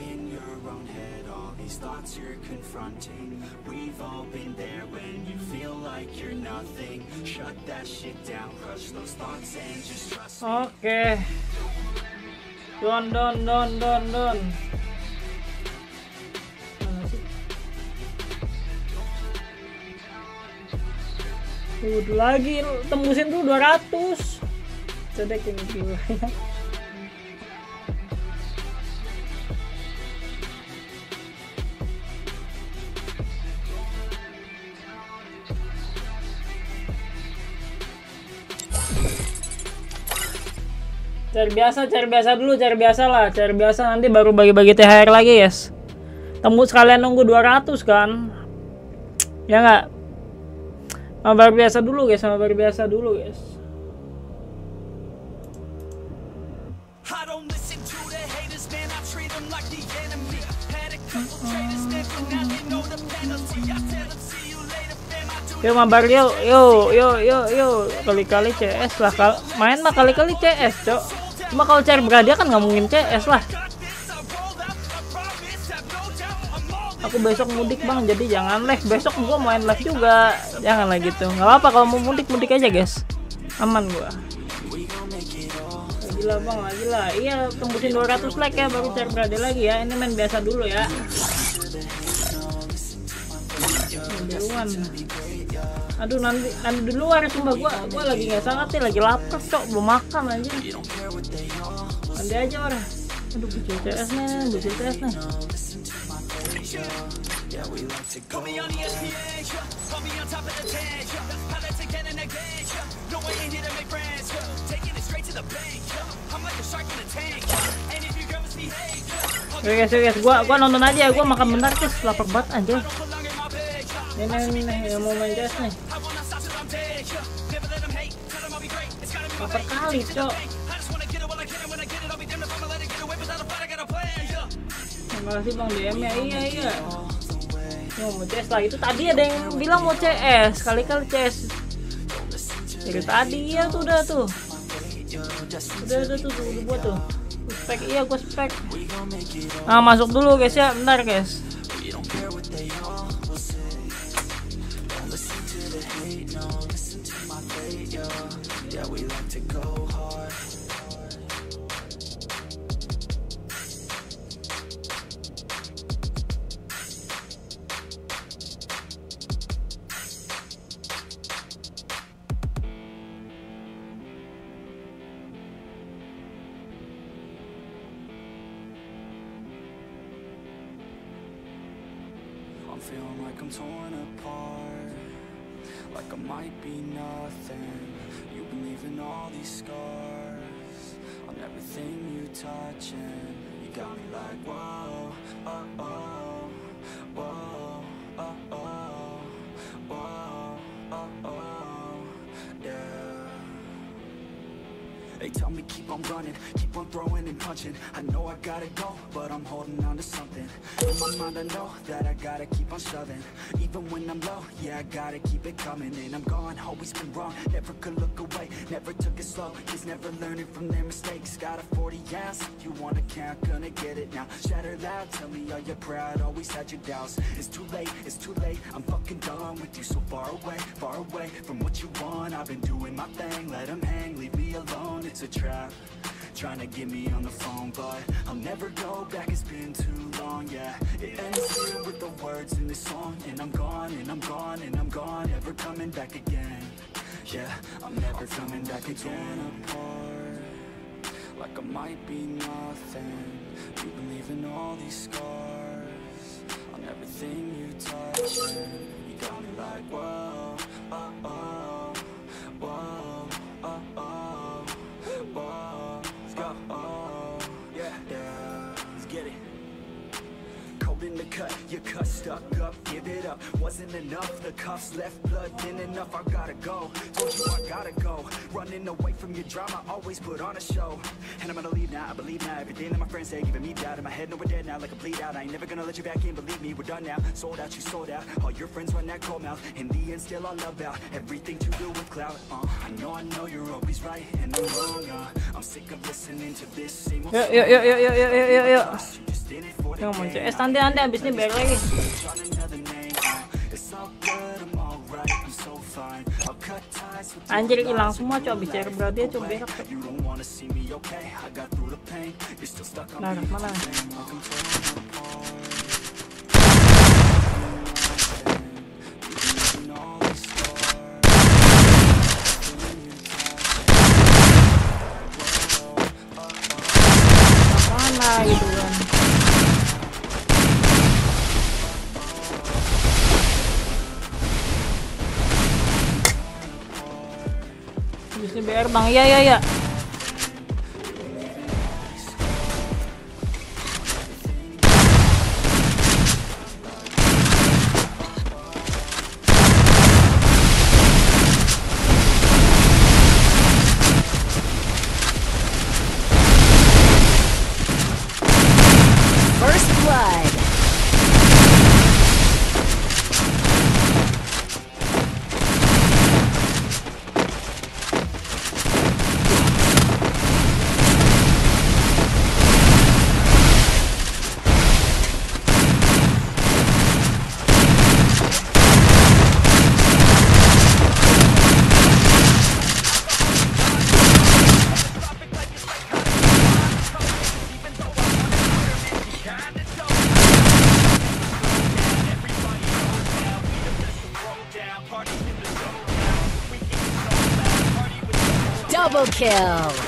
in your own head. All these thoughts you're confronting, we've all been there when you feel like you're nothing. Shut that shit down, crush those thoughts, and just trust. Oke. Don don don don don. Sih? Udah lagi tembusin tuh 200. Cedek ini dulu. [laughs] Cari biasa, cari biasa dulu, cari biasa lah, cari biasa nanti baru bagi-bagi THR lagi, guys. Tembus sekalian nunggu 200 kan? Ya nggak? Sama baru biasa dulu, guys, sama baru biasa dulu, guys. Yo mabar yo, yo, yo, yo, yo, kali-kali CS lah, Kal main mah kali-kali CS, cok. Cuma kalau cari beradia kan nggak mungkin CS lah. Aku besok mudik bang, jadi jangan live. Besok gua main live juga, jangan lah gitu. Nggak apa-apa kalau mau mudik mudik aja guys, aman gua. Gila bang, lagi lah. Iya, tembusin 200 like ya, baru cari berada lagi ya. Ini main biasa dulu ya. Duluan. Aduh nanti nanti di luar sumpah gua gua lagi nggak sangat nih lagi lapar cok belum makan aja. Nanti aja orang. Aduh bucil CS nih, bucil CS nih. Oke guys, guys, gua gua nonton aja, gua makan bentar guys, lapar banget anjir. Ini nih, nih, yang mau main jazz nih. Berapa kali, cok? Terima kasih Bang DM ya, iya, iya. Mau CS lah, itu tadi ada yang bilang mau CS, kali-kali CS. Jadi ya, tadi ya tuh udah tuh. Udah, udah tuh, tuh udah buat tuh. Spek, iya gua spek. Nah, masuk dulu guys ya, bentar guys. These scars On everything you touch and You got me like whoa, oh, oh Whoa, oh, oh Whoa, they tell me keep on running, keep on throwing and punching. I know I gotta go, but I'm holding on to something. In my mind I know that I gotta keep on shoving. Even when I'm low, yeah I gotta keep it coming. And I'm gone, always been wrong, never could look away. Never took it slow, kids never learning from their mistakes. Got a 40 ounce, if you wanna count, gonna get it now. Shatter loud, tell me are you proud, always had your doubts. It's too late, it's too late, I'm fucking done with you. So far away, far away from what you want. I've been doing my thing, let let 'em hang, leave me alone It's a trap, trying to get me on the phone But I'll never go back, it's been too long, yeah. It ends here with the words in this song And I'm gone, and I'm gone, and I'm gone Never coming back again. Yeah, I'm never coming back again. Apart Like I might be nothing. You've been leaving all these scars On everything you touch. You got me like, whoa, oh, oh Whoa, all in the cut Your cut stuck up, give it up. Wasn't enough, the cuffs left blood thin enough I gotta go, told you I gotta go. Running away from your drama, always put on a show. And I'm gonna leave now, I believe now. Everything that my friends say, giving me doubt. In my head, no we're dead now, like a bleed out. I ain't never gonna let you back in, believe me, we're done now. Sold out, you sold out, all your friends run that cold mouth. In the end, still all about everything to do with clout uh, I know, I know you're always right and I'm wrong uh, I'm sick of listening to this same old yeah, yeah, yeah, yeah, yeah, yeah, yeah, yeah. nanti habis ini bayar lagi. Anjir hilang semua coba bicara berarti ya coba berak Nah mana? Lah gitu kan Ini BR bang, iya iya iya. Kill.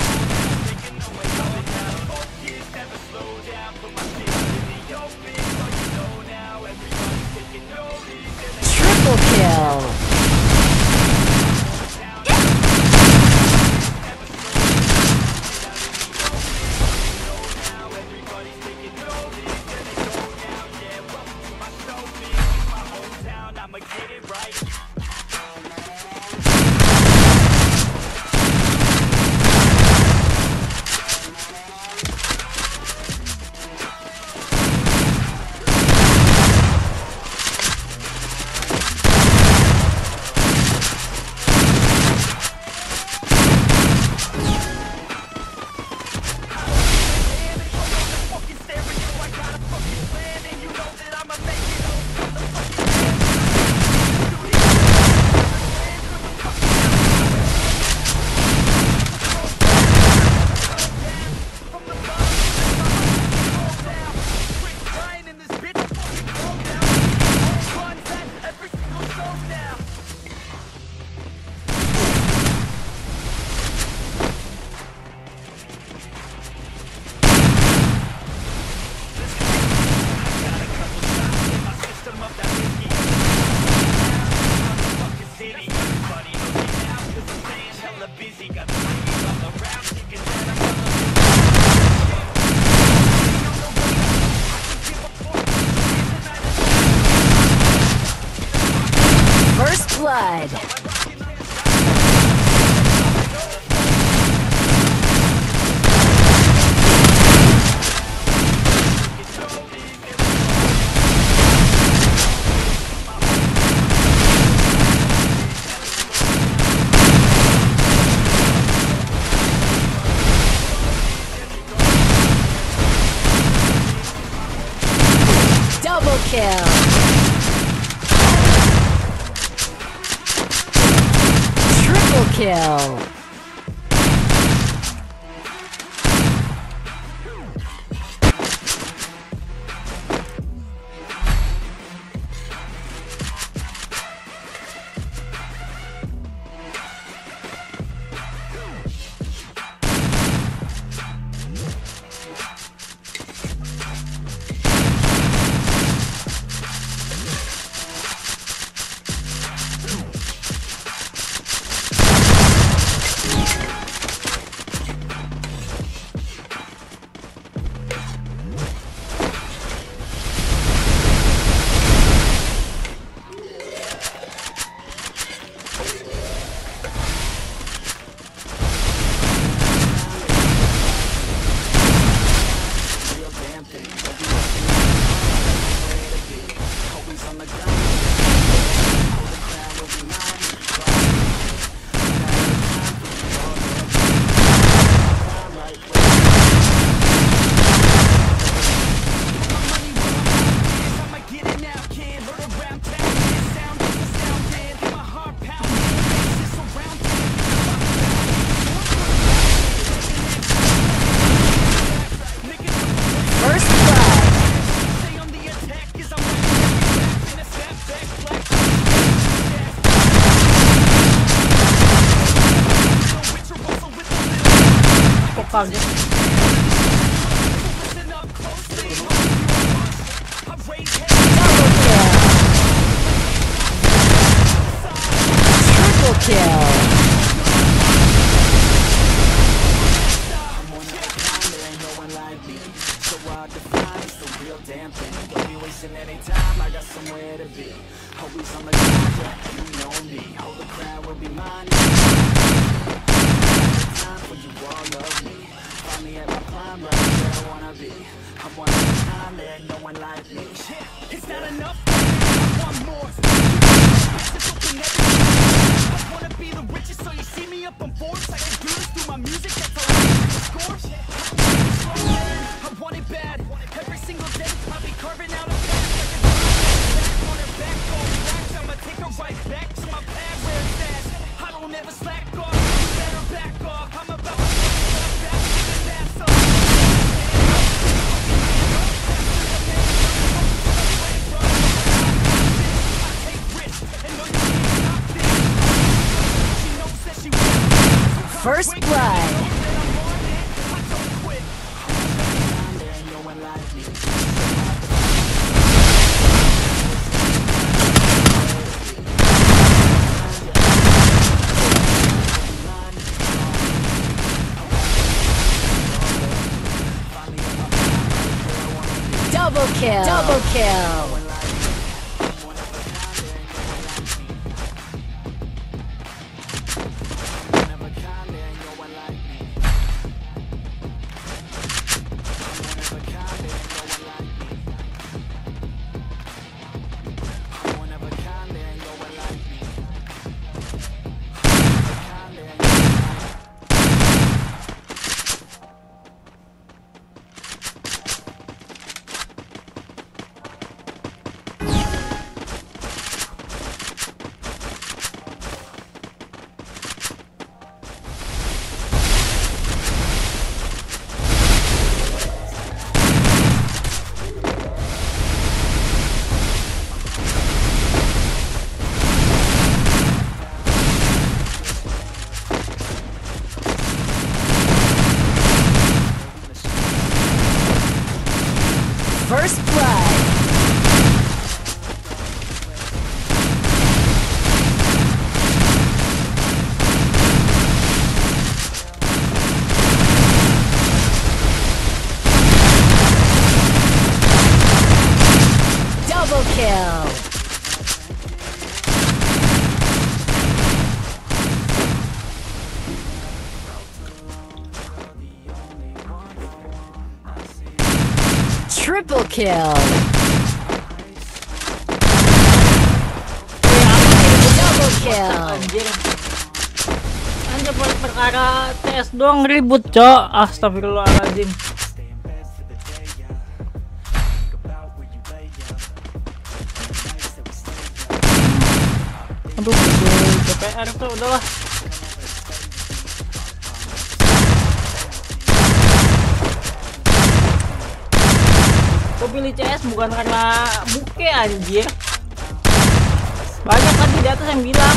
Little Kok kill. Double. Anjir. Anjir per- perkara CS doang ribut, Cok. Astagfirullahalazim. Aduh, DPR tuh udahlah. Bukan karena buke anjir. Banyak tadi di atas yang bilang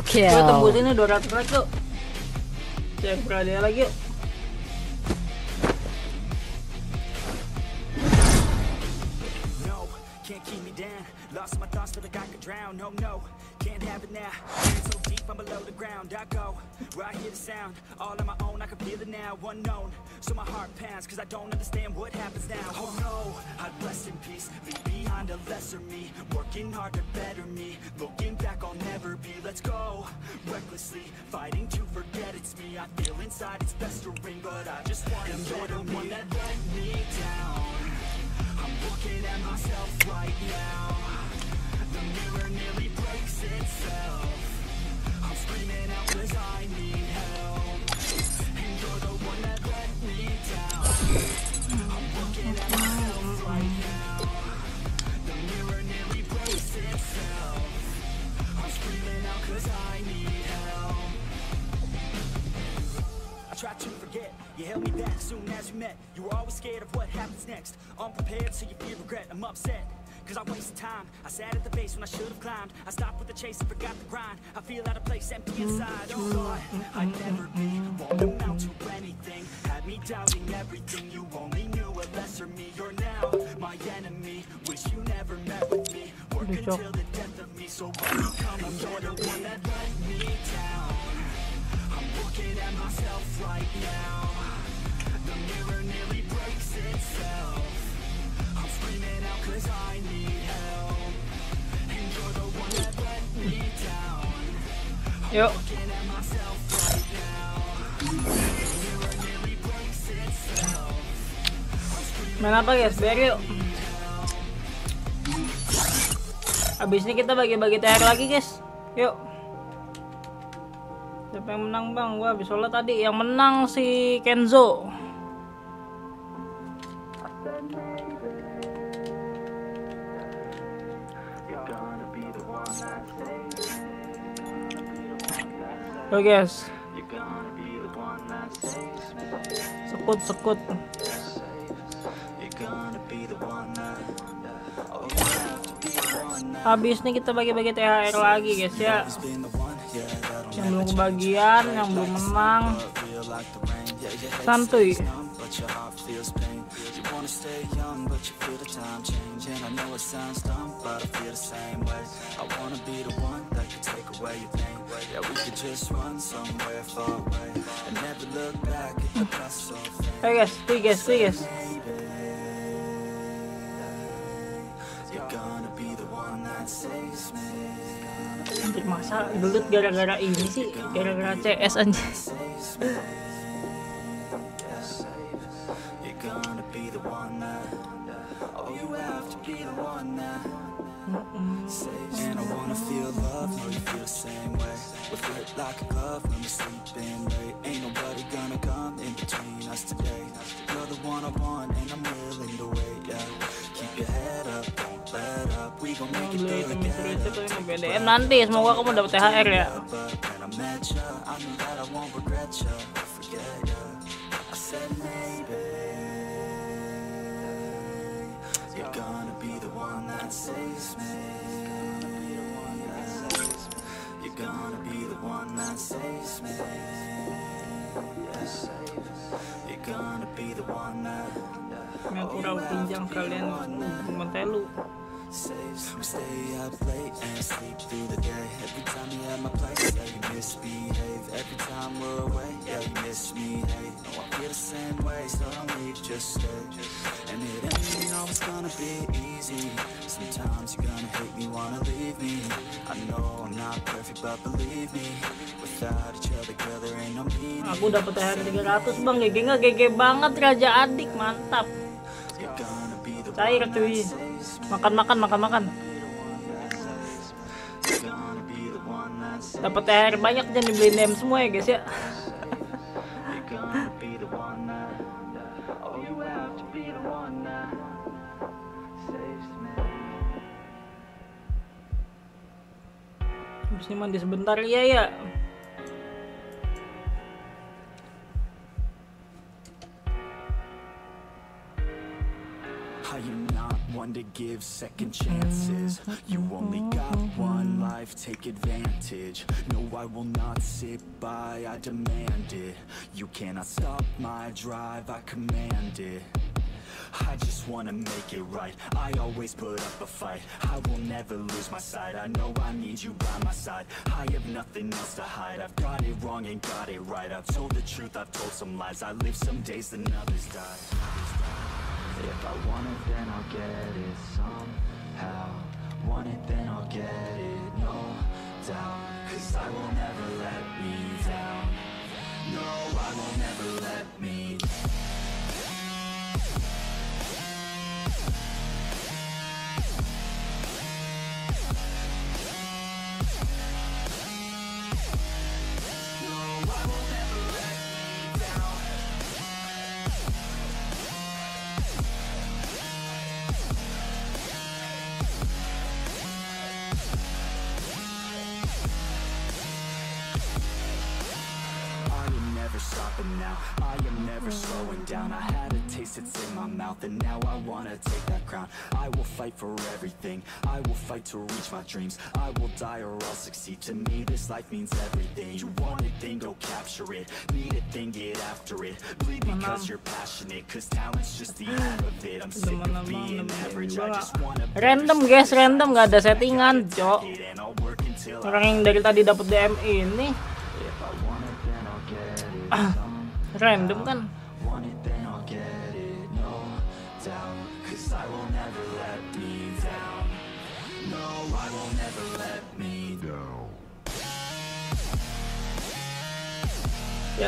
Triple kill. tembus ini 200 like yuk Cek berada lagi yuk I should have climbed. I stopped with the chase and forgot the grind. I feel out of place, empty inside. Oh, thought I'd never be. Won't amount to anything. Had me doubting everything. You only knew a lesser me. You're now my enemy. Wish you never met with me. Work until the death of me. So why you come? You're the one that let me down. I'm looking at myself right now. The mirror nearly breaks itself. I'm screaming out cause I need help. Yuk. Main apa guys? Biar yuk Abis ini kita bagi-bagi TR lagi guys Yuk Siapa yang menang bang? Gua habis sholat tadi Yang menang si Kenzo Yo guys Sekut sekut Habis nih kita bagi-bagi THR lagi guys ya Yang belum kebagian, yang belum menang Santuy But your heart feels pain. You wanna stay young, but you feel the time change. And I know it sounds dumb, but I feel the same way. I wanna be the one that can take away your pain. Yeah, we could just run somewhere far away and never look back at the past so fade. Ayo guys, kuy guys, kuy guys You're gonna be the one that saves me. Anjir masa gelut gara-gara ini sih Gara-gara CS anjir Saves me. You're gonna be the one that. Oh, you have to be the one that. saves me. And I wanna feel love, know you feel the same way with it like a glove when we're sleeping late. Ain't nobody gonna come in between us today. You're the one I want and I'm willing to wait, yeah. Keep your head up, don't let up. We gon' make it through the get up nanti, semoga kamu dapat THR ya You're gonna be the one that saves me. You're gonna be the one that saves me. Yes, You're gonna be the one that Yang kurang pinjam kalian mentelu. Saves. We stay up late and sleep through the day. Every time you're at my place, yeah, you misbehave. Every time we're away, yeah, you miss me. Hey, no, I feel the same way, so don't leave, just stay. And it ain't always gonna be easy. Sometimes you're gonna hate me, wanna leave me. I know I'm not perfect, but believe me, without each other, girl, there ain't no meaning. Aku dapat THR 300 bang, GG nggak GG banget Raja Adik mantap. Cair cuy. Makan makan makan makan. Dapat THR banyak jangan dibeliin DM semua ya guys ya. Habis mandi sebentar iya ya. One to give second chances. You only got one life, take advantage. No, I will not sit by, I demand it. You cannot stop my drive, I command it. I just wanna make it right. I always put up a fight. I will never lose my sight. I know I need you by my side. I have nothing else to hide. I've got it wrong and got it right. I've told the truth, I've told some lies. I live some days, then others die. If I want it, then I'll get it somehow. Want it, then I'll get it, no doubt. Cause I will never let me down. No, I will never let me I down. I had a taste, it's in my mouth, and now I wanna take that crown. I will fight for everything. I will fight to reach my dreams. I will die or I'll succeed. To me, this life means everything. You want it, then go capture it. Need it, then get after it. Bleed because you're passionate. Cause talent's just the half of it. I'm sick of being average. I just wanna Random guys, random nggak ada settingan, cok. it, and I'll work until I Orang yang dari tadi dapat DM ini If I ah,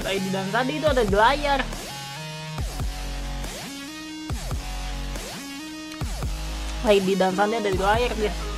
ID dan tadi itu ada di layar. ID dan sandi ada di layar guys.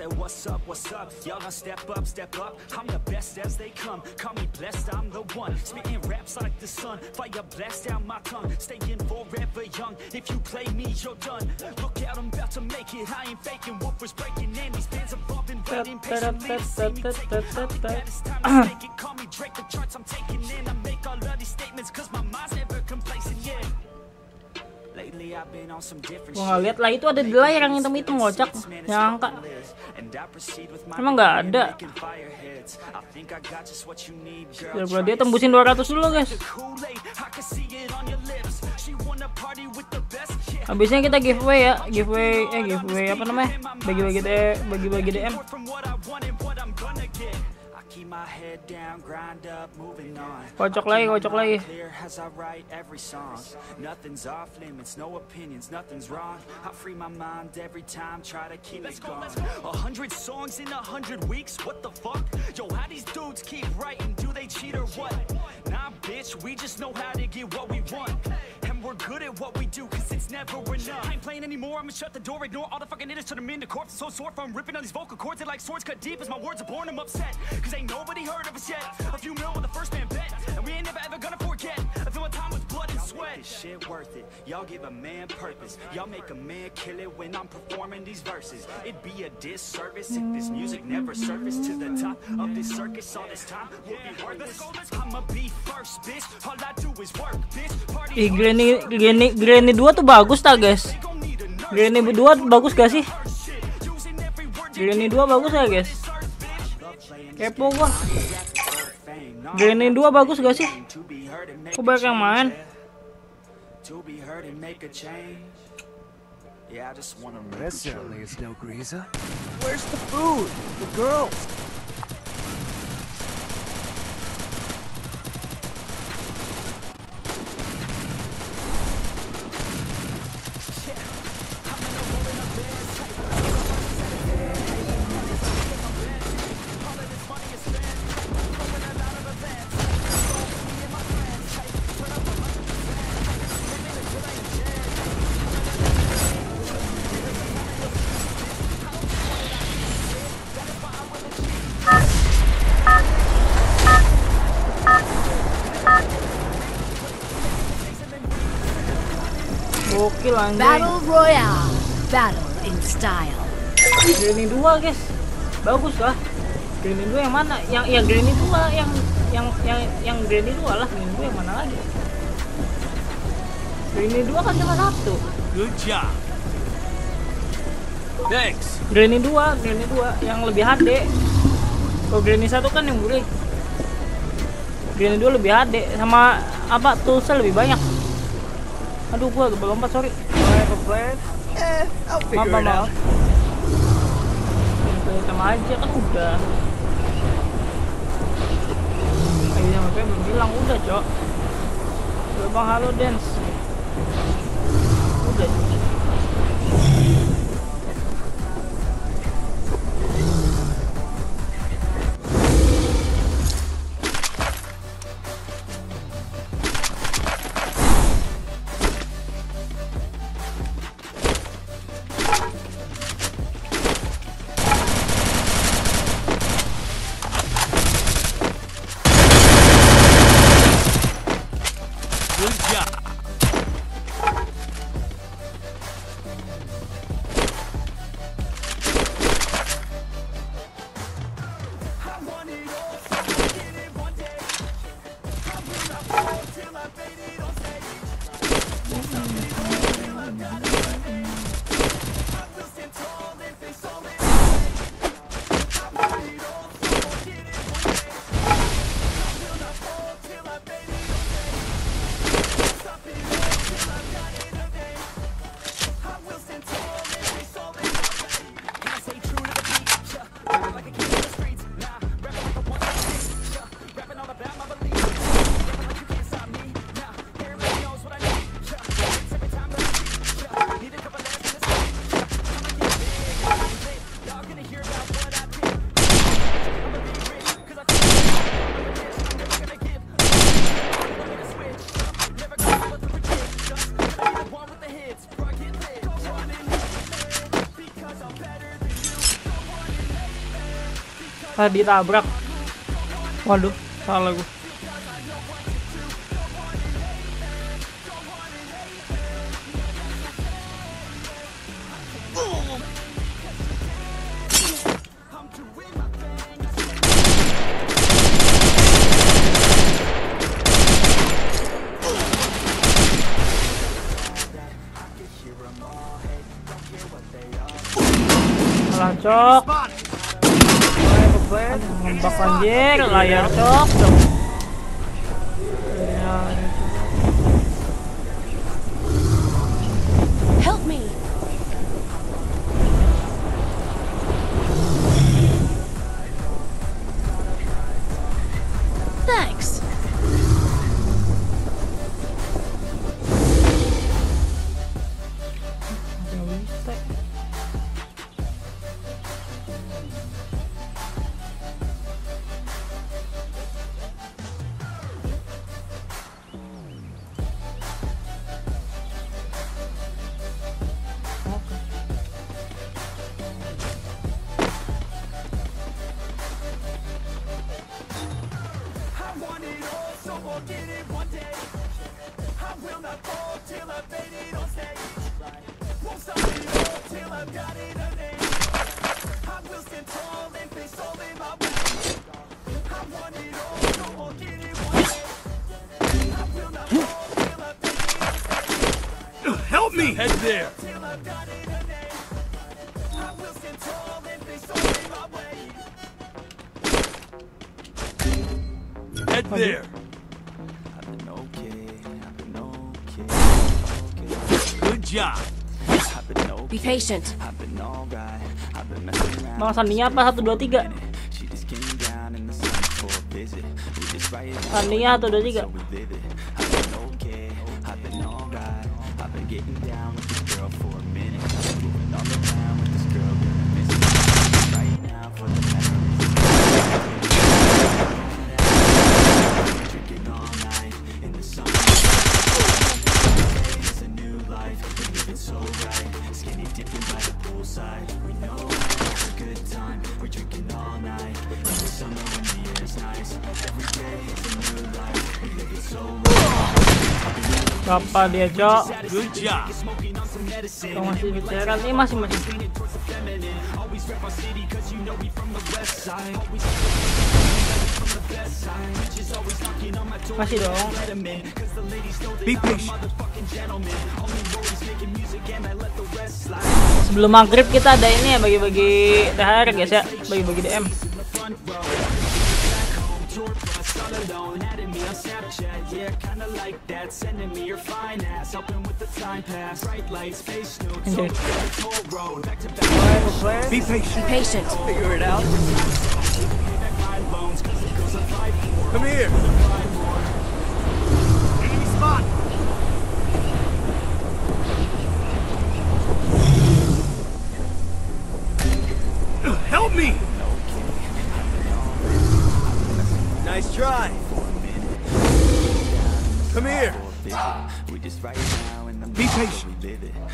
Said, what's up, what's up? Y'all gonna step up, step up. I'm the best as they come. Call me blessed, I'm the one. Spitting raps like the sun. Fire blast down my tongue. Staying forever young. If you play me, you're done. Look out, I'm about to make it. I ain't faking. Woofers breaking in. These fans above been waiting patiently to see me take it the baddest time to [coughs] make it. Call me Drake, the charts I'm taking in. I make all of these statements cause my mind's never complacent, yeah. Lihat lah itu ada di layar yang hitam-hitam ngocak. Yang angka. Emang nggak ada. Ya bro dia tembusin 200 dulu guys. Habisnya kita giveaway ya, giveaway eh giveaway apa namanya? Bagi-bagi DM, bagi-bagi DM. I keep my head head down, grind up, moving on. Kocok lagi, kocok lagi. Clear as I write every song. Nothing's off limits, no opinions, nothing's wrong. I free my mind every time, try to keep it going. A hundred songs in a hundred weeks? What the fuck? Yo, how these dudes keep writing? Do they cheat or what? Nah, bitch, we just know how to get what we want. And we're good at what we do, cause it's never enough. I ain't playing anymore, I'ma shut the door, ignore all the fucking hitters, turn them into corpses. So sore from ripping on these vocal cords, they like swords cut deep as my words are born, I'm upset. Cause ain't nobody heard of us yet. A few mil with the first man bet, and we ain't never ever gonna forget. Make sweat. this shit worth it. Y'all give a man purpose. Y'all make a man kill it when I'm performing these verses. It'd be a disservice if this music never surfaced to the top of this circus. All this time would be worthless. I'ma be first, bitch. All I do is work, bitch. Party Ih, Granny Granny Granny 2 tuh bagus tak, guys? Granny 2 bagus gak sih? Granny 2 bagus gak, guys? Kepo gua. Nah, Granny 2 bagus gak sih? Kok banyak yang main? Change, yeah. To be heard and make a change. Yeah, I just wanna make This certainly is no Greaser. Where's the food? The girls? Anjing. Battle Royale. Battle in style. Granny 2, guys. Bagus lah. Granny 2 yang mana? Yang yang Granny 2 yang yang yang yang Granny 2 lah. Granny 2 yang mana lagi? Granny 2 kan cuma satu. Good job. Thanks. Granny 2, Granny 2 yang lebih HD. Kalau Granny 1 kan yang bule. Granny 2 lebih HD sama apa toolsnya lebih banyak. Aduh gua agak lompat sorry. Plan. Eh, I'll figure maaf, it out. Sama aja kan udah. Ayo sama Feb belum bilang udah, Cok. Bang halo dance. Udah. Ah, ditabrak. Waduh, salah. Salah cok. Anjir, layar cok. A visit. We just right now, Sandinya 1 2 3. Berapa dia, Cok? Good job. Kau masih bicara ini masih masih. Masih dong. Be. Sebelum maghrib kita ada ini ya bagi-bagi THR guys ya, bagi-bagi DM. time pass, bright lights, face notes, so whole road, back to back. Final plan? Be patient. Be patient. Figure it out. Come here.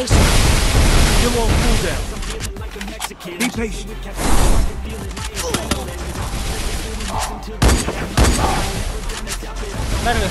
Be patient. You won't cool down. Be patient. Bentar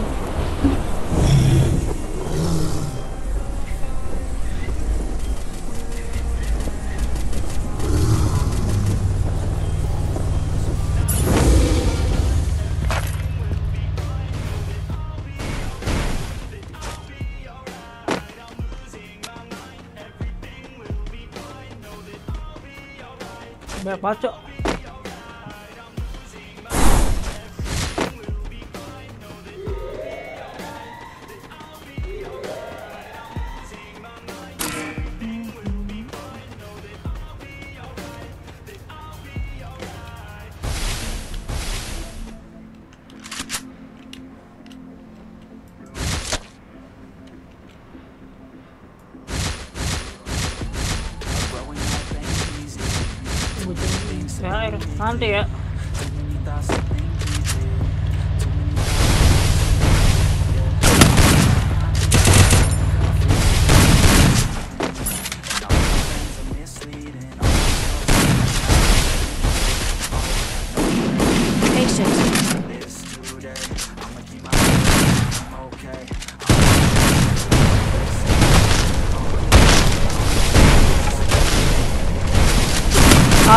pacho.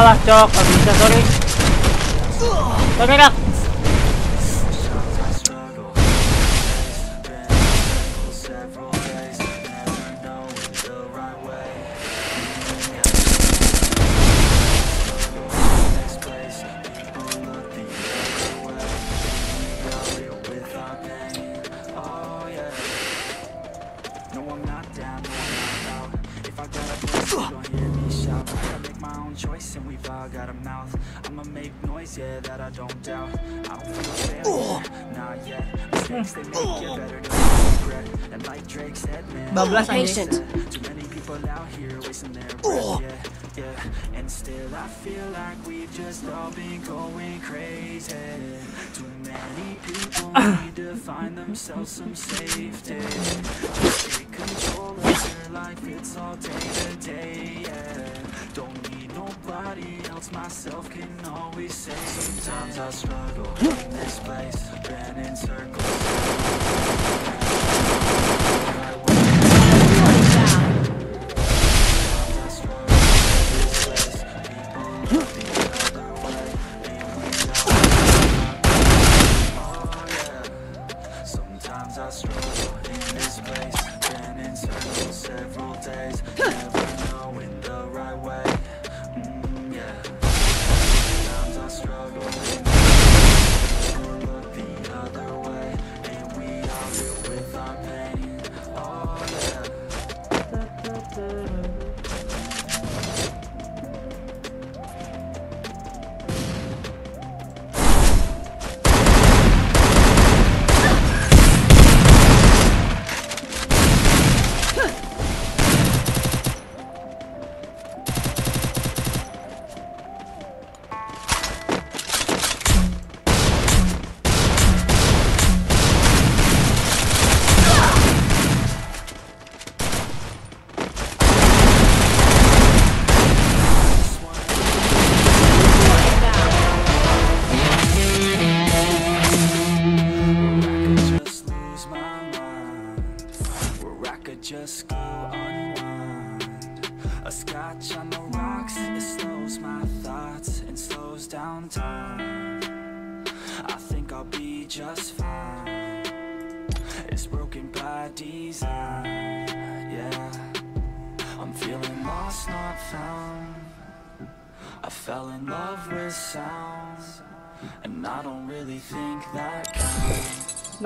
salah cok. Oh, bisa sorry. Sorry find themselves some safety. Just take control of your life, it's all day to day, yeah. Don't need nobody else, myself can always say Sometimes I struggle in this place, ran in circles.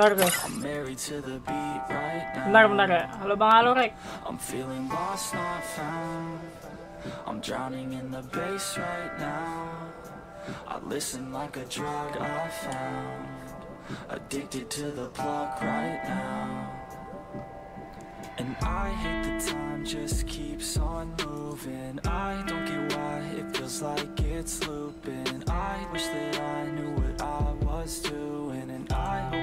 Bentar guys. Bentar bentar ya. Halo Bang Alorek. I'm feeling lost not found. I'm drowning in the bass right now. I listen like a drug I found. Addicted to the pluck right now. And I hate the time just keeps on moving I don't get why it feels like it's looping I wish that I knew what I was doing And I hope.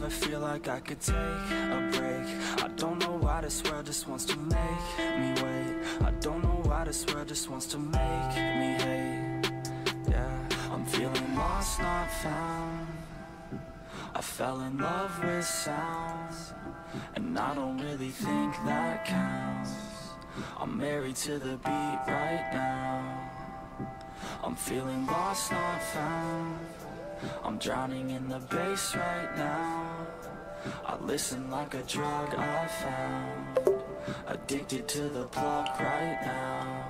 never feel like I could take a break. I don't know why this world just wants to make me wait. I don't know why this world just wants to make me hate. Yeah, I'm feeling lost, not found. I fell in love with sounds And I don't really think that counts. I'm married to the beat right now. I'm feeling lost, not found. I'm drowning in the bass right now. I listen like a drug I found. Addicted to the plug right now.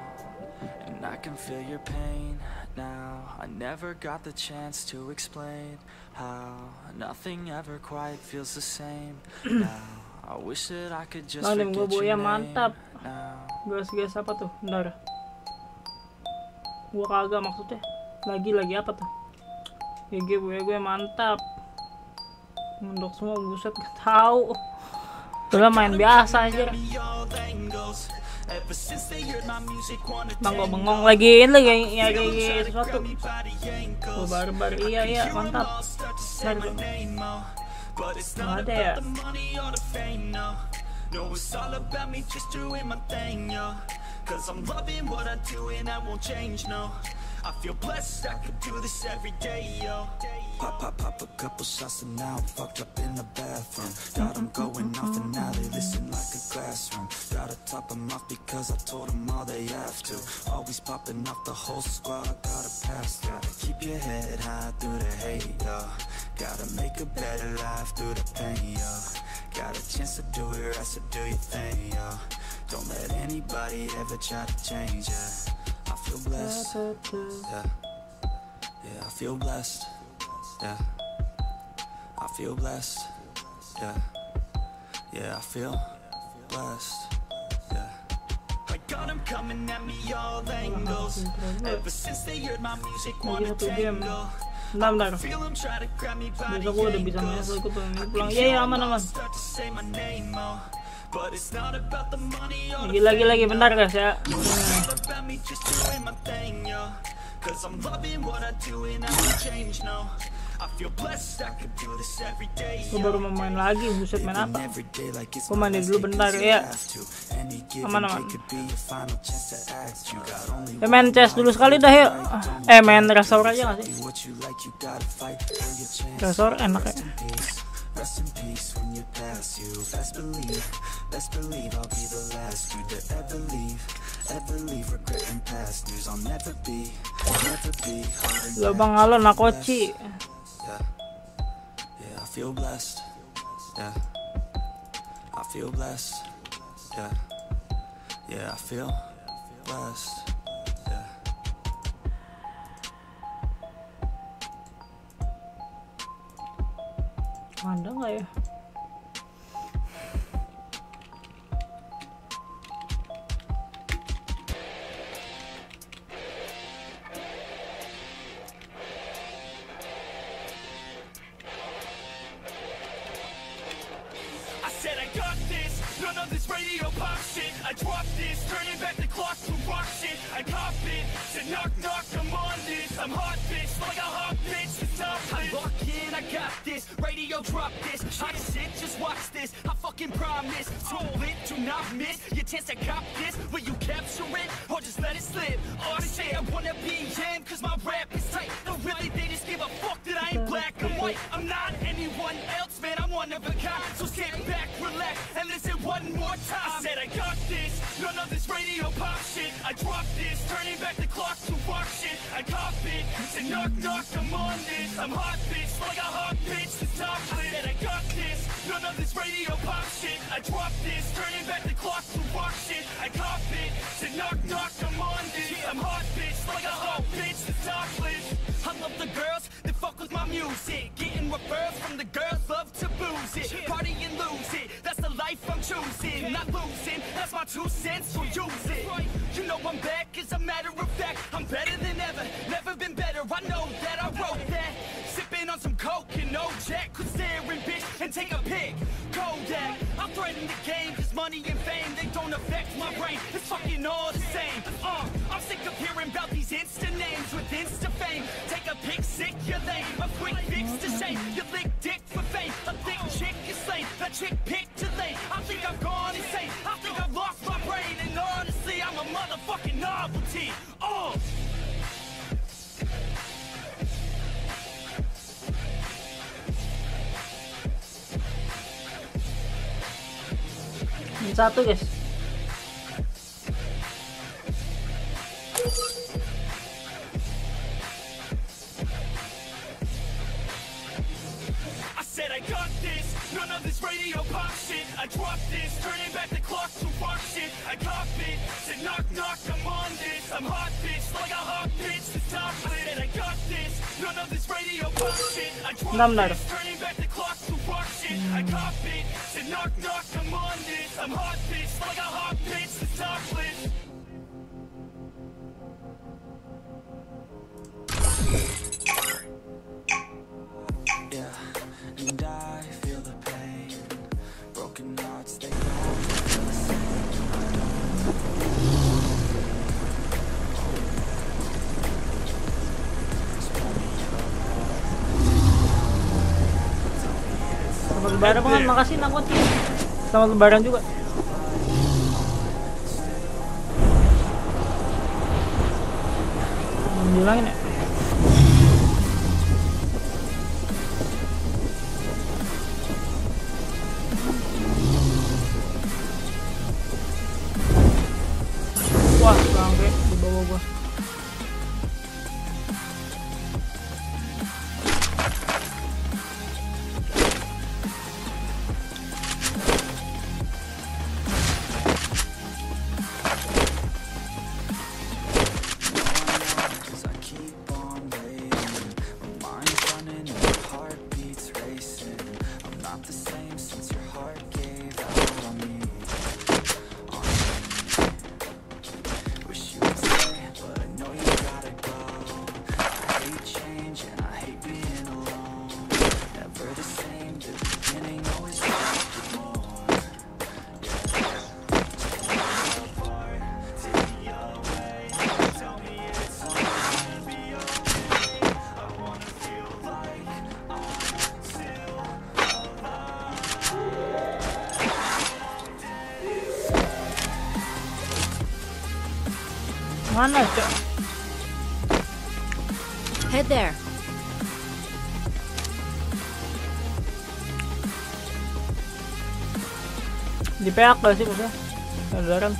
And I can feel your pain now. I never got the chance to explain how nothing ever quite feels the same [clears throat] now. I wish that I could just gua forget boya mantap. now. Gas-gas apa tuh? Bentar. Gua kagak maksudnya. Lagi lagi apa tuh? GG gue gue mantap. Mendok semua buset gak tahu. Udah main biasa aja. Bangkok bengong lagi ini lagi ya kayak sesuatu. Oh, barbar iya iya mantap. It's Nggak ada ya? I feel blessed, I could do this every day, yo. Pop, pop, pop a couple shots and now I'm fucked up in the bathroom. Got 'em going off and now they listen like a classroom. Gotta top 'em off because I told 'em all they have to. Always popping off the whole squad, gotta pass. Gotta keep your head high through the hate, yo. Gotta make a better life through the pain, yo. Got a chance to do it right, so do your thing, yo. Don't let anybody ever try to change ya. I feel blessed, yeah. Yeah, I feel blessed, yeah. I feel blessed, yeah. Yeah, I feel blessed, yeah. I got 'em coming at me all angles. Ever since they heard my music, wanna satu game. tangle. Bentar bentar. Feel 'em try to grab me by Besok the udah bisa main ankles. asal ikut tuh. Ini I pulang. can Iya iya feel aman aman. Money or Lagi no. guys ya. Cause I'm loving what I do and I change, no. Gue yo. baru mau main lagi, buset main apa? my mandi dulu bentar, ya. Aman, aman. Ya main chess dulu sekali dah yuk. right, don't Eh main restore aja gak sih? Restore enak ya. Rest in peace, rest in peace when you pass you. Best believe, best believe I'll be the last you to ever leave, ever leave regretting past news. I'll never be, never be Lubang alon nakoci. Yeah, yeah, I feel blessed. Yeah, I feel blessed. Yeah, yeah, I feel blessed. Ada nggak? I said I got this, none of this radio pop this, radio drop this. I sit, just watch this, I fucking promise. Too lit, do not miss your chance to cop this. Will you capture it, or just let it slip? Or to say I wanna be him, cause my rap is tight. No, really, they just give a fuck that I ain't black and white. I'm not anyone else, man, I'm one of a kind. So sit back, relax, and listen one more time. I said I got this, none of this radio pop shit. I dropped this, turning back the clock to rock shit. I cop it, said knock knock, I'm on this. I'm hot bitch, like a hot bitch, top lit. I got this, none of this radio pop shit. I this, turning back the clock to shit. I cop music. Getting referrals from the girls, love to booze it. Party and lose it. That's the life I'm choosing. Not losing, that's my two cents, so use it. You know I'm back, as a matter of fact. I'm better than ever, never been better. I know that I wrote that. Sipping on some coke and no jack. Could stare in bitch and take a pic. Kodak, I'm threatening the game, cause money and fame, they don't affect my brain. It's fucking all the same. Uh, Sick of hearing about these Insta names with Insta fame. Take a pick, sick your lane. A quick fix to shame. You lick dick for fame. A thick chick is slave. A chick pick to late. I think I've gone insane. I think I've lost my brain. And honestly, I'm a motherfucking novelty. Oh! Satu guys I said I got this, none of this radio pop shit. I dropped this, turning back the clock to rock shit. I cop it, said knock knock, I'm on this. I'm hot bitch, like a hot bitch, the top lit. And I got this, none of this radio pop shit. I dropped this, turning back the clock to rock shit. I cop it, said knock knock, I'm on this. I'm hot bitch, like a hot bitch, the top lit. Lebaran banget, makasih nakut. Selamat lebaran juga. Bilangin ya. PH gak sih maksudnya? Lebaran. Lumayan.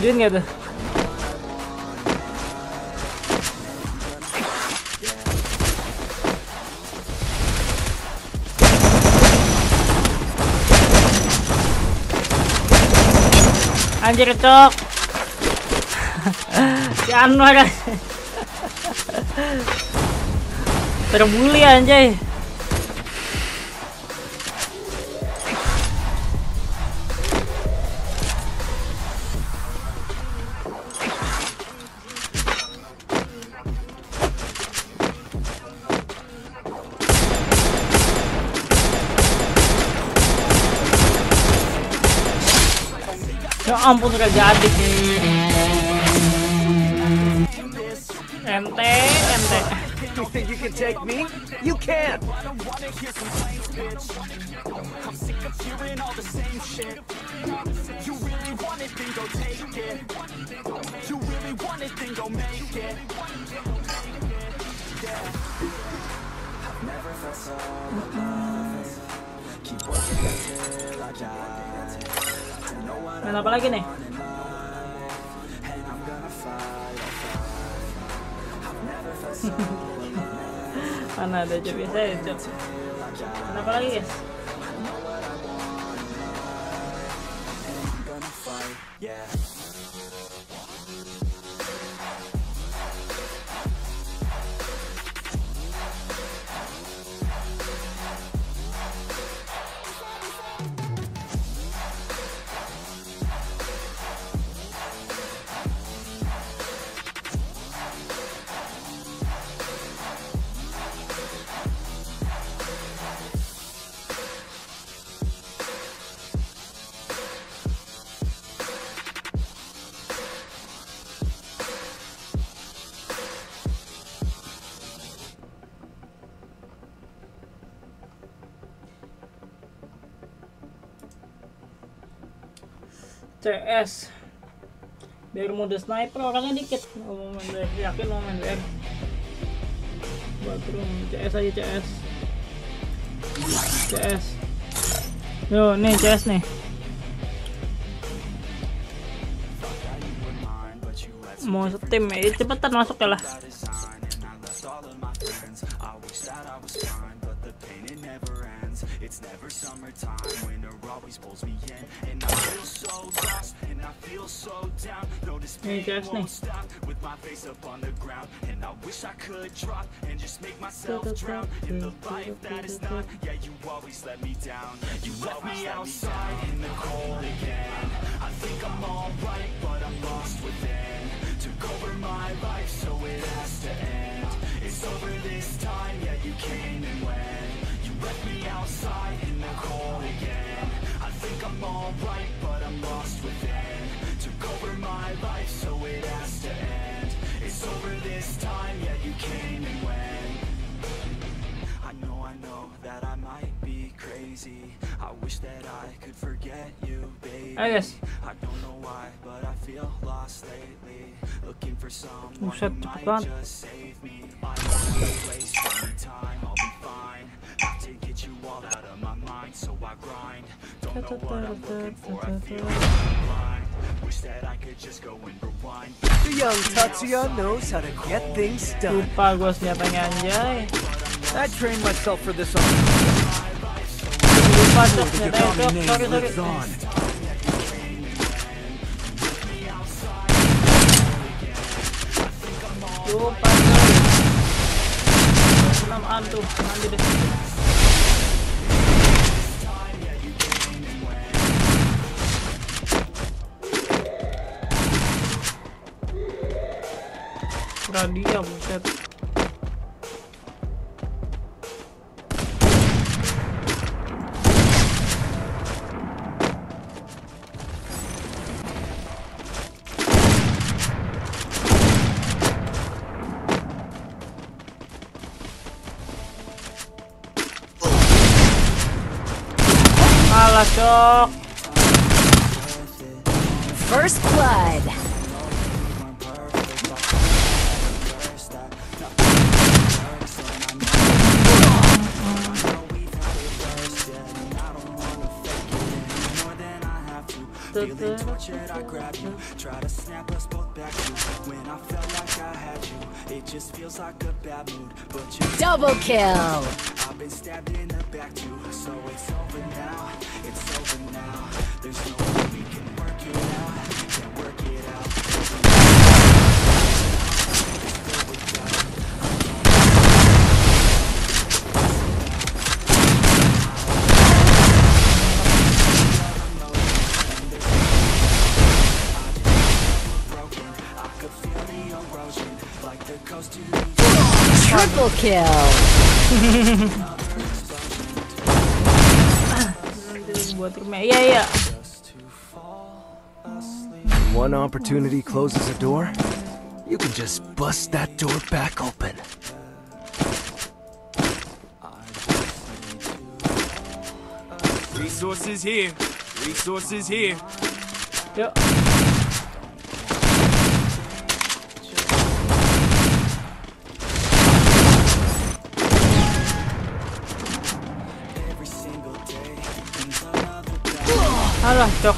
Majuin gak tuh? Anjir cok. [laughs] Si Anwar. [laughs] Terbuli anjay ampun Raja Adik Ente, ente You think you can take me? You can't! I don't wanna hear complaints, bitch. I'm sick of hearing all the same shit. You really want it, then go take it. You really want it, then go make it. I've never felt so apa lagi nih? [laughs] Mana ada coba biasa ya Cok. Main apa lagi guys? CS biar mode sniper orangnya dikit. Oh, mau main BR yakin mau main BR bathroom. CS aja CS CS yo nih CS nih. Mau setim ya cepetan masuk ya lah nih. stop with my face up on the ground, and I wish I could drop and just make myself drown in the life that is not. Yeah, you always let me down. You left me outside in the cold again. I think I'm alright, but I'm lost within. Took over my life, so it has to end. It's over this time, yeah, you came and went. You left me outside in the cold again. I think I'm alright, but I'm lost within. Took over my life, so it has to end. It's over this time, yeah, you came and went. I know, I know that I might be crazy. I wish that I could forget you, baby. Ah, yes. I don't know why, but I feel lost lately. Looking for someone who might just save me. I won't waste any time, I'll be fine. Have to get you all out of my mind, so I grind. Don't know what I'm looking for, I feel blind. Wish that I could just go and rewind. The young Tatsuya knows how to get things done. lupa gua senjatanya anjay I trained myself for this on lupa cok The senjatanya Yagami cok sorry name lives sorry on. lupa sorry enam antuh nanti deh Radia buset Alah cok First blood. Feeling tortured, I grab you. Try to snap us both back to when I felt like I had you. It just feels like a bad mood, but you Double kill. I've been stabbed in the back too, so it's over now. It's over now. There's no Triple kill. Nanti buat remake iya iya One opportunity closes a door, you can just bust that door back open. Resources here. Resources here. yuk lah cok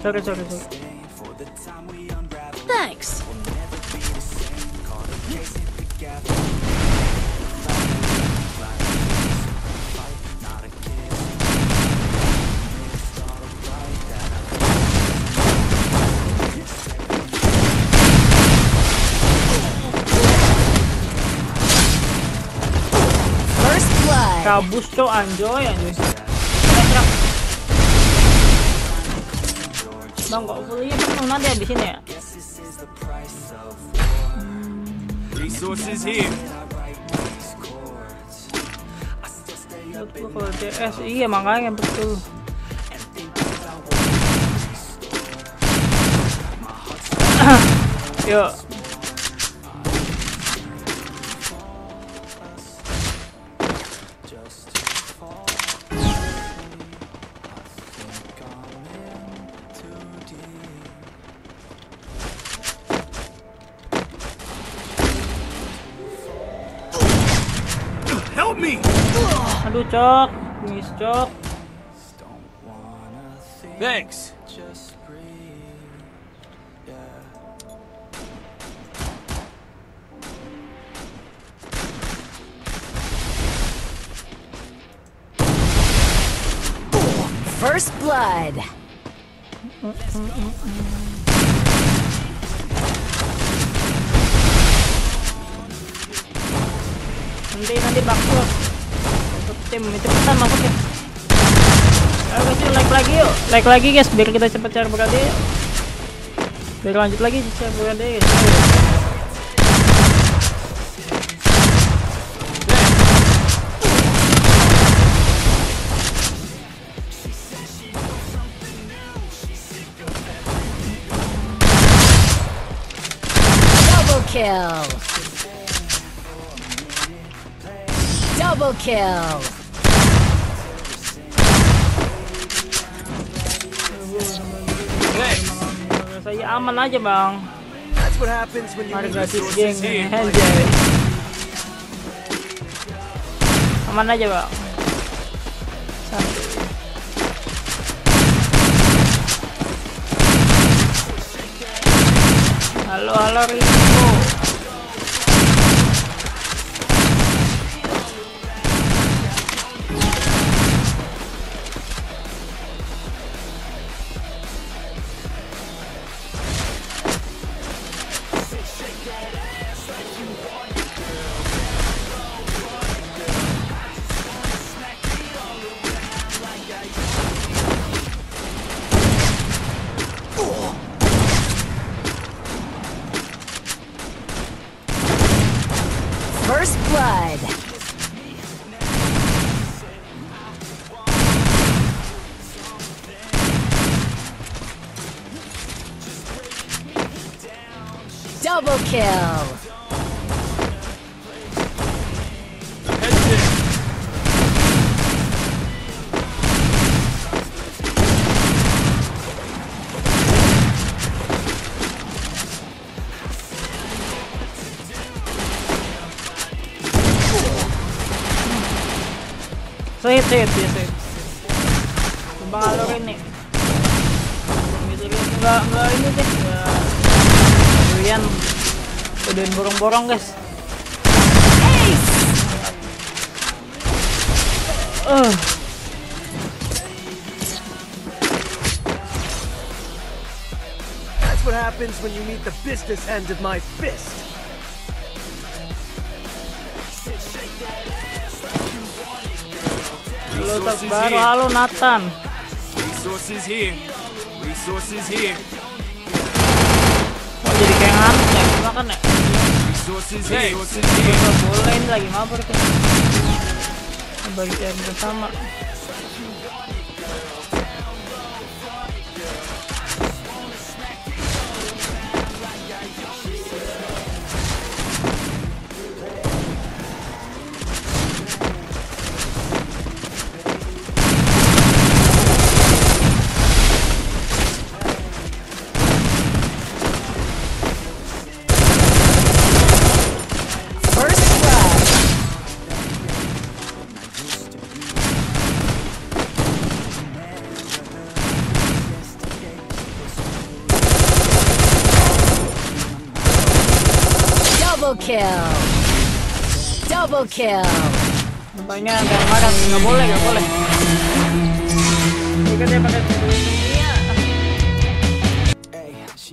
sorry sorry sorry Thanks. Kabus cok anjoy anjoy. Bang kok fullnya penuh nanti habisin ya? Resources here. kalau CS iya makanya betul. [coughs] Yuk aduh cok miss cok Thanks. First blood. nanti nanti backshot untuk tim cepetan masuk ya ayo yuk like lagi yuk like lagi guys biar kita cepet cari berade biar lanjut lagi cari berade guys kill. Double kill. Saya aman aja bang. Mari gratis geng anjay aman aja bang. Halo halo Ringo Bang Alor ini. Udahin borong-borong, guys. Eh, That's what happens when you meet the business end of my baru, halo Nathan. Resources here. Resources here. Mau jadi kayak ngantuk ya, gimana kan ya? Resources here. Resources here. Boleh ini lagi mabur kan. Bagi yang bersama. Double kill. Contohnya nggak marah, nggak boleh, nggak boleh. Jika dia pakai dunia.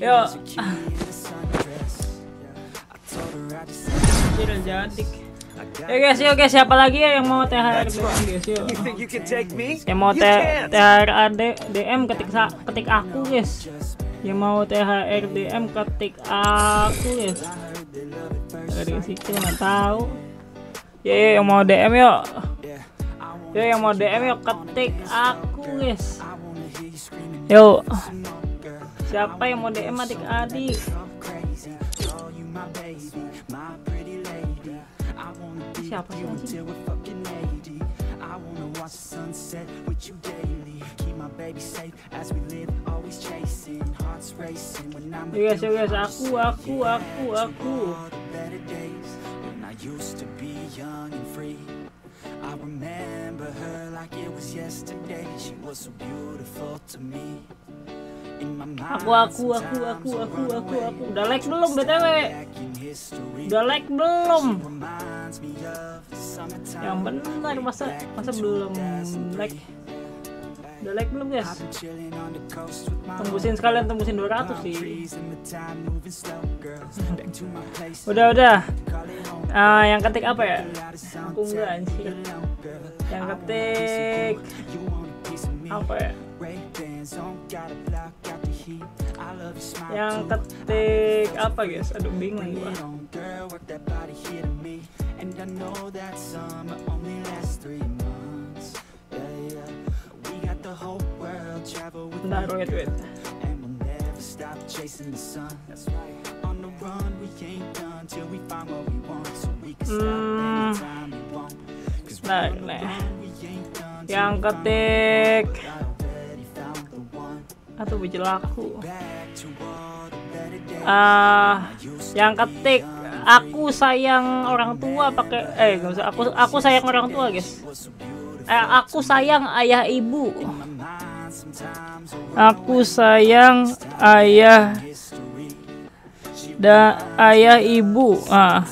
Yo. Kira jadik. Ya guys, yuk guys, siapa lagi ya yang mau THR DM guys, yuk. Yang mau. THR DM ketik ketik aku guys. Yang mau THR DM ketik aku guys. Dari situ nggak tahu. Ya, ya, yang mau DM yuk. Yo yang mau DM yuk ketik aku guys. Yo. Siapa yang mau DM adik adik? Siapa sih? Yo guys, yo guys, aku, aku, aku, aku. Young and free. I remember her like it was yesterday. She was so beautiful to me. Aku, aku, aku, aku, aku, aku, aku. Udah like belum btw? Udah like belum? Yang benar masa masa belum like? Udah like belum guys? Tembusin sekalian tembusin 200 sih. place. Udah udah. Ah, yang ketik apa ya? Aku enggak anjir. girl. Yang ketik apa ya? Yang ketik apa guys? Aduh bingung gua. Get on, girl, work that body here to me. And I know that summer only lasts three months. Yeah, yeah. Bentar, stop chasing the sun. That's right. On the run, we ain't done till we find what we want. So we can stop anytime we want. 'Cause we Bentar, on the nih. run, we ain't done till Yang ketik atau biji laku. Ah, yang ketik aku sayang orang tua pakai eh nggak usah aku aku sayang orang tua guys. Eh, aku sayang ayah ibu. Aku sayang ayah dan ayah ibu. Ah.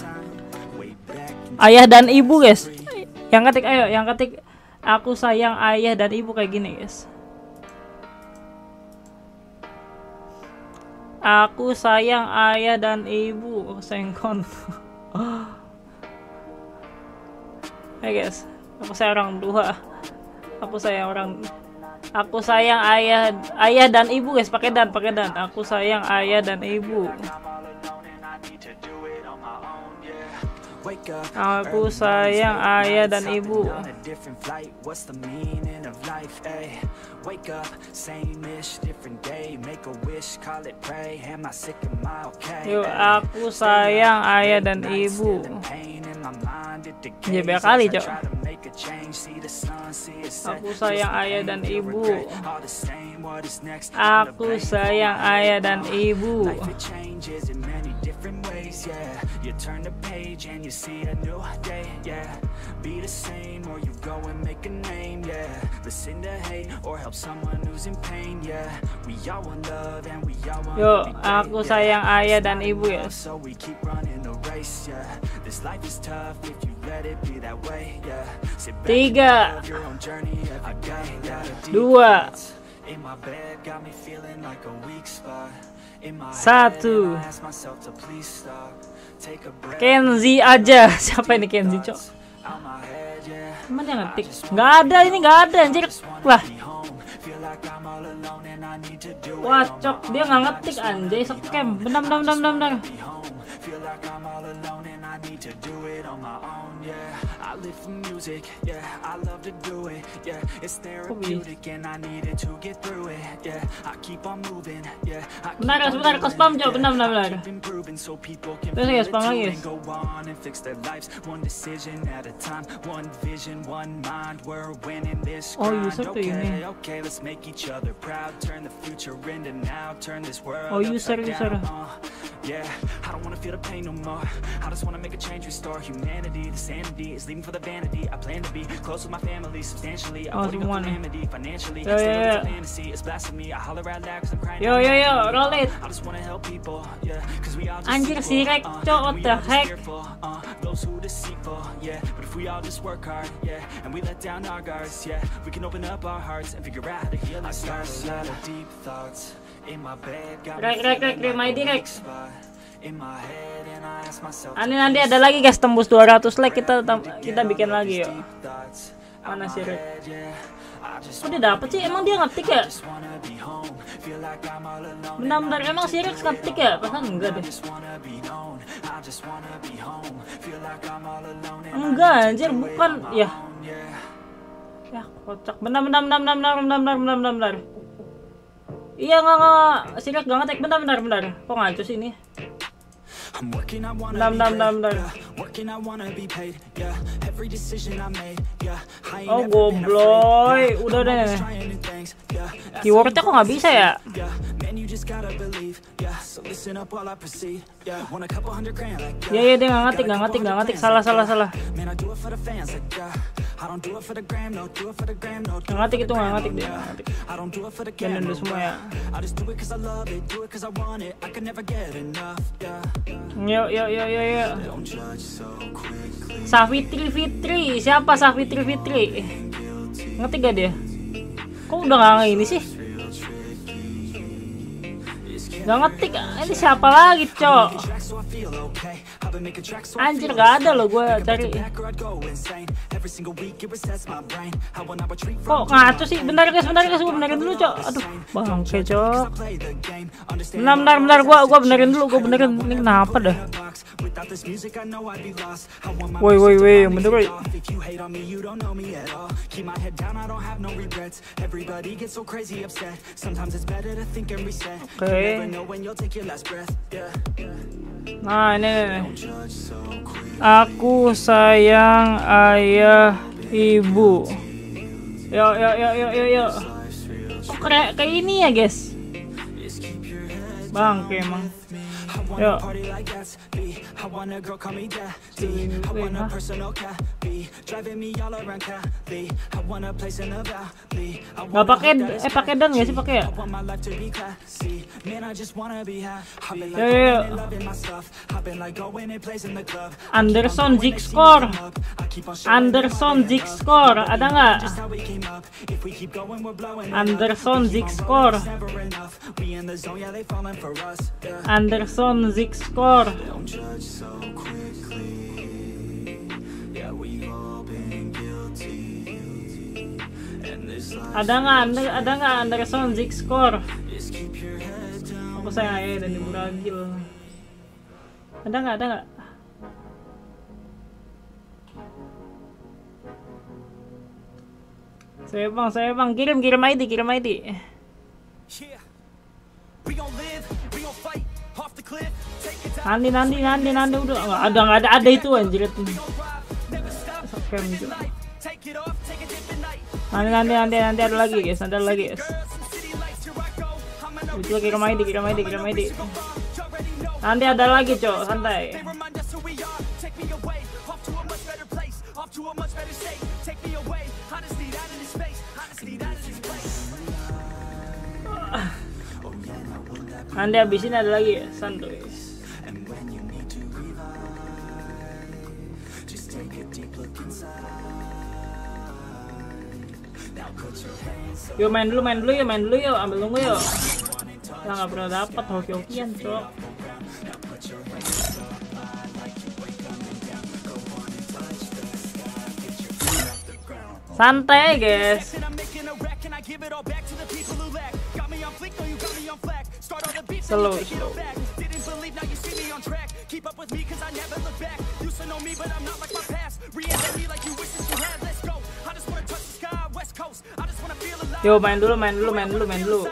Ayah dan ibu guys. Yang ketik ayo, yang ketik aku sayang ayah dan ibu kayak gini guys. Aku sayang ayah dan ibu. Aku sayang kon. Hey guys, aku sayang orang tua. Aku sayang orang Aku sayang ayah ayah dan ibu guys, pakai dan, pakai dan. Aku sayang ayah dan ibu. Aku sayang ayah dan ibu. Yuk, aku sayang ayah dan ibu. Ya, kali, Cok. Try to make a change. See the sun, see it set. Aku sayang ayah dan ibu. regret. All the same, what is next? On the Aku sayang ayah dan ibu. Life it changes in many different ways, yeah. You turn the page and you see a new day, yeah. Be the same or you go and make a name, yeah. Listen to hate or help someone who's in pain, yeah. We all want love and we all want Yo, to be great, aku sayang ayah dan ibu ya. So we keep running the race, yeah. This life is tough if you Tiga. Dua. Satu. Kenzi aja. [laughs] Siapa ini Kenzi, Cok? Mana yang ngetik? Nggak ada, ini nggak ada anjir. Wah, wah, Cok, dia nggak ngetik anjay, scam. Bentar, bentar, bentar, bentar, live for music, yeah. I love to do it, yeah. It's therapeutic and I needed to get through it, yeah. I keep on moving, yeah. I keep Bentar, on sebentar, kau spam, doing, Cok. Bentar, bentar, I bentar. keep improving so people can Terus ya, spam lagi. go on and fix their lives one decision at a time, one vision, one mind. We're winning this Oh, user tuh ini. okay, okay, let's make each other proud. Turn the future into now. Turn this world Oh, user, user. Uh, yeah, I don't wanna feel the pain no more. I just wanna make a change, restore humanity. The sanity is leaving for the the vanity. I plan to be close with my family substantially. Oh, Avoiding a semua nih. calamity financially. Yeah. fantasy. It's blasphemy. I holler out loud 'cause I'm crying Yo yo yo, roll it. I just wanna help people, yeah. Cause we all just Anjir, equal, sirek, uh, cok, what the heck? uh, those who deceitful, yeah. But if we all just work hard, yeah, and we let down our guards, yeah, we can open up our hearts and figure out how to heal our scars. A lot of deep thoughts in my bed, got me Rek, rek, rek, remind Rek. nanti please ada lagi guys tembus 200 like kita kita bikin lagi yuk. Mana sih, just Kok dia dapet sih? Emang dia ngetik ya? Benar-benar emang si Rex ngetik ya? Pasan enggak deh. Enggak anjir, bukan ya. Ya kocak. Benar benar benar benar benar benar benar benar benar. benar. Iya enggak enggak enggak. Si Rex gak ngetik benar benar benar. Kok ngaco sih ini? I'm working, I wanna oh, goblok, udah deh. Keywordnya kok nggak bisa ya? Ya ya dia nggak ngetik, nggak ngetik, nggak ngetik, salah salah salah. Nggak ngatik itu nggak ngatik dia ngatik Dan dulu semua ya. Yo yo yo yo yo. Safitri Fitri Siapa Safitri Fitri? Ngetik gak dia? Kok udah nggak ini sih? Gak ngetik ah, Ini siapa lagi cok? Anjir gak ada loh gue cari. Kok ngaco sih? Bentar guys, bentar guys gue benerin dulu cok. Aduh bangke cok. Bentar bentar bentar gue gua benerin dulu gue benerin. Ini kenapa dah? Woi woi woi yang bener woi. Oke okay. Nah ini, ini. Aku sayang ayah ibu. Yo yo yo yo yo yo. Kok kayak kayak ini ya guys? Bang, kayak emang. Yo. Gak pakai eh pakai dan ya gak sih pakai ya? Yo yo yo. Anderson Jig score. Anderson Jig score. Ada nggak? Anderson Jig score. Anderson Jackson Zig Score. Ada nggak anda ada nggak Anderson Zig Score? Aku saya ya dan ibu ragil. ada nggak ada nggak? Saya bang saya bang kirim kirim ID kirim ID yeah. We gon' live, we gon' fight. Nanti nanti nanti nanti udah nggak ada nggak ada ada itu anjir itu. Nanti nanti nanti nanti ada lagi guys, ada lagi guys. Itu lagi main di ramai di ramai di. Nanti ada lagi cok santai. Nanti habis ini ada lagi ya, santuy. Yo main dulu, main dulu ya, main dulu ya, ambil tunggu yo. Kita nggak pernah dapat hoki-hokian, cok. Santai, guys. Slow. Keep up with me cause I never look back. Used to know me but I'm not like my past. Reinvent me like you wish you had. Let's go. I just wanna touch the sky West Coast. I just wanna feel alive. Yo main dulu main dulu main dulu main dulu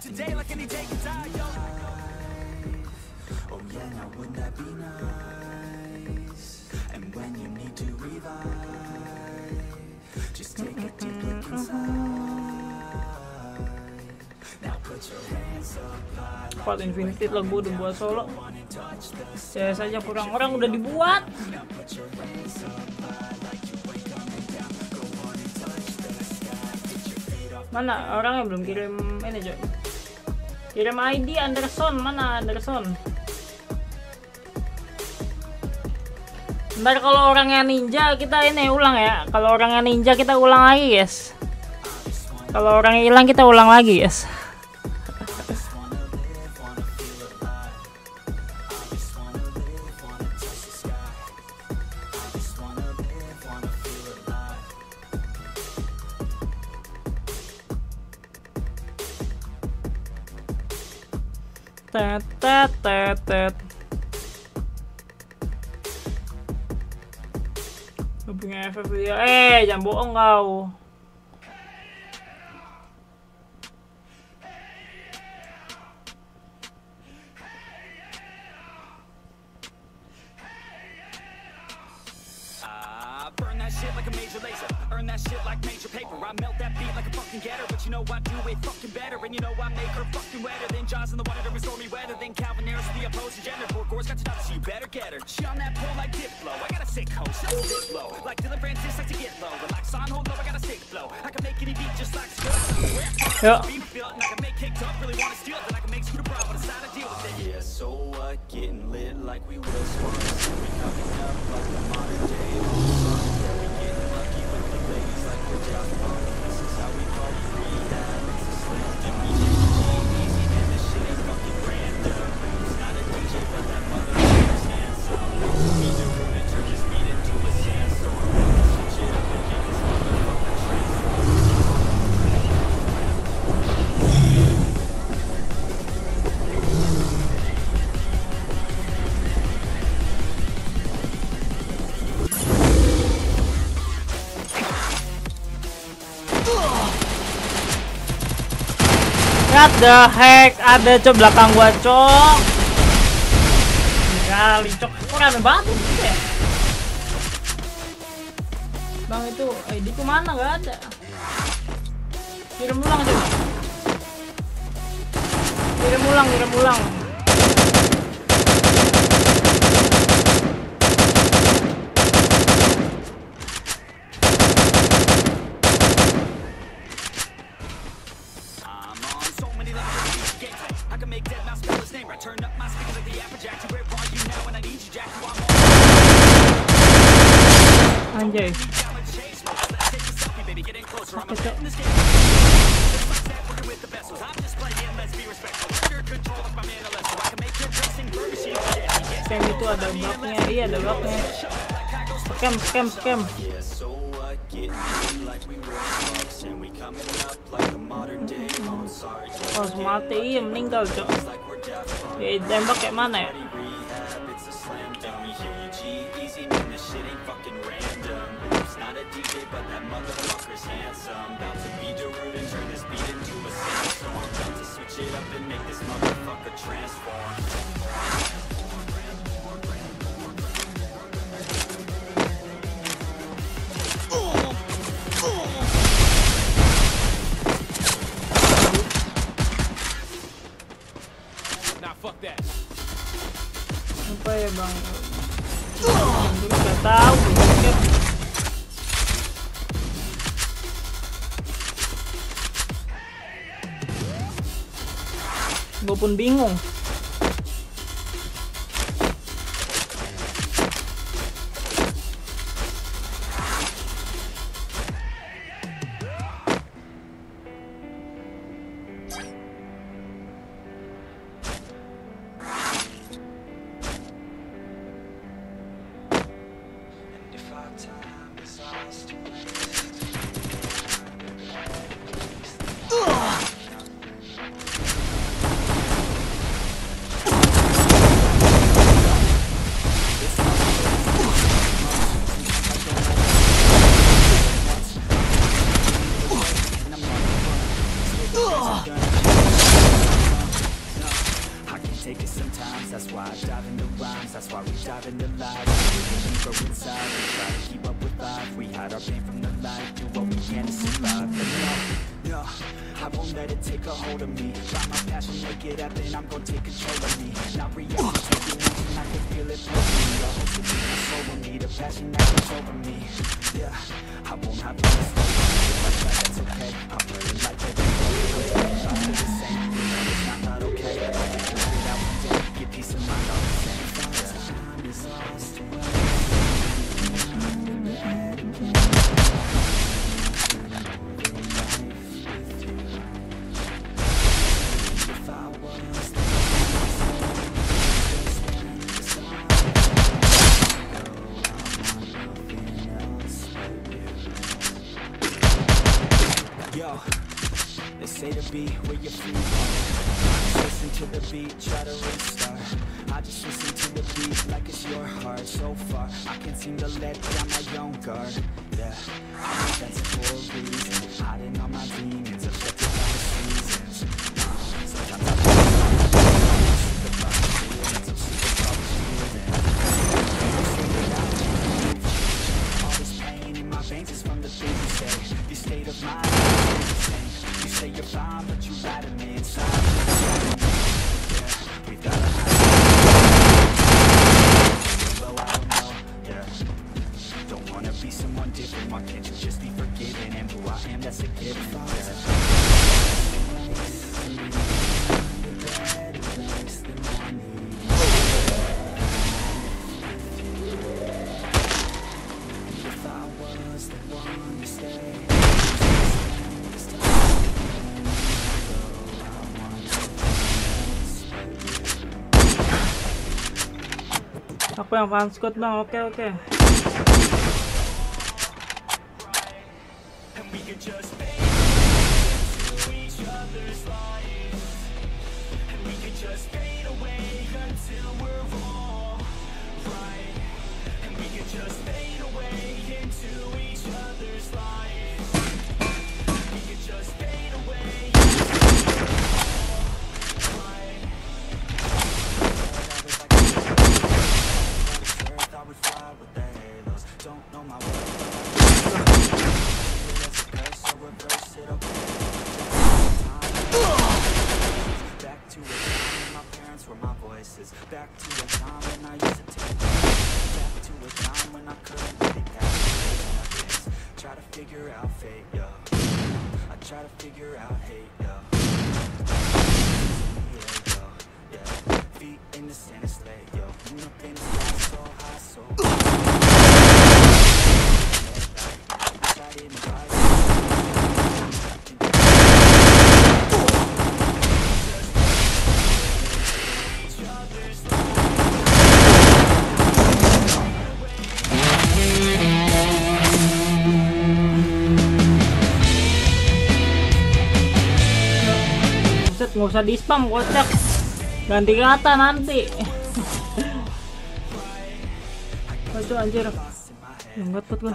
today like any day can die. Oh yeah, now wouldn't that be nice? Cepat Infinity lah gue udah buat solo. Saya saja kurang orang udah dibuat. Mana orangnya belum kirim ini kirim ID Anderson mana Anderson Ntar kalau orangnya ninja kita ini ulang ya. Kalau orangnya ninja kita ulang lagi, guys. Kalau orangnya hilang kita ulang lagi, guys. Tet tet tet tet. Lu punya FF dia. Eh, jangan bohong kau. Burn that shit like a major laser. Earn that shit like major paper. I melt that beat like a fucking getter. But you know I do it fucking better. And you know I make her fucking wetter than Jaws in the water to restore me weather than Calvin Harris, the opposing gender. Poor Gore's got your daughter, so you better get her. She on that pole like Diplo. I got a sick hoe, she's a sick blow. Like Dylan Francis, like to get low. Relax on, hold low, I got a sick flow. I can make any beat just like skill. Ja. Beat built, and I can make kick up, really wanna steal. Then I can make Scooter Braun, but it's not a deal with it. Yeah, so what? Getting lit like we will spark. We coming up like the modern day. The heck? Ada cok belakang gua cok. Kali cok. Kok rame banget ya? Bang itu ID ku mana nggak ada? Kirim ulang coba. Kirim ulang, kirim ulang. Lit like we were fucks, and we coming up like a modern day. Oh, mati iya meninggal cok. Ya tembak kayak mana ya? Motherfucker transform. Nah, fuck that. Apa ya bang? Dulu nggak tahu. Scam. Pun bingung. bang, fans shot bang, oke oke. nggak usah di spam kocak. Ganti kata nanti. Kocok anjir. Nggak tuh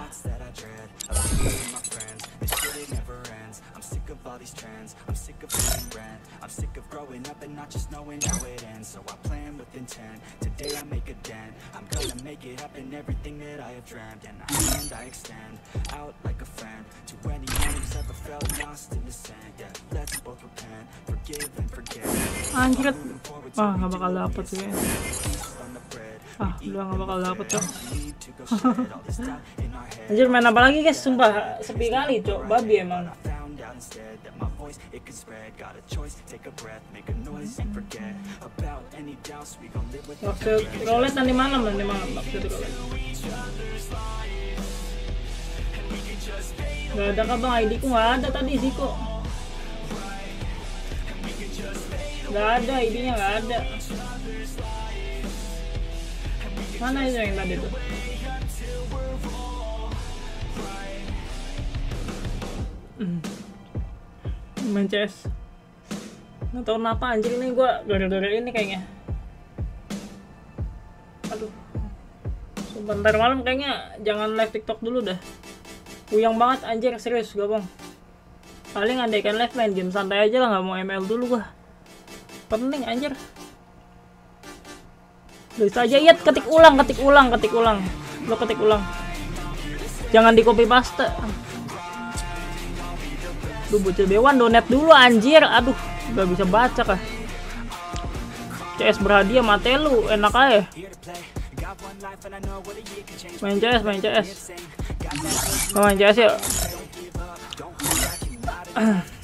dapat sih ya. ah lu nggak bakal dapat cok. [laughs] Anjir main apa lagi guys? Sumpah sepi kali cok. Babi emang. Instead that my waktu rolet nanti malam nanti malam. Waktu itu Gak ada kah bang ID ku gak ada tadi sih kok? Gak ada ID nya gak ada. Mana itu yang tadi tuh? Hmm. Main CS. Nggak tahu kenapa anjir ini gue gara-gara ini kayaknya. Aduh. Sebentar malam kayaknya jangan live TikTok dulu dah. Puyang banget anjir serius gue bang. Paling andaikan live main game santai aja lah nggak mau ML dulu gua. Penting anjir lu aja ya ketik ulang, ketik ulang, ketik ulang. Lo ketik ulang. Jangan di copy paste. lu bocil bewan donet dulu anjir. Aduh, nggak bisa baca kah. CS berhadiah mate lu, enak aja. Main CS, main CS. Main CS ya. [clears throat]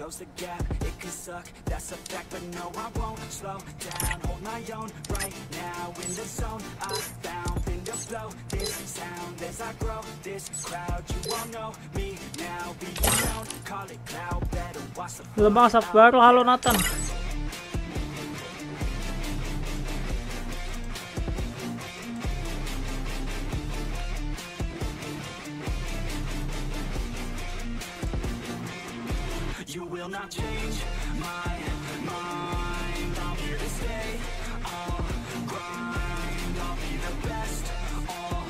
close the gap, it could suck, that's a fact But no, I won't slow down, hold my own Right now in the zone, I found Been to blow this sound as I grow This crowd, you all know me now. Be known, call it cloud, better watch the Asaf baru, halo Nathan. Will not change my mind. I'm here to stay. I'll grind. I'll be the best all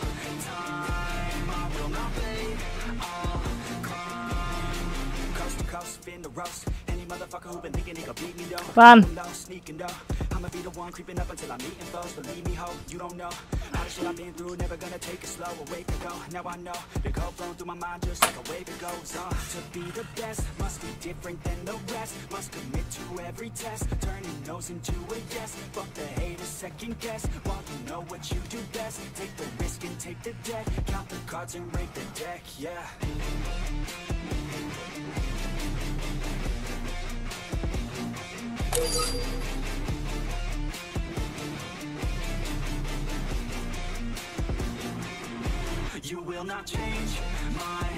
time. I will not fade. I'll climb. Coast to coast, spin the roast. Any motherfucker who been thinking he could beat me though. Fun. Low, sneaking though. I'ma be the one creeping up until I'm meeting foes. Believe me, ho, you don't know. The shit I've been through, never gonna take it slow. A way to go. Now I know the code flowing through my mind just like a wave it goes on. To be the best must be different than the rest. Must commit to every test, turning no's into a yes. Fuck the haters, second guess. While you know what you do best, take the risk and take the debt. Count the cards and rake the deck, yeah. You will not change my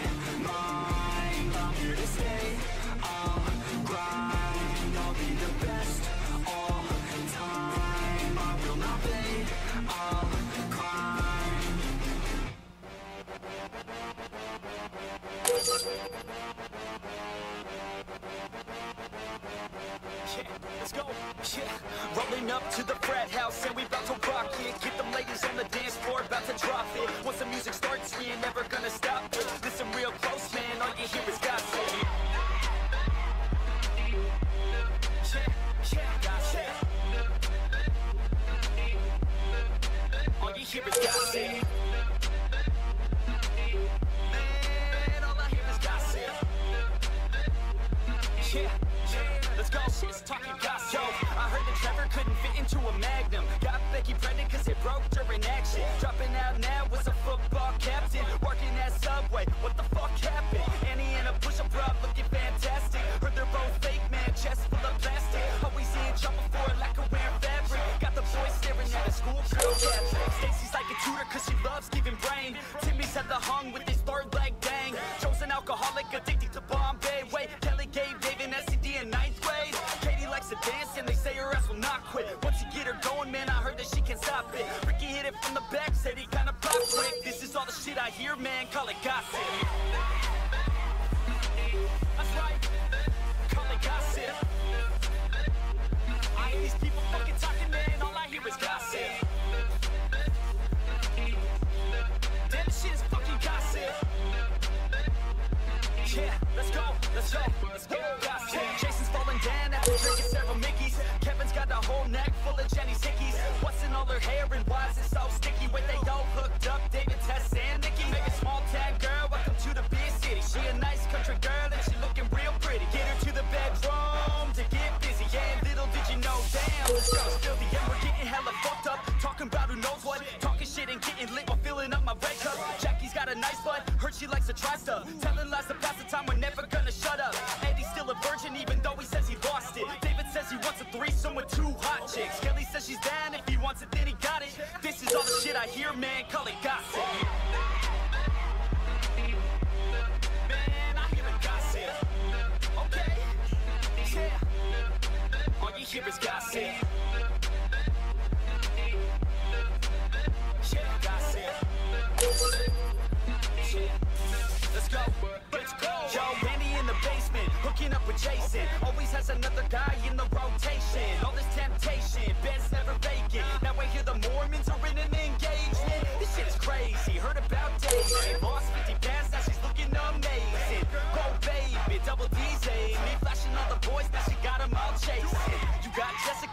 mind. I'm here to stay. I'll grind. I'll be the best all time. I will not fade. I'll climb. Let's go. Yeah, rolling up to the frat house and we about to rock it. Get them ladies on the dance floor, about to drop it. Once the music starts, we ain't never gonna stop it. Listen real close, man, all you hear is gossip. Yeah, yeah. All you hear is gossip. Talking gossip. I hear, man, call it gossip. Likes to. Telling lies to pass the time, we're never gonna shut up. Eddie's still a virgin, even though he says he lost it. David says he wants a threesome with two hot chicks. Kelly says she's down, if he wants it, then he got it. This is all the shit I hear, man, call it gossip.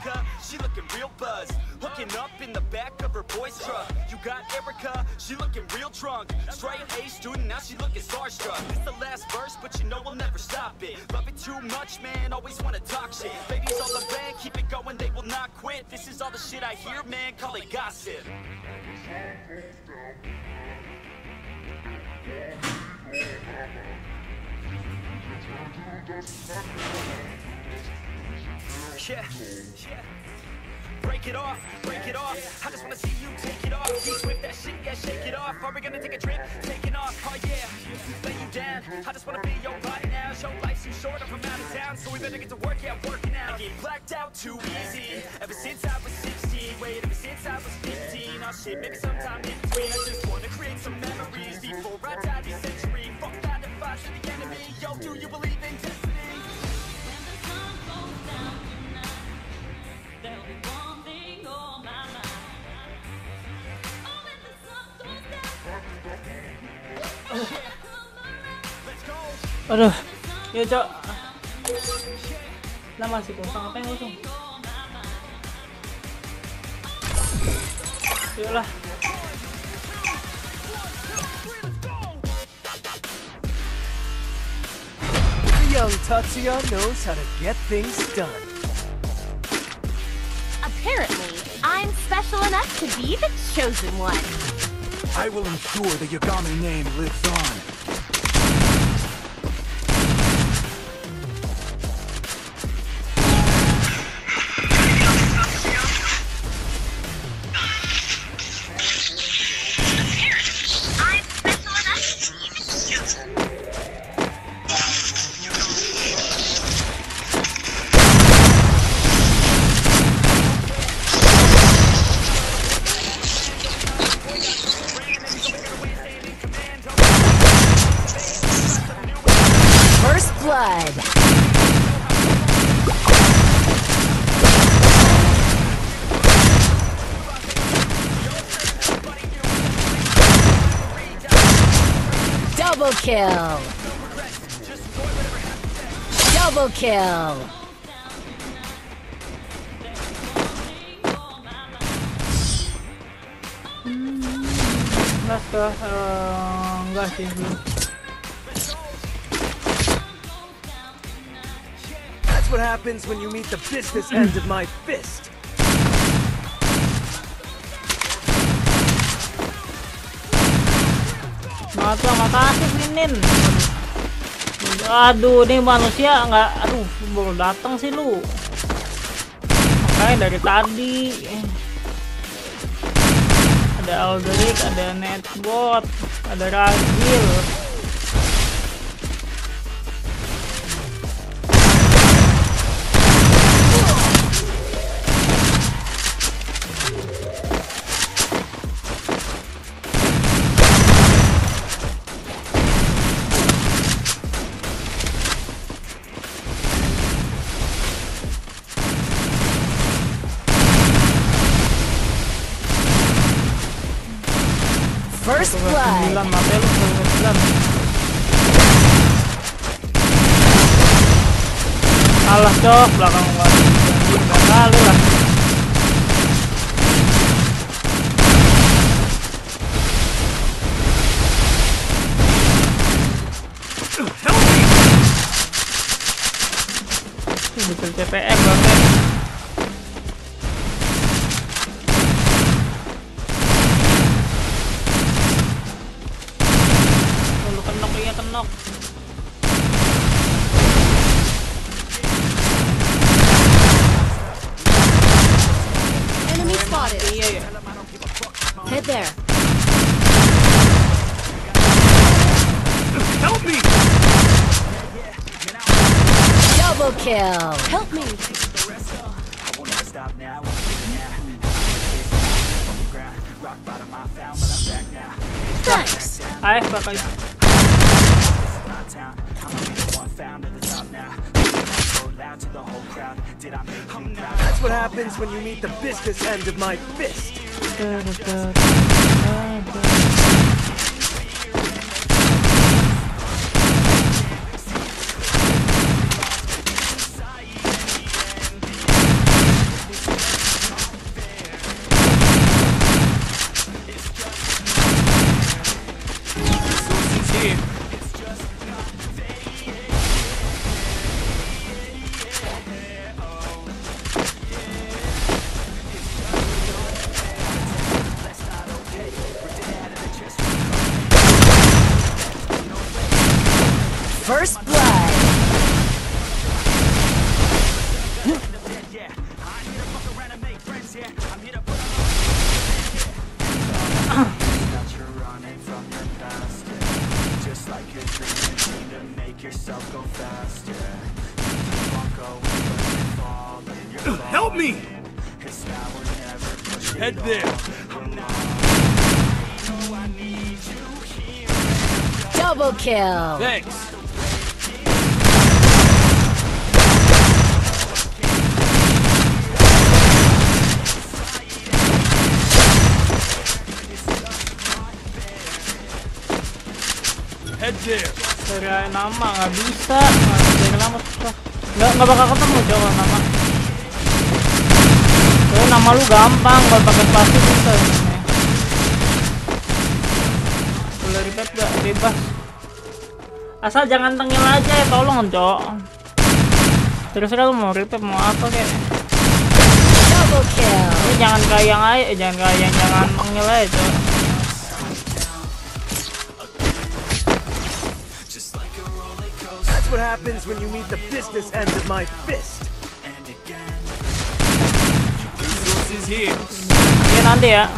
Jessica, she looking real buzz. Hooking up in the back of her boy's truck. You got Erica, she looking real drunk. Straight A student, now she looking starstruck. It's the last verse, but you know we'll never stop it. Love it too much, man, always wanna talk shit. Ladies on the band, keep it going, they will not quit. This is all the shit I hear, man, call it gossip. Yeah, yeah. Break it off, break it off. I just wanna see you take it off. Be swift that shit, yeah, shake it off. Are we gonna take a trip? Taking off, oh yeah. Lay you down. I just wanna be your body now. Show life's too short, I'm from out of town, so we better get to work, yeah, working out. I get blacked out too easy. Ever since I was 16, wait, ever since I was 15. Oh shit, maybe sometime in between. I just wanna create some memories before I die this century. Fuck that I see the enemy. Yo, do you believe Aduh, yuk cok. Nah masih kosong apa yang kosong? Yuklah. The young Tatsuya knows how to get things done. Apparently, I'm special enough to be the chosen one. I will ensure the Yagami name lives on. Kill. Double kill. Eh, enggak sih belum. That's what happens when you meet the business end of my fist. Mata makasih Linin. Aduh, ini manusia nggak, aduh, baru datang sih lu. Makanya dari tadi. Ada Alderic, ada Netbot, ada Ragil. Cok, belakang gua kali lah. You proud? That's what happens when you meet the business end of my fist. Nggak bakal ketemu coba nama. Soalnya nama lu gampang, kalau pakai pasti susah. Boleh repeat gak? Bebas. Asal jangan tengil aja ya, tolong cok. Terus lu mau repeat mau apa kayak? Ini jangan kayang aja, eh, jangan kayang, jangan tengil aja cok. Happens when you meet the business end of my fist. Resources here. Ya nanti ya.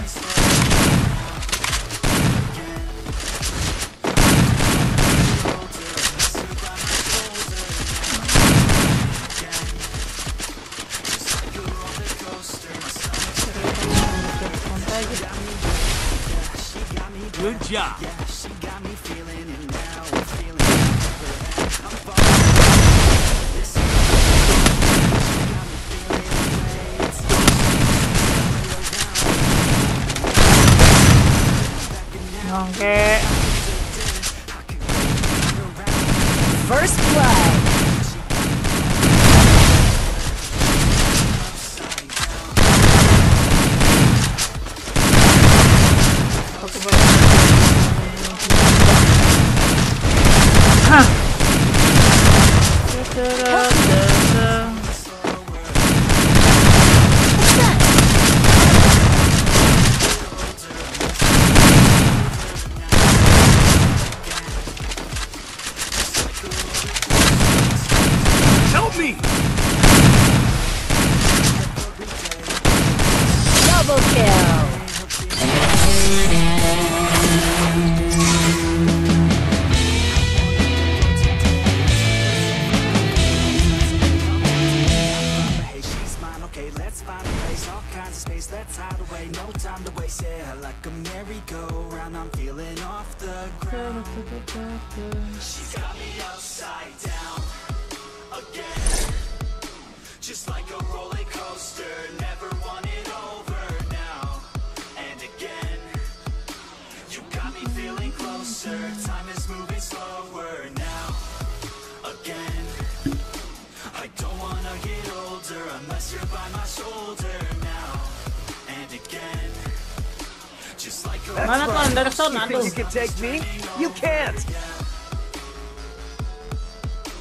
Can take me? You can't.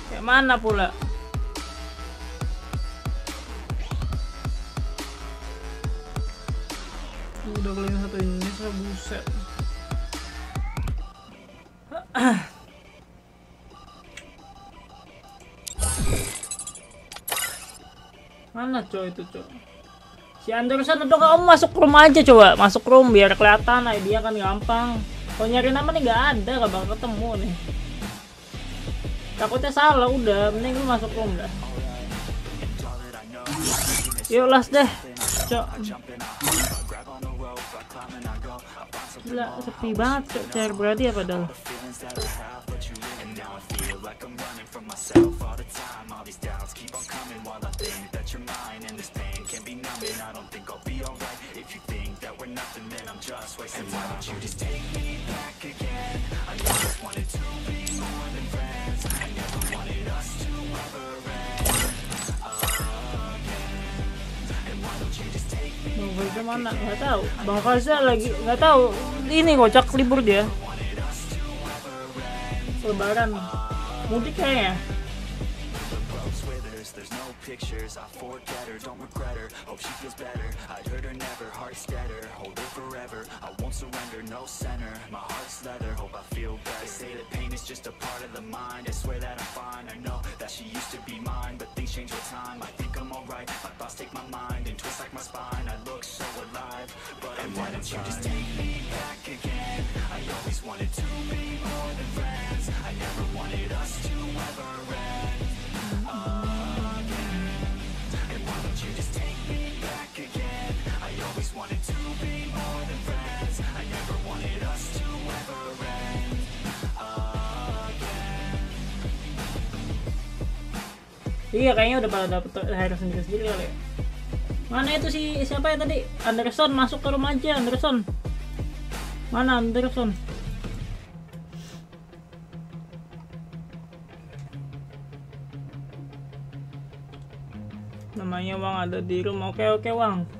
Kayak mana pula? Udah keliling satu Indonesia, buset. [clears throat] Mana coy itu coy? Si Anderson udah kamu masuk room aja coba, masuk room biar kelihatan idea kan gampang. Kalau nyari nama nih nggak ada, gak bakal ketemu nih. Takutnya salah udah, mending lu masuk room dah. Yuk last deh, cok. Gila, sepi banget cok, cair berarti ya padahal. Bang Faza mana? Nggak tahu. Bang Faza lagi nggak tahu. Ini kocak libur dia. Lebaran. Mudik kayaknya. And why don't you just take me back again? I always wanted to be more than friends. I never wanted us to ever end again. And why don't you just take me back again? I always wanted to be more than friends. I never wanted us to ever end again. Iya kayaknya udah pada dapet hero sendiri sendiri kali ya. Mana itu si siapa ya tadi? Anderson masuk ke rumah aja Anderson. Mana Anderson? Namanya Wang ada di rumah. Oke oke Wang.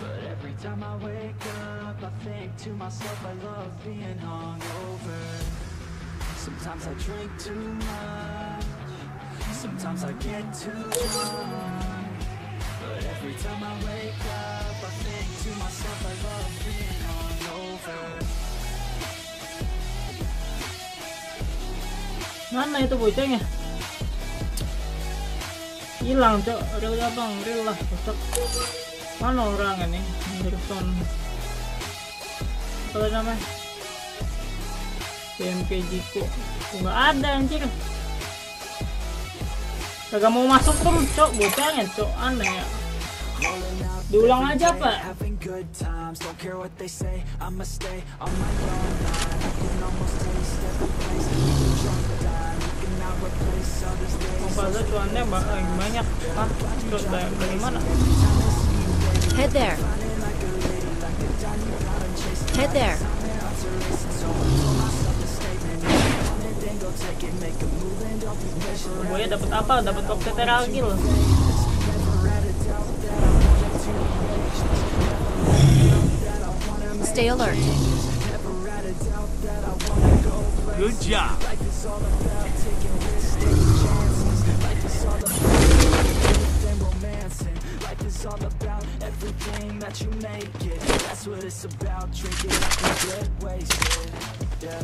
But every time I wake up I think to myself I love being hungover Sometimes I drink too much Sometimes I get too drunk But every time I wake up I think to myself I love being hungover Mana itu bocahnya? Hilang cok, real ya bang, real lah. Mana orang ini? Anderson. Apa namanya? BMK Jiko. Nggak ada anjir. Kagak mau masuk tuh cok, bocahnya cok, aneh ya. Diulang aja pak. Cuannya ba- eh, banyak. Hah? Cok, dari, dari mana? Head there. Head there. Boya dapat apa? Dapat koktet teragil. Stay alert. Good job. Is all about everything that you make it. That's what it's about. Drink it up and get wasted. Yeah.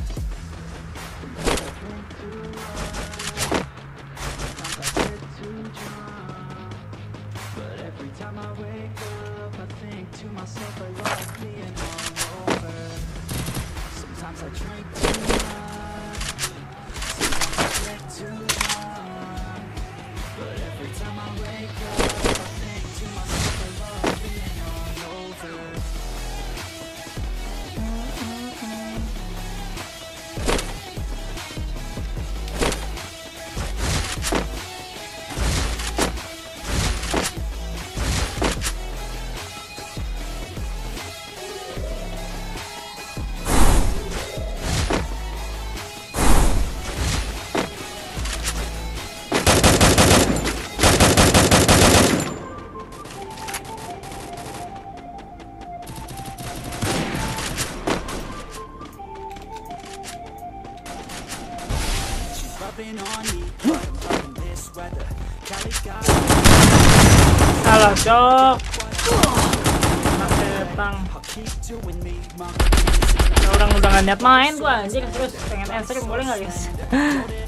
Orang udah gak niat main gua anjir terus pengen answer boleh nggak guys? [laughs]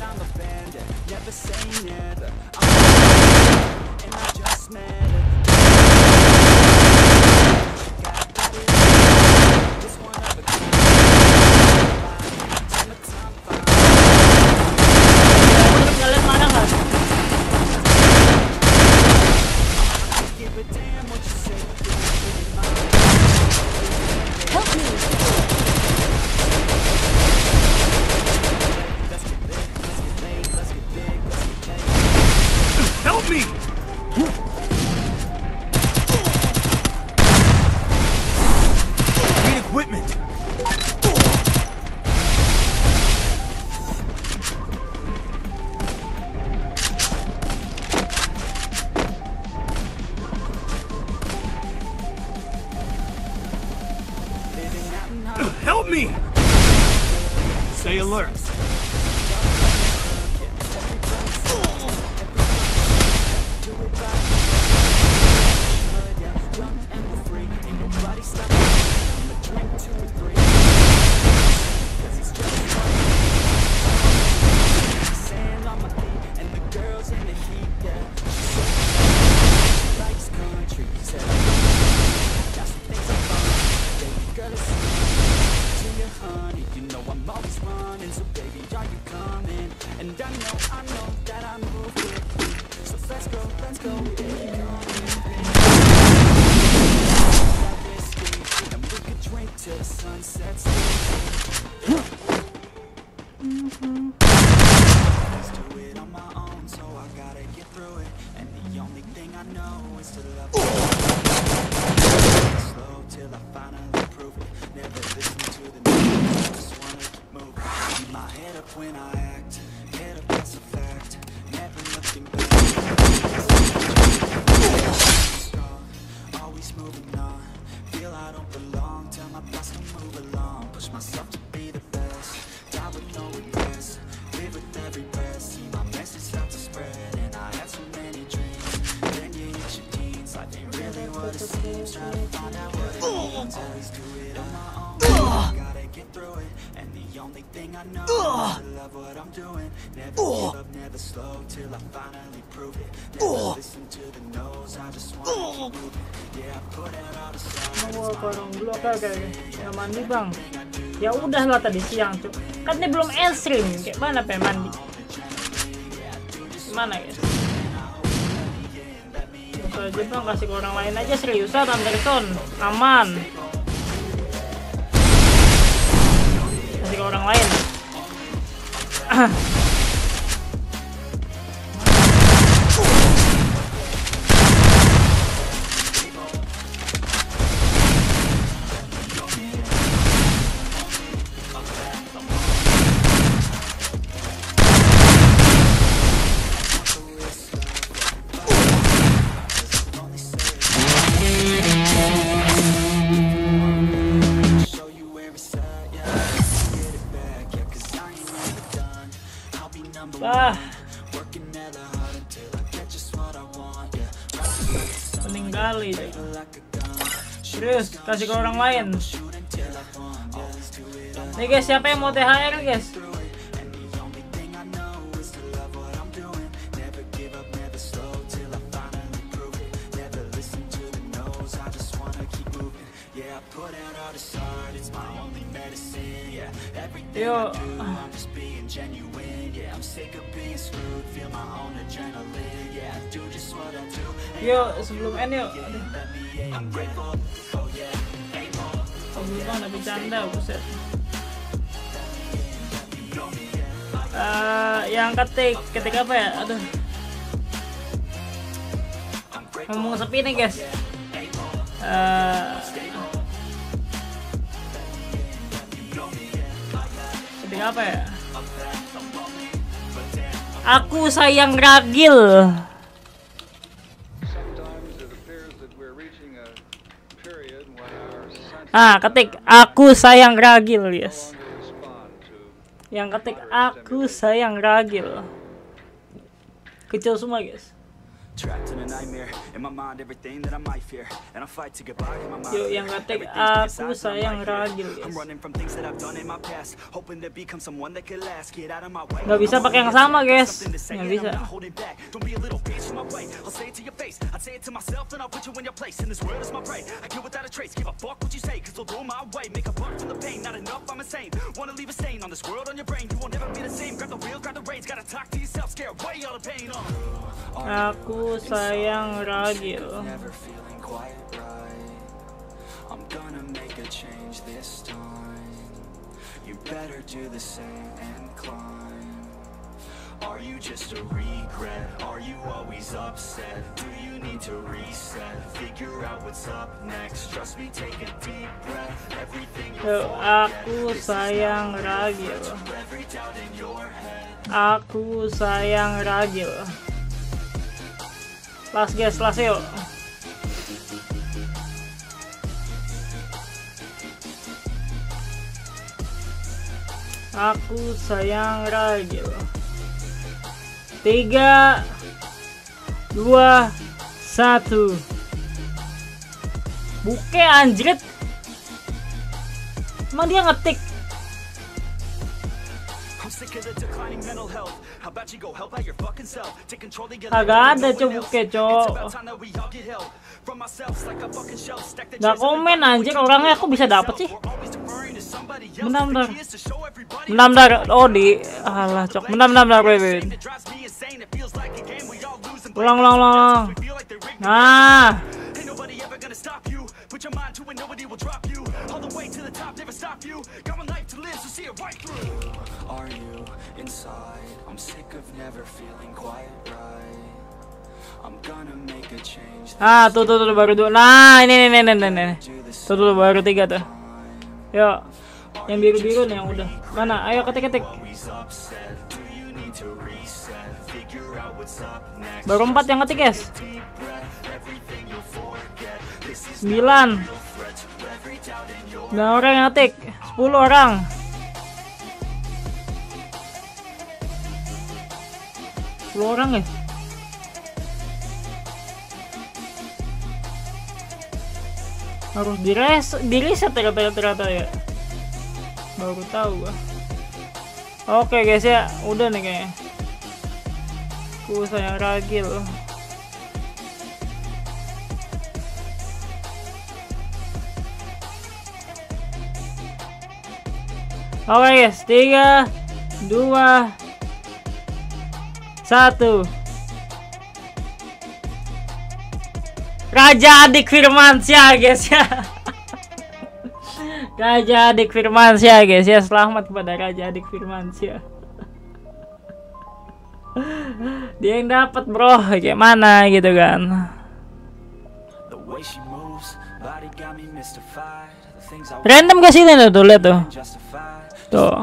udah lah tadi siang tuh kan ini belum end stream kayak mana pengen mandi? Gimana ya? Buka aja bang. Kasih ke orang lain aja. Seriusan Anderson? Aman. siapa yang mau THR guys Yo. Yo, sebelum end yuk. Aduh. Oh, bukan, ada bercanda, buset. uh, yang ketik ketik apa ya? Aduh. Ngomong sepi nih guys. Uh, ketik apa ya? Aku sayang ragil. Ah, ketik. Aku sayang ragil, guys yang ketik aku sayang ragil. Kecil semua guys. Trapped in a nightmare. In my mind everything that I might fear. And I fight to get in my mind. Yang aku sayang Ragil Gak bisa pakai yang sama guys. Gak bisa. Aku Sayang radio. I'm gonna make a change this time. You better do the same and climb. Are you just a regret? Are you always upset? Do you need to reset? Figure out what's up next. Trust me, take a deep breath. Everything you'll Aku sayang radio. Aku sayang radio. last guys, last yuk. Aku sayang Raja. Tiga, dua, satu. Buke anjrit. Emang dia ngetik. I'm sick of the declining mental health. Kagak ada, Cok, buke, Cok. and komen anjir orangnya aku bisa dapet sih. Bentar, bentar. Bentar, bentar. Oh di, alah cok. Bentar, bentar, wait, wait. Ulang, ulang, ulang. Nah, Put your mind to it, nobody will drop you. All the way to the top, never stop you. Got one life to live, so see it right through. Are you inside? I'm sick of never feeling quite right. I'm gonna make a change. ah tuh tuh tuh baru dua. Nah ini ini ini ini ini. Tuh tuh baru tiga tuh. Yuk, yang biru biru nih yang udah. Mana? Ayo ketik ketik. Always upset. Do you need to reset? Figure out what's up next. Baru empat yang ketik guys. 9 9 orang yang attack 10 orang. Sepuluh orang ya? Harus dires res di ya, ternyata ya. Baru tahu gua. Oke guys ya. Udah nih kayaknya. Ku saya ragil. Oke guys, tiga, dua, satu. Raja Adik Firmansyah guys ya. [laughs] Raja Adik Firmansyah guys ya. Selamat kepada Raja Adik Firmansyah. [laughs] Dia yang dapat bro, gimana gitu kan. Random gak sih ini tuh lihat tuh. Tuh.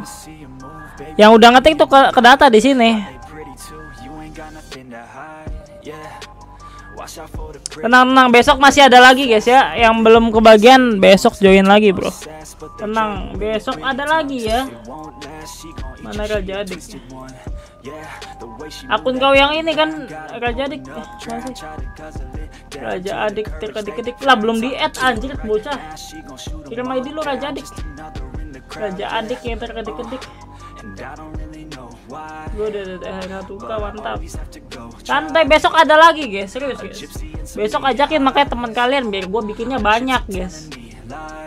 Baby. Yang udah ngetik tuh ke, ke data di sini. They pretty too. You ain't got nothing to hide. Yeah. Watch out for the pretty Tenang tenang besok masih ada lagi guys ya. Yang belum kebagian besok join lagi bro. Tenang besok ada lagi ya. Mana Raja Adik? Akun kau yang ini kan Raja Adik. Eh, Raja Adik ketik they lah belum di can't add anjir bocah. Kirim ID lu Raja Adik. Raja. Adik yang why. Gue udah K I mantap. Santai besok ada lagi guys serius guys. Besok ajakin makanya teman kalian biar gue bikinnya banyak guys.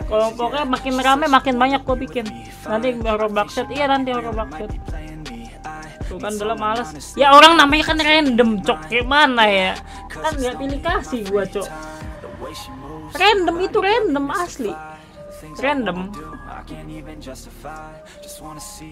Kalau pokoknya makin rame makin banyak gue bikin. Nanti horror backshot iya nanti horror backshot. Tuh kan udah lah males. Ya orang namanya kan random cok gimana ya? Kan nggak pilih kasih gua cok. Random itu random asli. Random.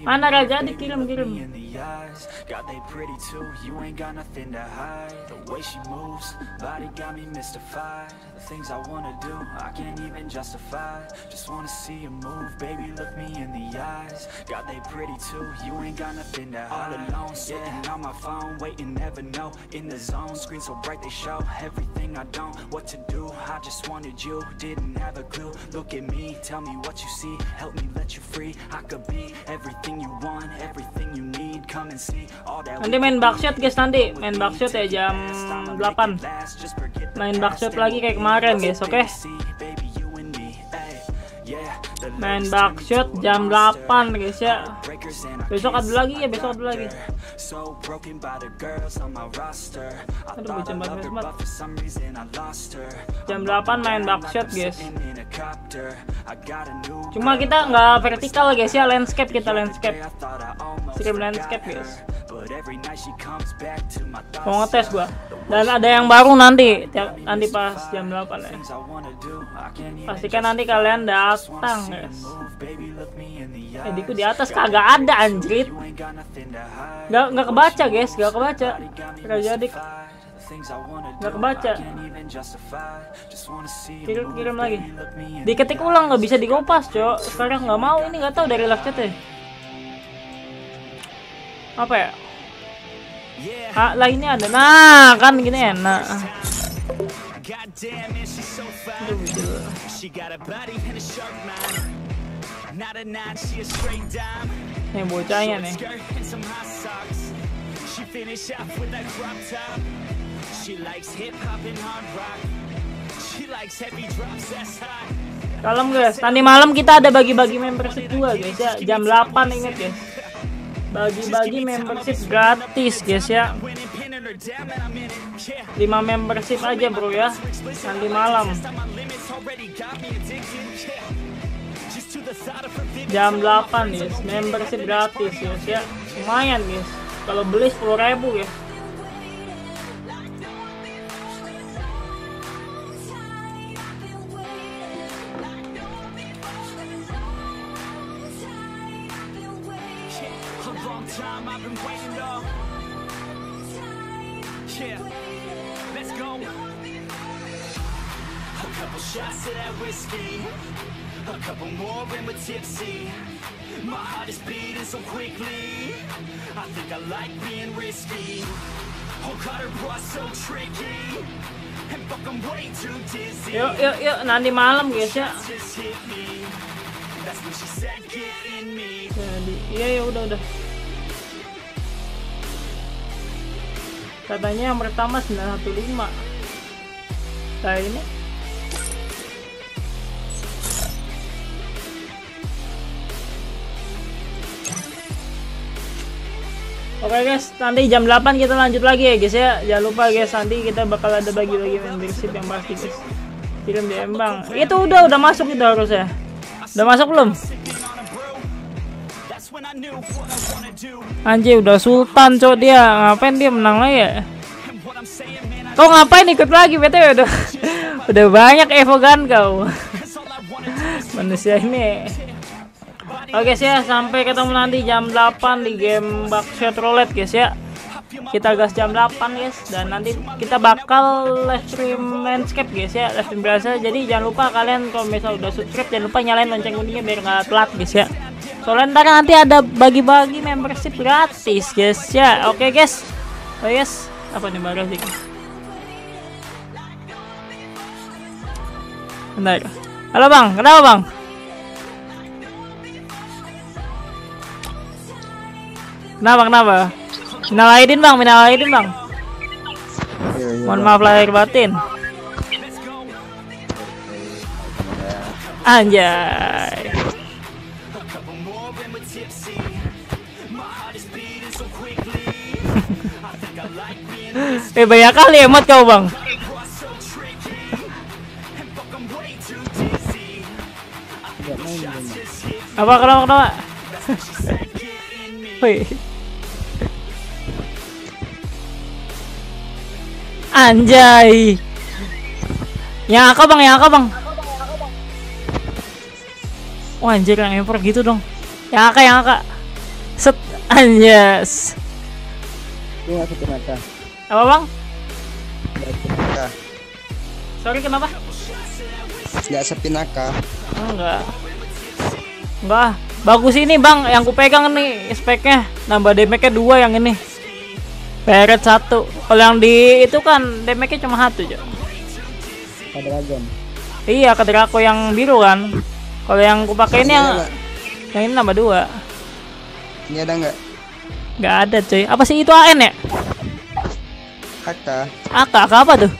Mana Raja Adik kirim kirim. in the eyes. God, they pretty too. You ain't got nothing to hide. The way she moves, body got me mystified. The things I wanna do, I can't even justify. Just wanna see you move, baby. Look me in the eyes. God, they pretty too. You ain't got nothing to hide. All alone, sitting on my phone, waiting, never know. In the zone, screen so bright they show everything I don't. What to do? I just wanted you. Didn't have a clue. Look at me, tell me what you see. Help me let you free. I could be everything you want, everything you need. Come and see all that. Nanti main backshot guys nanti main backshot ya jam 8 Main backshot lagi kayak kemarin guys oke Main backshot jam 8 guys ya. Besok ada lagi ya besok ada lagi. Aduh, jam loved her, 8 but for some reason I lost her. Jam 8 main guys got a new Cuma kita nggak vertikal guys ya. Landscape kita landscape. Forgot landscape guys Mau ngetes gua. Dan ada yang baru nanti tiap- Nanti pas jam 8 ya. Pastikan nanti kalian datang guys. the Eh di atas kagak ada anjrit. Hide. Nggak, nggak kebaca guys. Nggak kebaca. Body got me Raja Adik mystified. The things I wanna Nggak do, kebaca. Kirim kirim lagi. Diketik ulang nggak bisa dikopas cok. Sekarang nggak mau ini nggak tahu dari live chat ya Apa ya. Ah, lah ini ada. Nah, kan gini enak. Nih bocahnya nih. Kalem guys, nanti malam kita ada bagi-bagi membership juga guys. Ya Jam 8 inget guys Bagi-bagi membership gratis guys ya. 5 membership aja bro ya. Nanti malam. Jam 8 guys, membership gratis guys ya. Lumayan guys. Kalau beli 10 ribu ya shots of that whiskey. A couple more and we're tipsy. My heart is beating so quickly. I think I like being risky. Oh God, her bra so tricky. And fuck, I'm way too dizzy. Yuk yuk yuk nanti malam guys ya. Jadi iya ya udah udah. Katanya yang pertama 915. Kayak Oke guys, nanti jam 8 kita lanjut lagi ya guys ya. Jangan lupa guys, nanti kita bakal ada bagi-bagi membership yang pasti guys. Kirim DM bang. Itu udah udah masuk itu harusnya. Udah masuk belum? Anjir udah sultan cok dia ngapain dia menang lagi ya Kau ngapain ikut lagi btw udah udah banyak Evo kan kau [laughs] manusia ini Oke guys ya sampai ketemu nanti jam 8 di game Backshot Roulette guys ya. Kita gas jam 8 guys dan nanti kita bakal live stream landscape guys ya live stream biasa jadi jangan lupa kalian kalau misalnya udah subscribe jangan lupa nyalain lonceng kuningnya biar nggak telat guys ya. Soalnya ntar nanti ada bagi-bagi membership gratis guys ya. Oke guys. Oh yes. Apa nih baru sih? Bentar. Halo bang. Kenapa bang kenapa kenapa Minal aidin bang, minal aidin bang. Mohon maaf lahir batin. Anjay. [laughs] eh banyak kali emot kau bang. Apa kenapa kenapa? [laughs] Wih. Anjay. Yang apa bang, yang apa bang? Wah anjir yang impor gitu dong. Yang apa, yang apa? Set anjas. Ini nggak satu mata. Apa bang? Nggak mata. Sorry kenapa? Nggak sepi naka. Oh, enggak. Enggak. Bagus ini bang, yang kupegang nih speknya. Nambah damage-nya dua yang ini. Peret satu. Kalau yang di itu kan damage-nya cuma satu aja. Ada ragam. Iya, aku yang biru kan. Kalau yang kupakai ini yang yang ini nambah dua. Ini ada nggak? Nggak ada cuy. Apa sih itu AN ya? Haka. AK, AK apa tuh?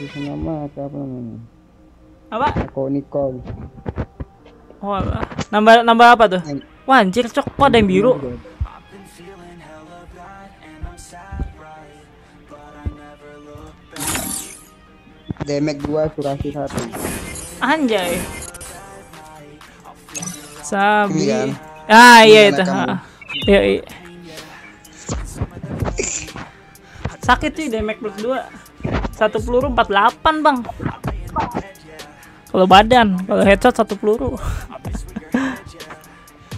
Kasih nama atau apa namanya? Apa? Ako Nicole. Oh, nambah nambah apa tuh? Wah anjir cok, kok ada yang biru? Demek 2 Surasi 1. Anjay. Sabi. Kan? Ah iya itu. Iya, iya. Sakit sih damage plus 2. Satu peluru 48, Bang. Kalau badan, kalau headshot satu peluru.